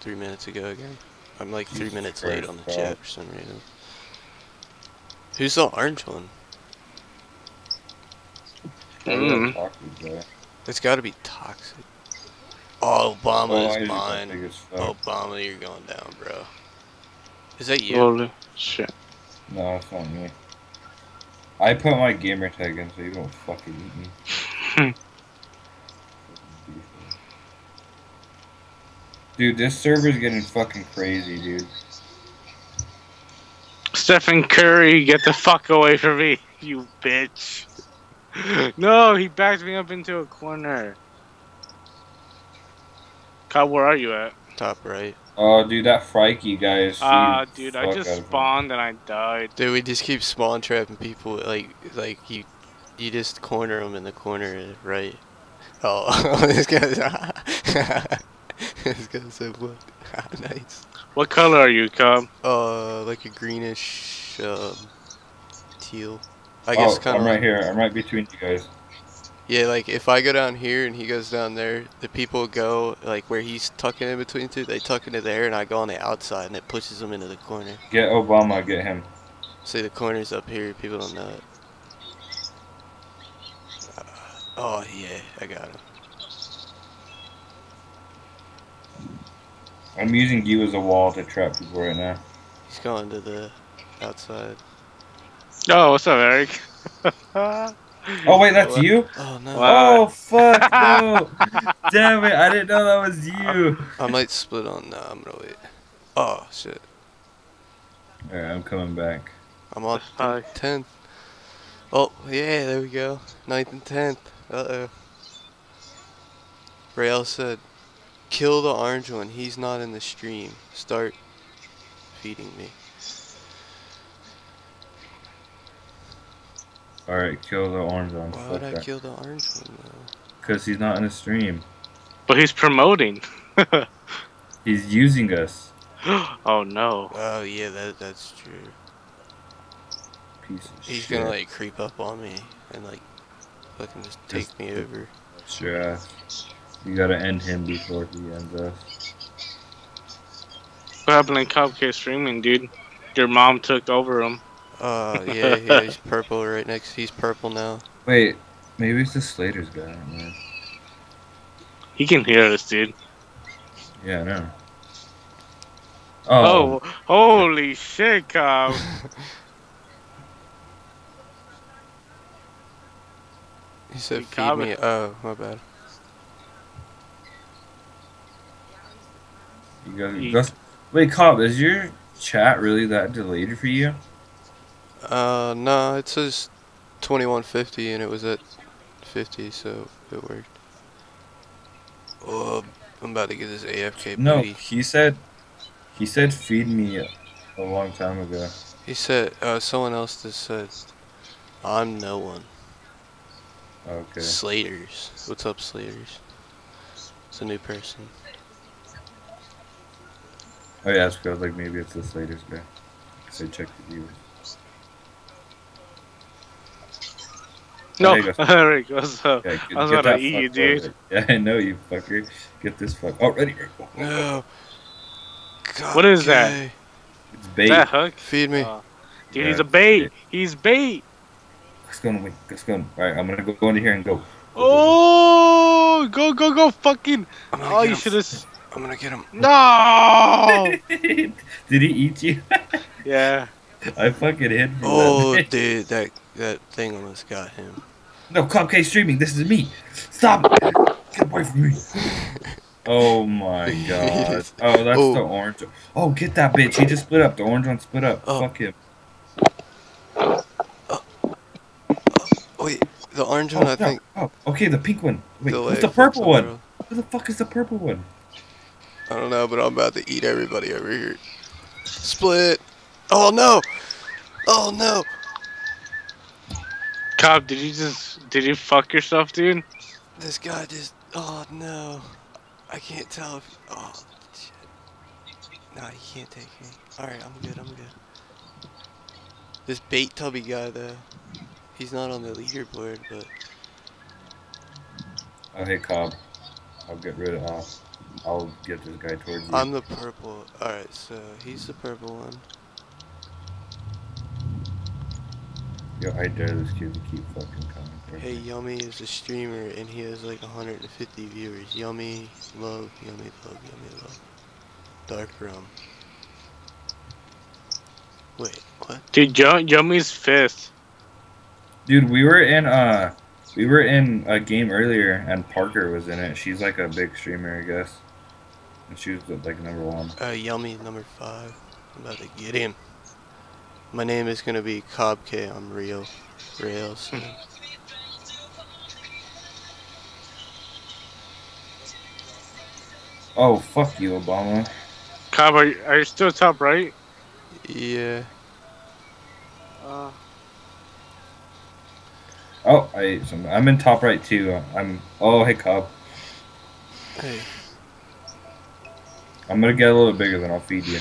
three minutes ago again. I'm like three minutes late on the chat for some reason. Who's the orange one? Mm. Talk to you, guy. It's got to be toxic. Oh, Obama Oh, is mine. big as fuck. Obama, you're going down, bro. Is that you? Holy shit. No, it's not me. I put my gamer tag in so you don't fucking eat me. Dude, this server's getting fucking crazy, dude. Stephen Curry, get the fuck away from me, you bitch. No, he backed me up into a corner. Kyle, where are you at? Top right. Oh, dude, that Frikey guy is. Ah, huge. dude, I just out of him. spawned and I died. Dude, we just keep spawn trapping people. Like, like you, you just corner them in the corner, right? Oh, this guy's. this guy's said what? nice. What color are you, Cobb? Uh, like a greenish um, teal. I guess oh, kind of I'm right here. I'm right between you guys. Yeah, like if I go down here and he goes down there, the people go like where he's tucking in between two, they tuck into there, and I go on the outside, and it pushes them into the corner. Get Obama. Get him. See, the corner's up here. People don't know it. Uh, oh yeah, I got him. I'm using you as a wall to trap people right now. He's going to the outside. Oh, what's up, Eric? Oh wait, that's you. Oh no. Wow. Oh fuck no! Damn it! I didn't know that was you. I might split on. No, I'm gonna wait. Oh shit. Alright, I'm coming back. I'm on tenth. Oh yeah, there we go. Ninth and tenth. Uh oh. Rael said, "Kill the orange one. He's not in the stream. Start feeding me." Alright, kill the orange one. Why Fuck would I that. kill the orange one though? Cause he's not in the stream. But he's promoting. He's using us. oh no. Oh yeah, that that's true. Piece of He's shit. gonna like creep up on me and like fucking just take Just- me over. Sure ass. You gotta end him before he ends us. What happened in Cupcake streaming, dude? Your mom took over him. Uh yeah, yeah, he's purple right next. He's purple now. Wait, maybe it's the Slater's guy. Man. He can hear us, dude. Yeah, I know. Oh, Oh, holy shit, Cobb. He said, He "Feed comment- me." Oh, my bad. you guys. he- Gus- Wait, Cobb, is your chat really that delayed for you? Uh, no, it says 2150 and it was at 50, so it worked. Oh, I'm about to get this AFK No, buddy. he said. He said feed me a, a long time ago. He said, uh, someone else just said, I'm no one. Okay. Slaters. What's up, Slaters? It's a new person. Oh yeah, it's because like maybe it's the Slater's guy. So check the viewers. No, There you go. Eric, what's up? Yeah, I was about to eat you, dude. over. Yeah, I know you fucker. Get this fuck. Oh, ready. No. God, What is that? okay. It's Is bait. that Hook? Feed me. Uh, dude, Yeah, he's a it's bait. He's bait. Let's go. Wait, let's go. All right, I'm gonna go, go into here and go. Oh, go, go, go, fucking. I'm Oh, you should have. I'm gonna get him. No! Did he eat you? yeah. I fucking hit. for Oh, that. dude, that that thing almost got him. No, Cupcake streaming. This is me. Stop. Get away from me. Oh my god. Oh, that's Oh. the orange. Oh, get that bitch. He just split up. The orange one split up. Oh. Fuck him. Oh, wait, the orange Oh, one, I no. think. oh, okay, the pink one. Wait, go what's the purple one? else. Who the fuck is the purple one? I don't know, but I'm about to eat everybody over here. Split. Oh no! Oh no! Cobb, did you just. Did you fuck yourself, dude? This guy just. Oh no! I can't tell if. Oh shit! Nah, he can't take me. All right, I'm good. I'm good. This bait tubby guy though, he's not on the leaderboard, but Oh, hey, Cobb. I'll get rid of. Uh, I'll get this guy towards you. I'm the purple. All right, so he's the purple one. Yo, I dare this kid to keep fucking coming. for Hey. Yummy is a streamer and he has like 150 viewers. Yummy, love, yummy, love, yummy, love. Dark rum. Wait, what? Dude, Yum- Yummy's fifth. Dude, we were in uh, we were in a game earlier, and Parker was in it. She's like a big streamer, I guess. And she was like number one. Uh, Yummy number five. I'm about to get him. My name is gonna be Kobk. I'm real, real. So. Oh, fuck you, Obama. Cobb, are you, are you still top right? yeah. Uh, Oh, I ate some. I'm in top right too. I'm. Oh, hey, Cobb. Hey. I'm gonna get a little bigger, then I'll feed you.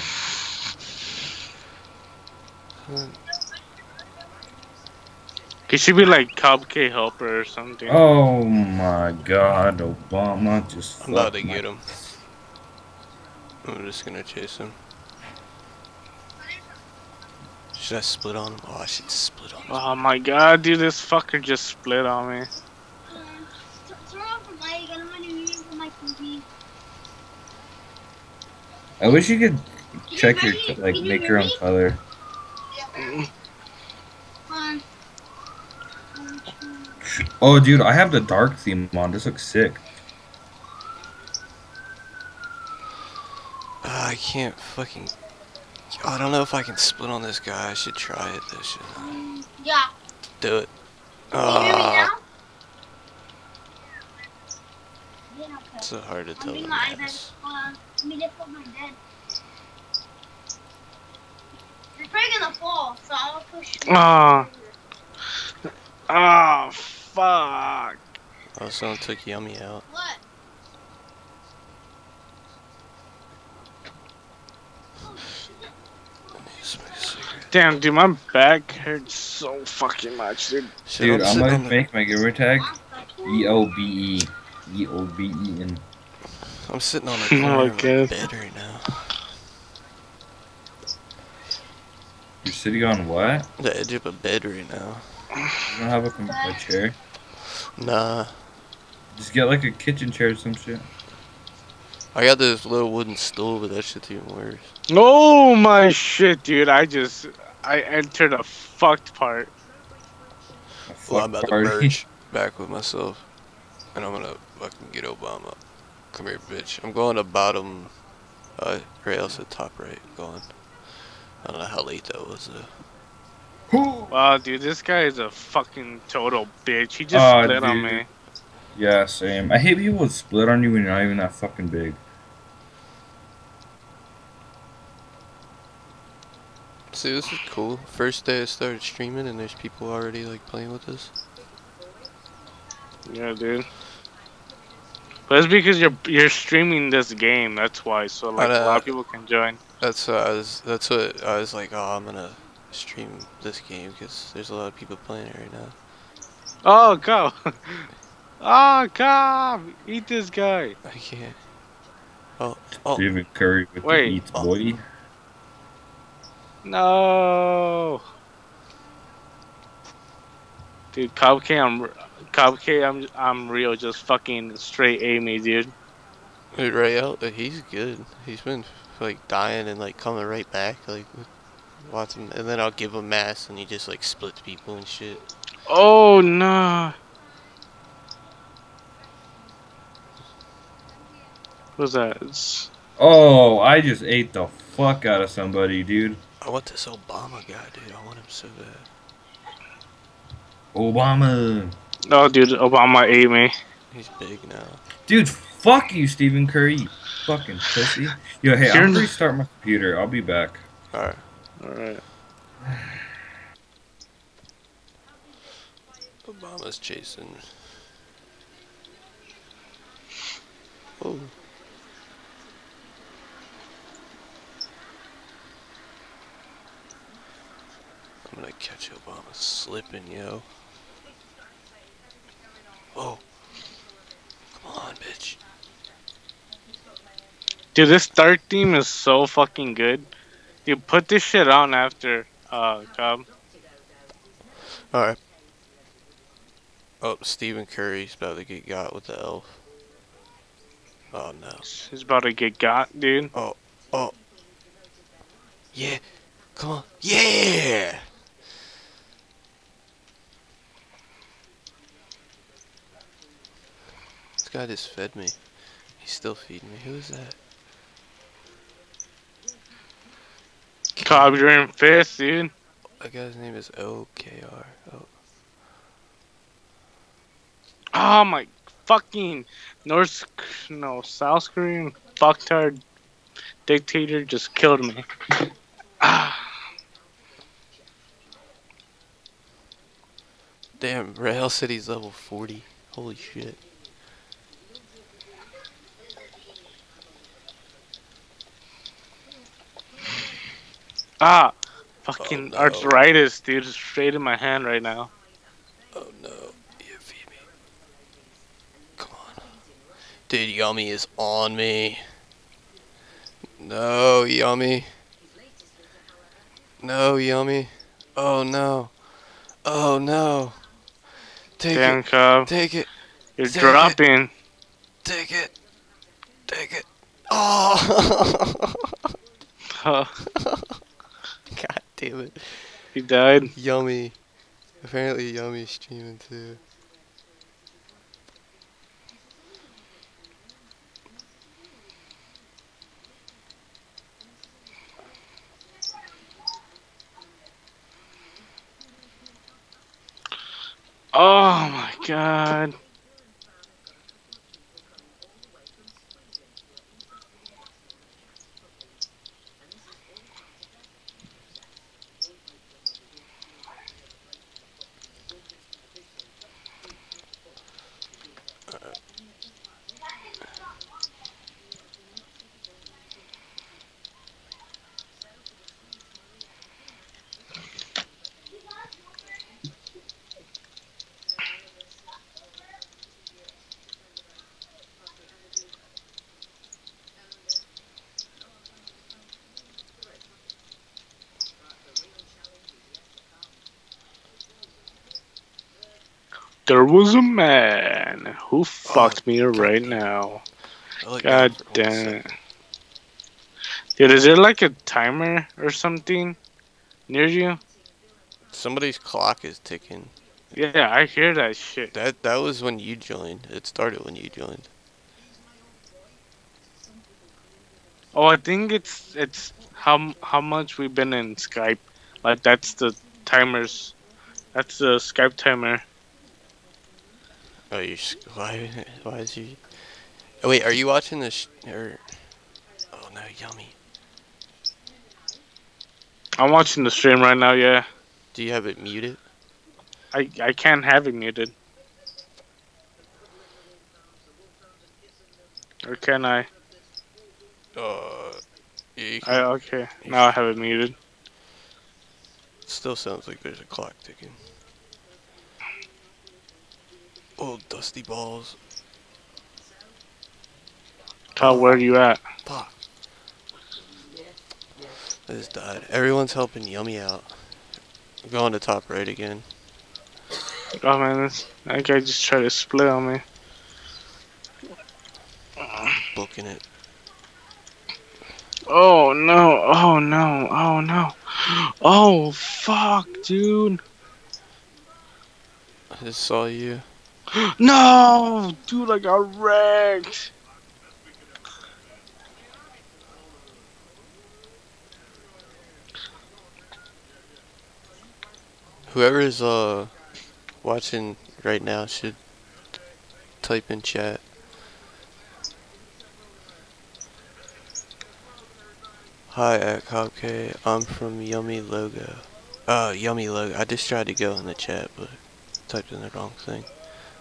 He should be like Cupcake Helper or something. Oh my God, Obama just. I'm about to my- get him. I'm just gonna chase him. Should I split on him? Oh, I should split on him. Oh my god, dude, this fucker just split on me. T- Turn off the light again. I'm gonna use it for my TV. I wish you could check your like make your own color. Hold on. Oh, dude, I have the dark theme on. This looks sick. Ah, I can't fucking. I don't know if I can split on this guy. I should try it though. Should I? Yeah. Do it. Can you hear me now? Yeah, it's so hard to I'm tell. in the my iPad. maps. Hold on. Let me lift up my bed. It's probably gonna fall, so I'll push. Ah. Oh, fuck. Oh, someone took Yummy out. What? Oh, shit. Let me smoke a cigarette. Damn, dude, my back hurts so fucking much, dude. Shit, Dude, I'm sitting gonna make my gamer tag I'm stuck E O B E. E O B E N. I'm sitting on a Oh corner my of my bed right now. You're sitting on what? The edge of a bed right now. You don't have a, a chair? Nah, Just get like a kitchen chair or some shit. I got this little wooden stool, but that shit's even worse. Oh my shit, dude. I just. I entered a fucked part. A Well, I'm about party. to merge back with myself, and I'm gonna fucking get Obama. Come here, bitch. I'm going to bottom, uh, right else at top right. Going. I don't know how late that was though. Wow, dude, this guy is a fucking total bitch. He just Aw, split on me. Yeah, same. I hate people that split on you when you're not even that fucking big. See, this is cool. First day I started streaming, and there's people already like playing with us. Yeah, dude. But it's because you're you're streaming this game. That's why. So like a lot of uh, people can join. That's what I was. That's what I was like. Oh, I'm gonna stream this game because there's a lot of people playing it right now. Oh, go. oh, come. Eat this guy. I can't. Oh, oh. Stephen Curry with Wait. the eats boy. No. Dude, Cupcake, I'm Cupcake, I'm I'm real. Just fucking straight A me, dude. Dude, Ray out. He's good. He's been like dying and like coming right back. Like watch him, and then I'll give him mass, and he just like splits people and shit. Oh no. What's that? It's, Oh, I just ate the fuck out of somebody, dude. I want this Obama guy, dude. I want him so bad. Obama. oh, dude, Obama ate me. He's big now. Dude, fuck you, Stephen Curry. You fucking pussy. Yo, hey, You're I'm n- gonna restart my computer. I'll be back. All right. All right. Obama's chasing. Oh. I'm gonna catch Obama slipping, yo. Oh. Come on, bitch. Dude, this dark theme is so fucking good. Dude, put this shit on after uh Cobb. Alright. Oh, Stephen Curry's about to get got with the elf. Oh no. He's about to get got, dude. Oh, oh. Yeah. Come on. Yeah! This guy just fed me. He's still feeding me. Who is that? In fifth, dude. That guy's name is OKR. Oh. Oh my fucking North, no, South Korean fucktard dictator just killed me. Damn, Rail City's level 40. Holy shit. Ah, fucking no. arthritis, dude, is straight in my hand right now. Oh no. You feed me. Come on. Dude, Yummy is on me. No, Yummy. No, Yummy. Oh no. Oh no. Take Damn, it. Cobb, Take it. you're Take it. dropping. Take it. Take it. Oh. Oh, damn it. he died. Yummy. Apparently Yummy streaming too. Oh my god. There was a man who fucked me oh, right now. Like God damn it. Dude, is there like a timer or something near you? Somebody's clock is ticking. Yeah, I hear that shit. That that was when you joined. It started when you joined. Oh, I think it's it's how how much we've been in Skype. Like that's the timers. That's the Skype timer. Oh, you why why is you? Oh, wait, are you watching this? Or oh no, yummy. I'm watching the stream right now. Yeah, Do you have it muted? I I can't have it muted. Or can I? Uh, yeah, I okay. Now I have it muted. still sounds like there's a clock ticking. Oh, dusty balls. Tell where are you at? Fuck. I just died. Everyone's helping Yummy out. Go on the top right again. Oh man, this that guy just tried to split on me. Booking it. Oh no! Oh no! Oh no! Oh fuck, dude! I just saw you. No, dude, I got wrecked. Whoever is uh watching right now should type in chat. Hi at Kobk, I'm from Yummy Logo. Uh, Yummy Logo. I just tried to go in the chat, but typed in the wrong thing.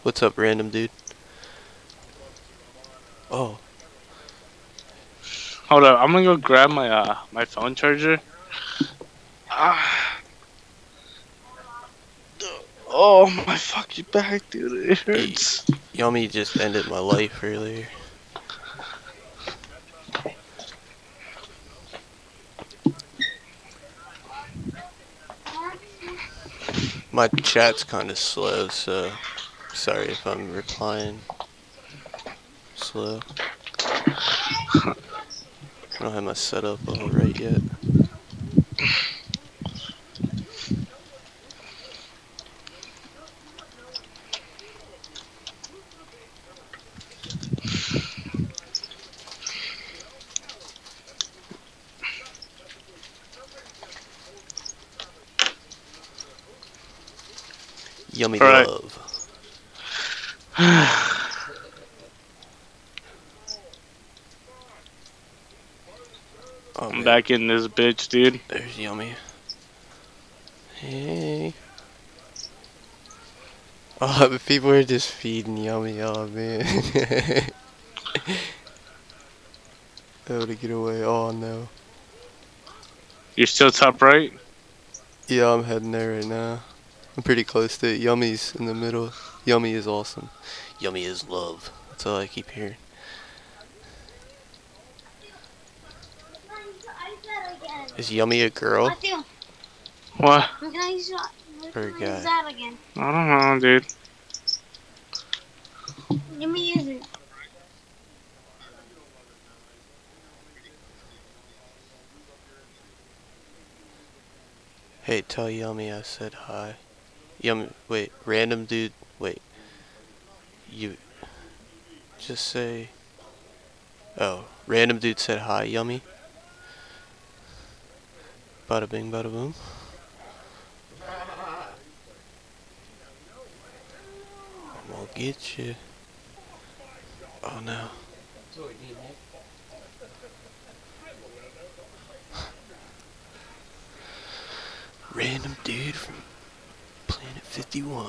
What's up, random dude? Oh, Hold up, I'm gonna go grab my uh my phone charger. Ah. Oh my fucking back, dude! It hurts. Yummy just ended my life earlier. My chat's kind of slow, so sorry if I'm replying slow. I don't have my setup all right yet. Yummy Alright. love. Oh, I'm man. Back in this bitch, dude. There's Yummy. Hey. Oh, the people are just feeding Yummy. Oh, man. Able to get away. Oh, no. You're still top right? Yeah, I'm heading there right now. I'm pretty close to it. Yummy's in the middle. Yummy is awesome. Yummy is love. That's all I keep hearing. Is Yummy a girl? Matthew, What? how can I use that? How Or guy. that again? I don't know, dude. Let me use it. Hey, tell Yummy I said hi. Yummy, wait, random dude, wait. You, just say, oh, random dude said hi, Yummy. Bada bing, bada boom. I'm gonna get you. Oh no. Random dude from Planet 51.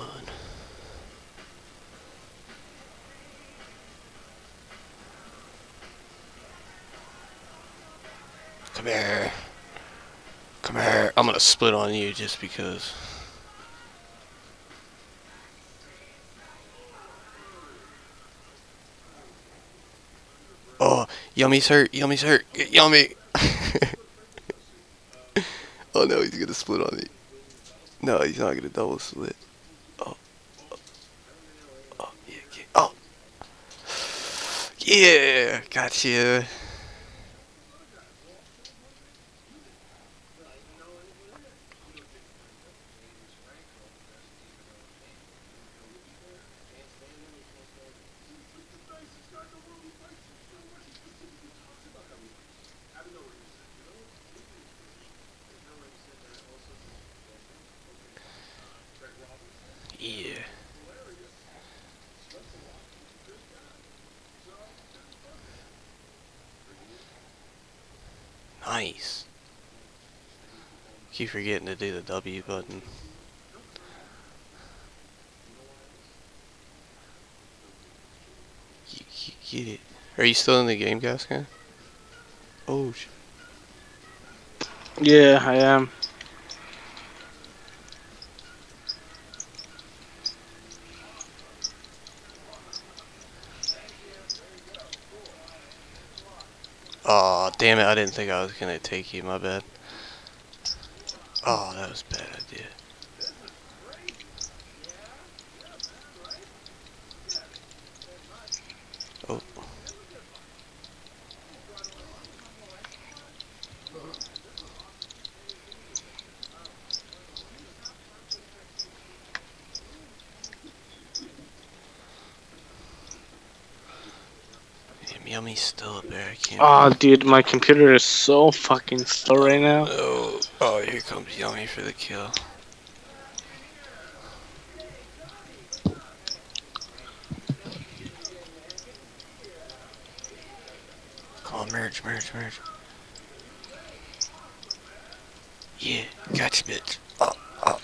Come here. Come here. I'm gonna split on you just because. Oh, Yummy's hurt. Yummy's hurt. Get Yummy. oh no, he's gonna split on me. No, he's not gonna double split. Oh. Oh, yeah, yeah. Oh. Yeah, gotcha. Yeah. Nice. Keep forgetting to do the W button. You, you get it. Are you still in the game, Gascon? Oh, Yeah, I am. oh, damn it! I didn't think I was gonna take you. My bad. Oh, that was a bad idea. Oh. Damn, Yummy's still up there. I can't. Oh, dude, my computer is so fucking slow right now. Oh, here comes Yummy for the kill. Come on, merge, merge, merge. Yeah, gotcha, bitch. Oh, oh.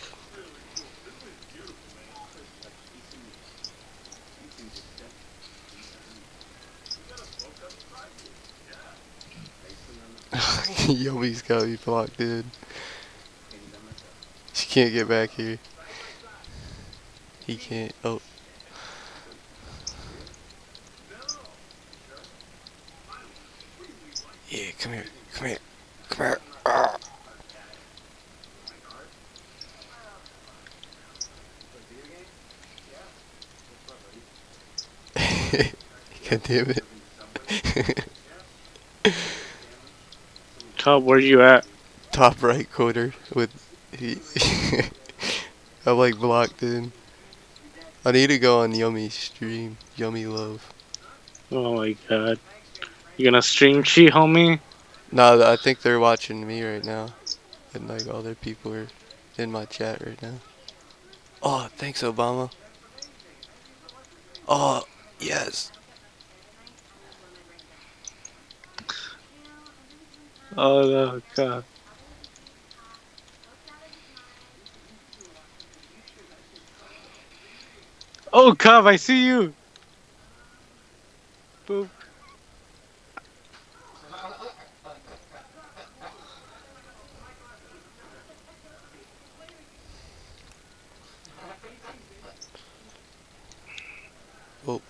Yummy's got me blocked, dude. Can't get back here. He can't. Oh. Yeah, come here. Come here. Come here. Ah. God damn it. Top, where you at? top right corner with he I'm like blocked in. I need to go on Yummy stream. Yummy love. Oh my god. You gonna stream chi, homie? Nah, I think they're watching me right now. And like other people are in my chat right now. Oh, thanks Obama. Oh, yes. Oh no, god. Oh, Cub, I see you. Boop. Oh.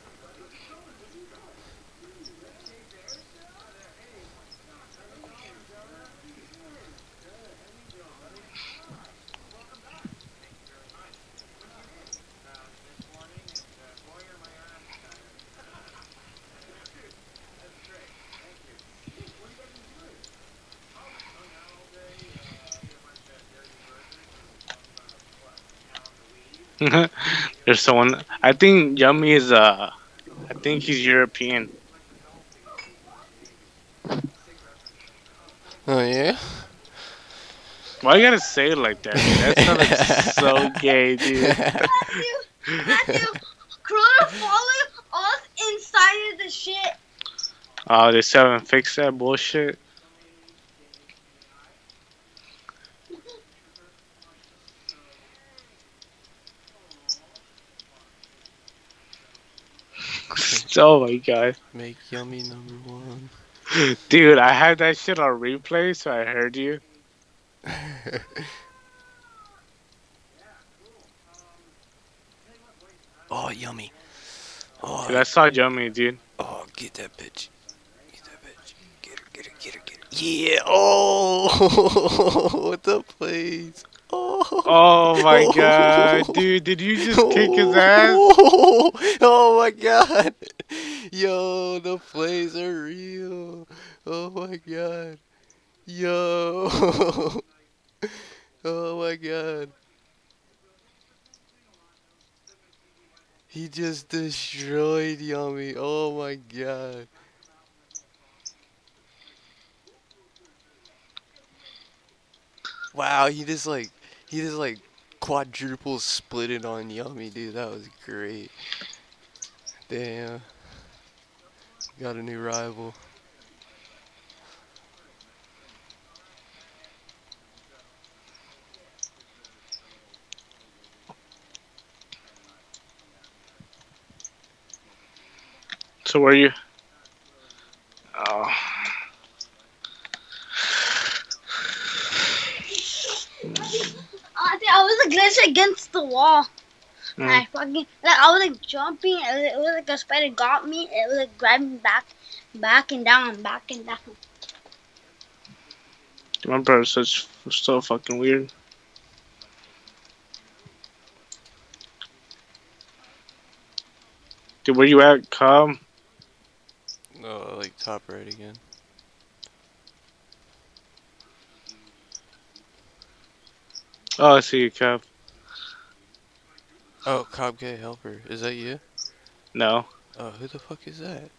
There's someone. I think Yummy is uh, I think he's European. Oh yeah. Why you gotta say it like that? Dude? That sounds so gay, dude. Matthew, Matthew, Corona falling off inside of the shit. Oh, they still haven't fixed that bullshit. oh my god. Make yummy number one. Dude, I had that shit on replay, so I heard you. oh, yummy. Oh, Dude, I saw Yummy, dude. oh, get that bitch. Get that bitch. Get her, get her, get her, get her. Yeah. Oh, what the plays? Oh. My god, dude, did you just kick his ass? Oh, oh my god. Yo, the plays are real. Oh my god. Yo. Oh my god. He just destroyed Yummy. Oh my god. Wow, he just like he just like quadruple split it on Yummy, dude. That was great. Damn. Got a new rival. So were you? Oh. I think I was like glitch against the wall. And I fucking like I was like jumping. It was, it was like a spider got me. It was like grabbing back, back and down, back and down. My brother's such so fucking weird. Dude, where you at, Cobb? Oh, like top right again. Oh, I see you, Cobb. Oh, Kobk Helper. Is that you? No. Oh, who the fuck is that?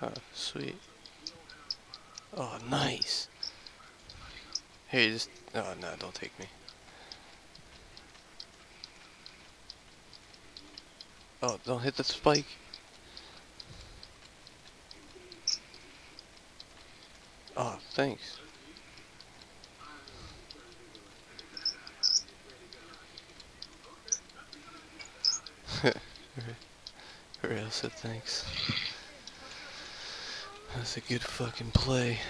Oh, sweet. Oh, nice. Hey, just. Oh, no, don't take me. Oh, don't hit the spike. Oh, thanks. Real said thanks. That's a good fucking play.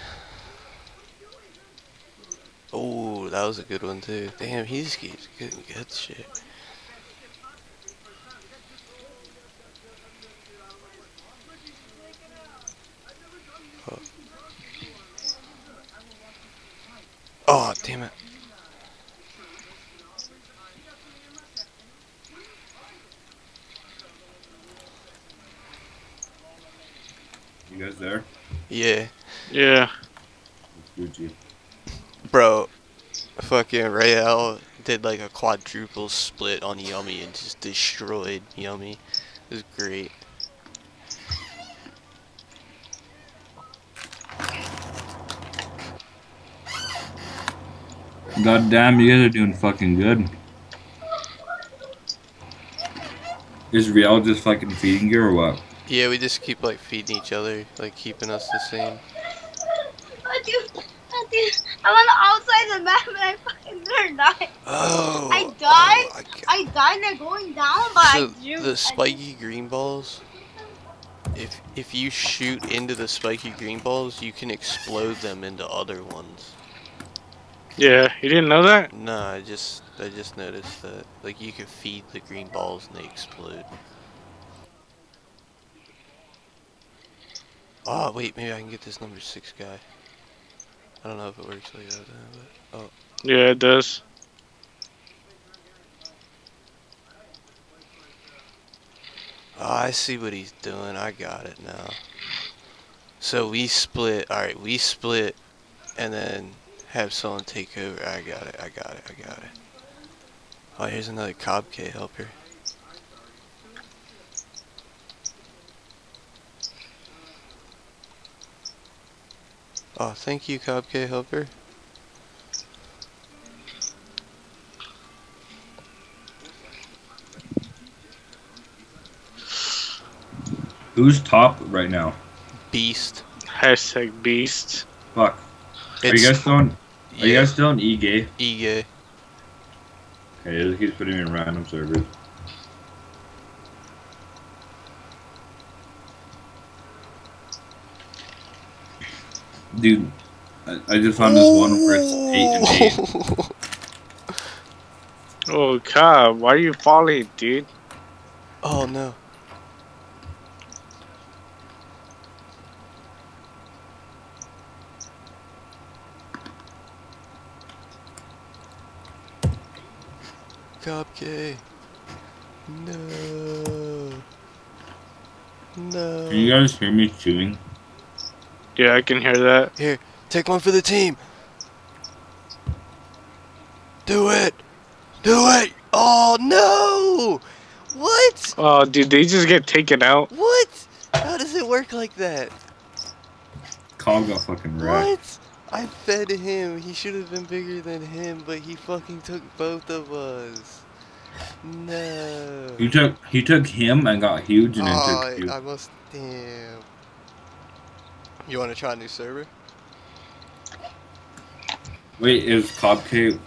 Oh, that was a good one too. Damn, he just keeps getting good shit. Oh, damn it. You guys there? Yeah. Yeah. Gucci. Bro, fucking Rael did like a quadruple split on Yummy and just destroyed Yummy. It was great. God damn, you guys are doing fucking good. Is Real just fucking feeding you or what? Yeah, we just keep like feeding each other, like keeping us the same. Matthew, Matthew, I'm on the outside of the map and I fucking there died. Oh! I died? oh, I ca- I died. They're going down, but so I drew. the spiky green balls? if if you shoot into the spiky green balls, you can explode them into other ones. Yeah, you didn't know that? No, I just I just noticed that. Like you can feed the green balls and they explode. Oh wait, maybe I can get this number six guy. I don't know if it works like that, but oh. Yeah, it does. Oh, I see what he's doing. I got it now. So we split. All right, we split, and then have someone take over. I got it. I got it. I got it. Oh, here's another Kobk helper. Oh, thank you, Kobk helper. Who's top right now? Beast. Hashtag beast. Fuck. Are It's you guys still on? Are you guys still on E-Gay? Ige. Okay, it keeps putting me in random servers. Dude, I, I just found this one where it's eight and eight. Oh, God, why are you falling, dude? Oh no. Kobk. No. No. Can you guys hear me chewing? Yeah, I can hear that. Here, take one for the team. Do it. Do it. Oh no. What? Oh, dude, they just get taken out. What? How does it work like that? Cobb got fucking wrecked. What? I fed him. He should have been bigger than him, but he fucking took both of us. No. He took he took him and got huge and then Oh, took you. I, I must. Damn. You want to try a new server? Wait, is Kobk?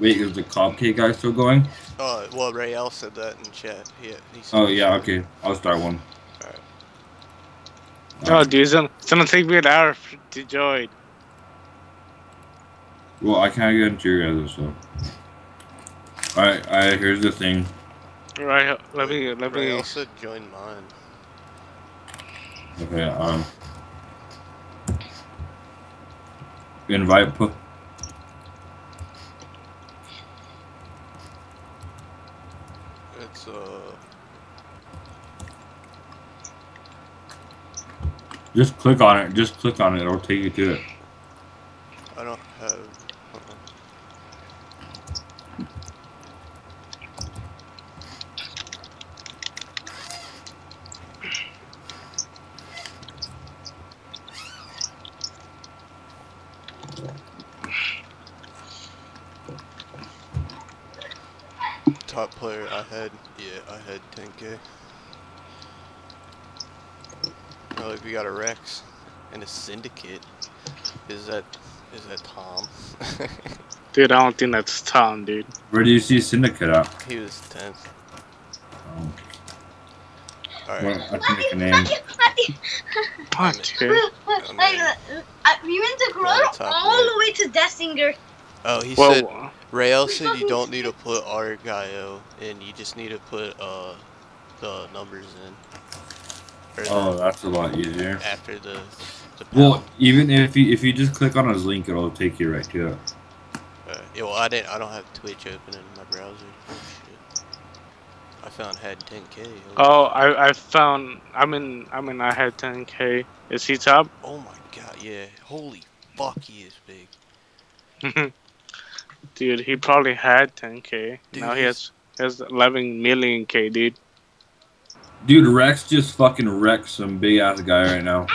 Wait, is the Kobk guy still going? Oh, well, Ray L said that in chat. Yeah. He Oh yeah, okay. I'll start one. Oh, dude, it's gonna, it's gonna take me an hour to join. Well, I can't get into your guys' so. Alright, alright, here's the thing. Right, let me, let me. L said join mine. Okay, um. Invite pu- It's uh. Just click on it. Just click on it. It'll take you to it. I don't have. uh-uh. Top player I had, yeah, I had 10k. Oh, look, we got a Rex and a Syndicate. Is that is that Tom? Dude, I don't think that's Tom, dude. Where do you see Syndicate at? he was 10th. Um, Alright. what, I can make a name. What, dude? Like, uh, uh, we went to grow on top all right. the way to Destinger. Oh, he said Well, Rael said you don't need to put Argyle in, you just need to put uh the numbers in. Or the- Oh, that's a lot easier. after the the Well, even if you if you just click on his link, it'll take you right to it. Uh, yeah, well, I didn't. I don't have Twitch open in my browser. Oh, shit. I found had 10k. oh, I, I found. I'm in. I'm in. I had 10k. Is he top? Oh my god, yeah. Holy fuck, he is big. dude, he probably had 10k. Dude, now he he's- has has 11 million k, dude. Dude, Rex just fucking wrecked some big ass guy right now.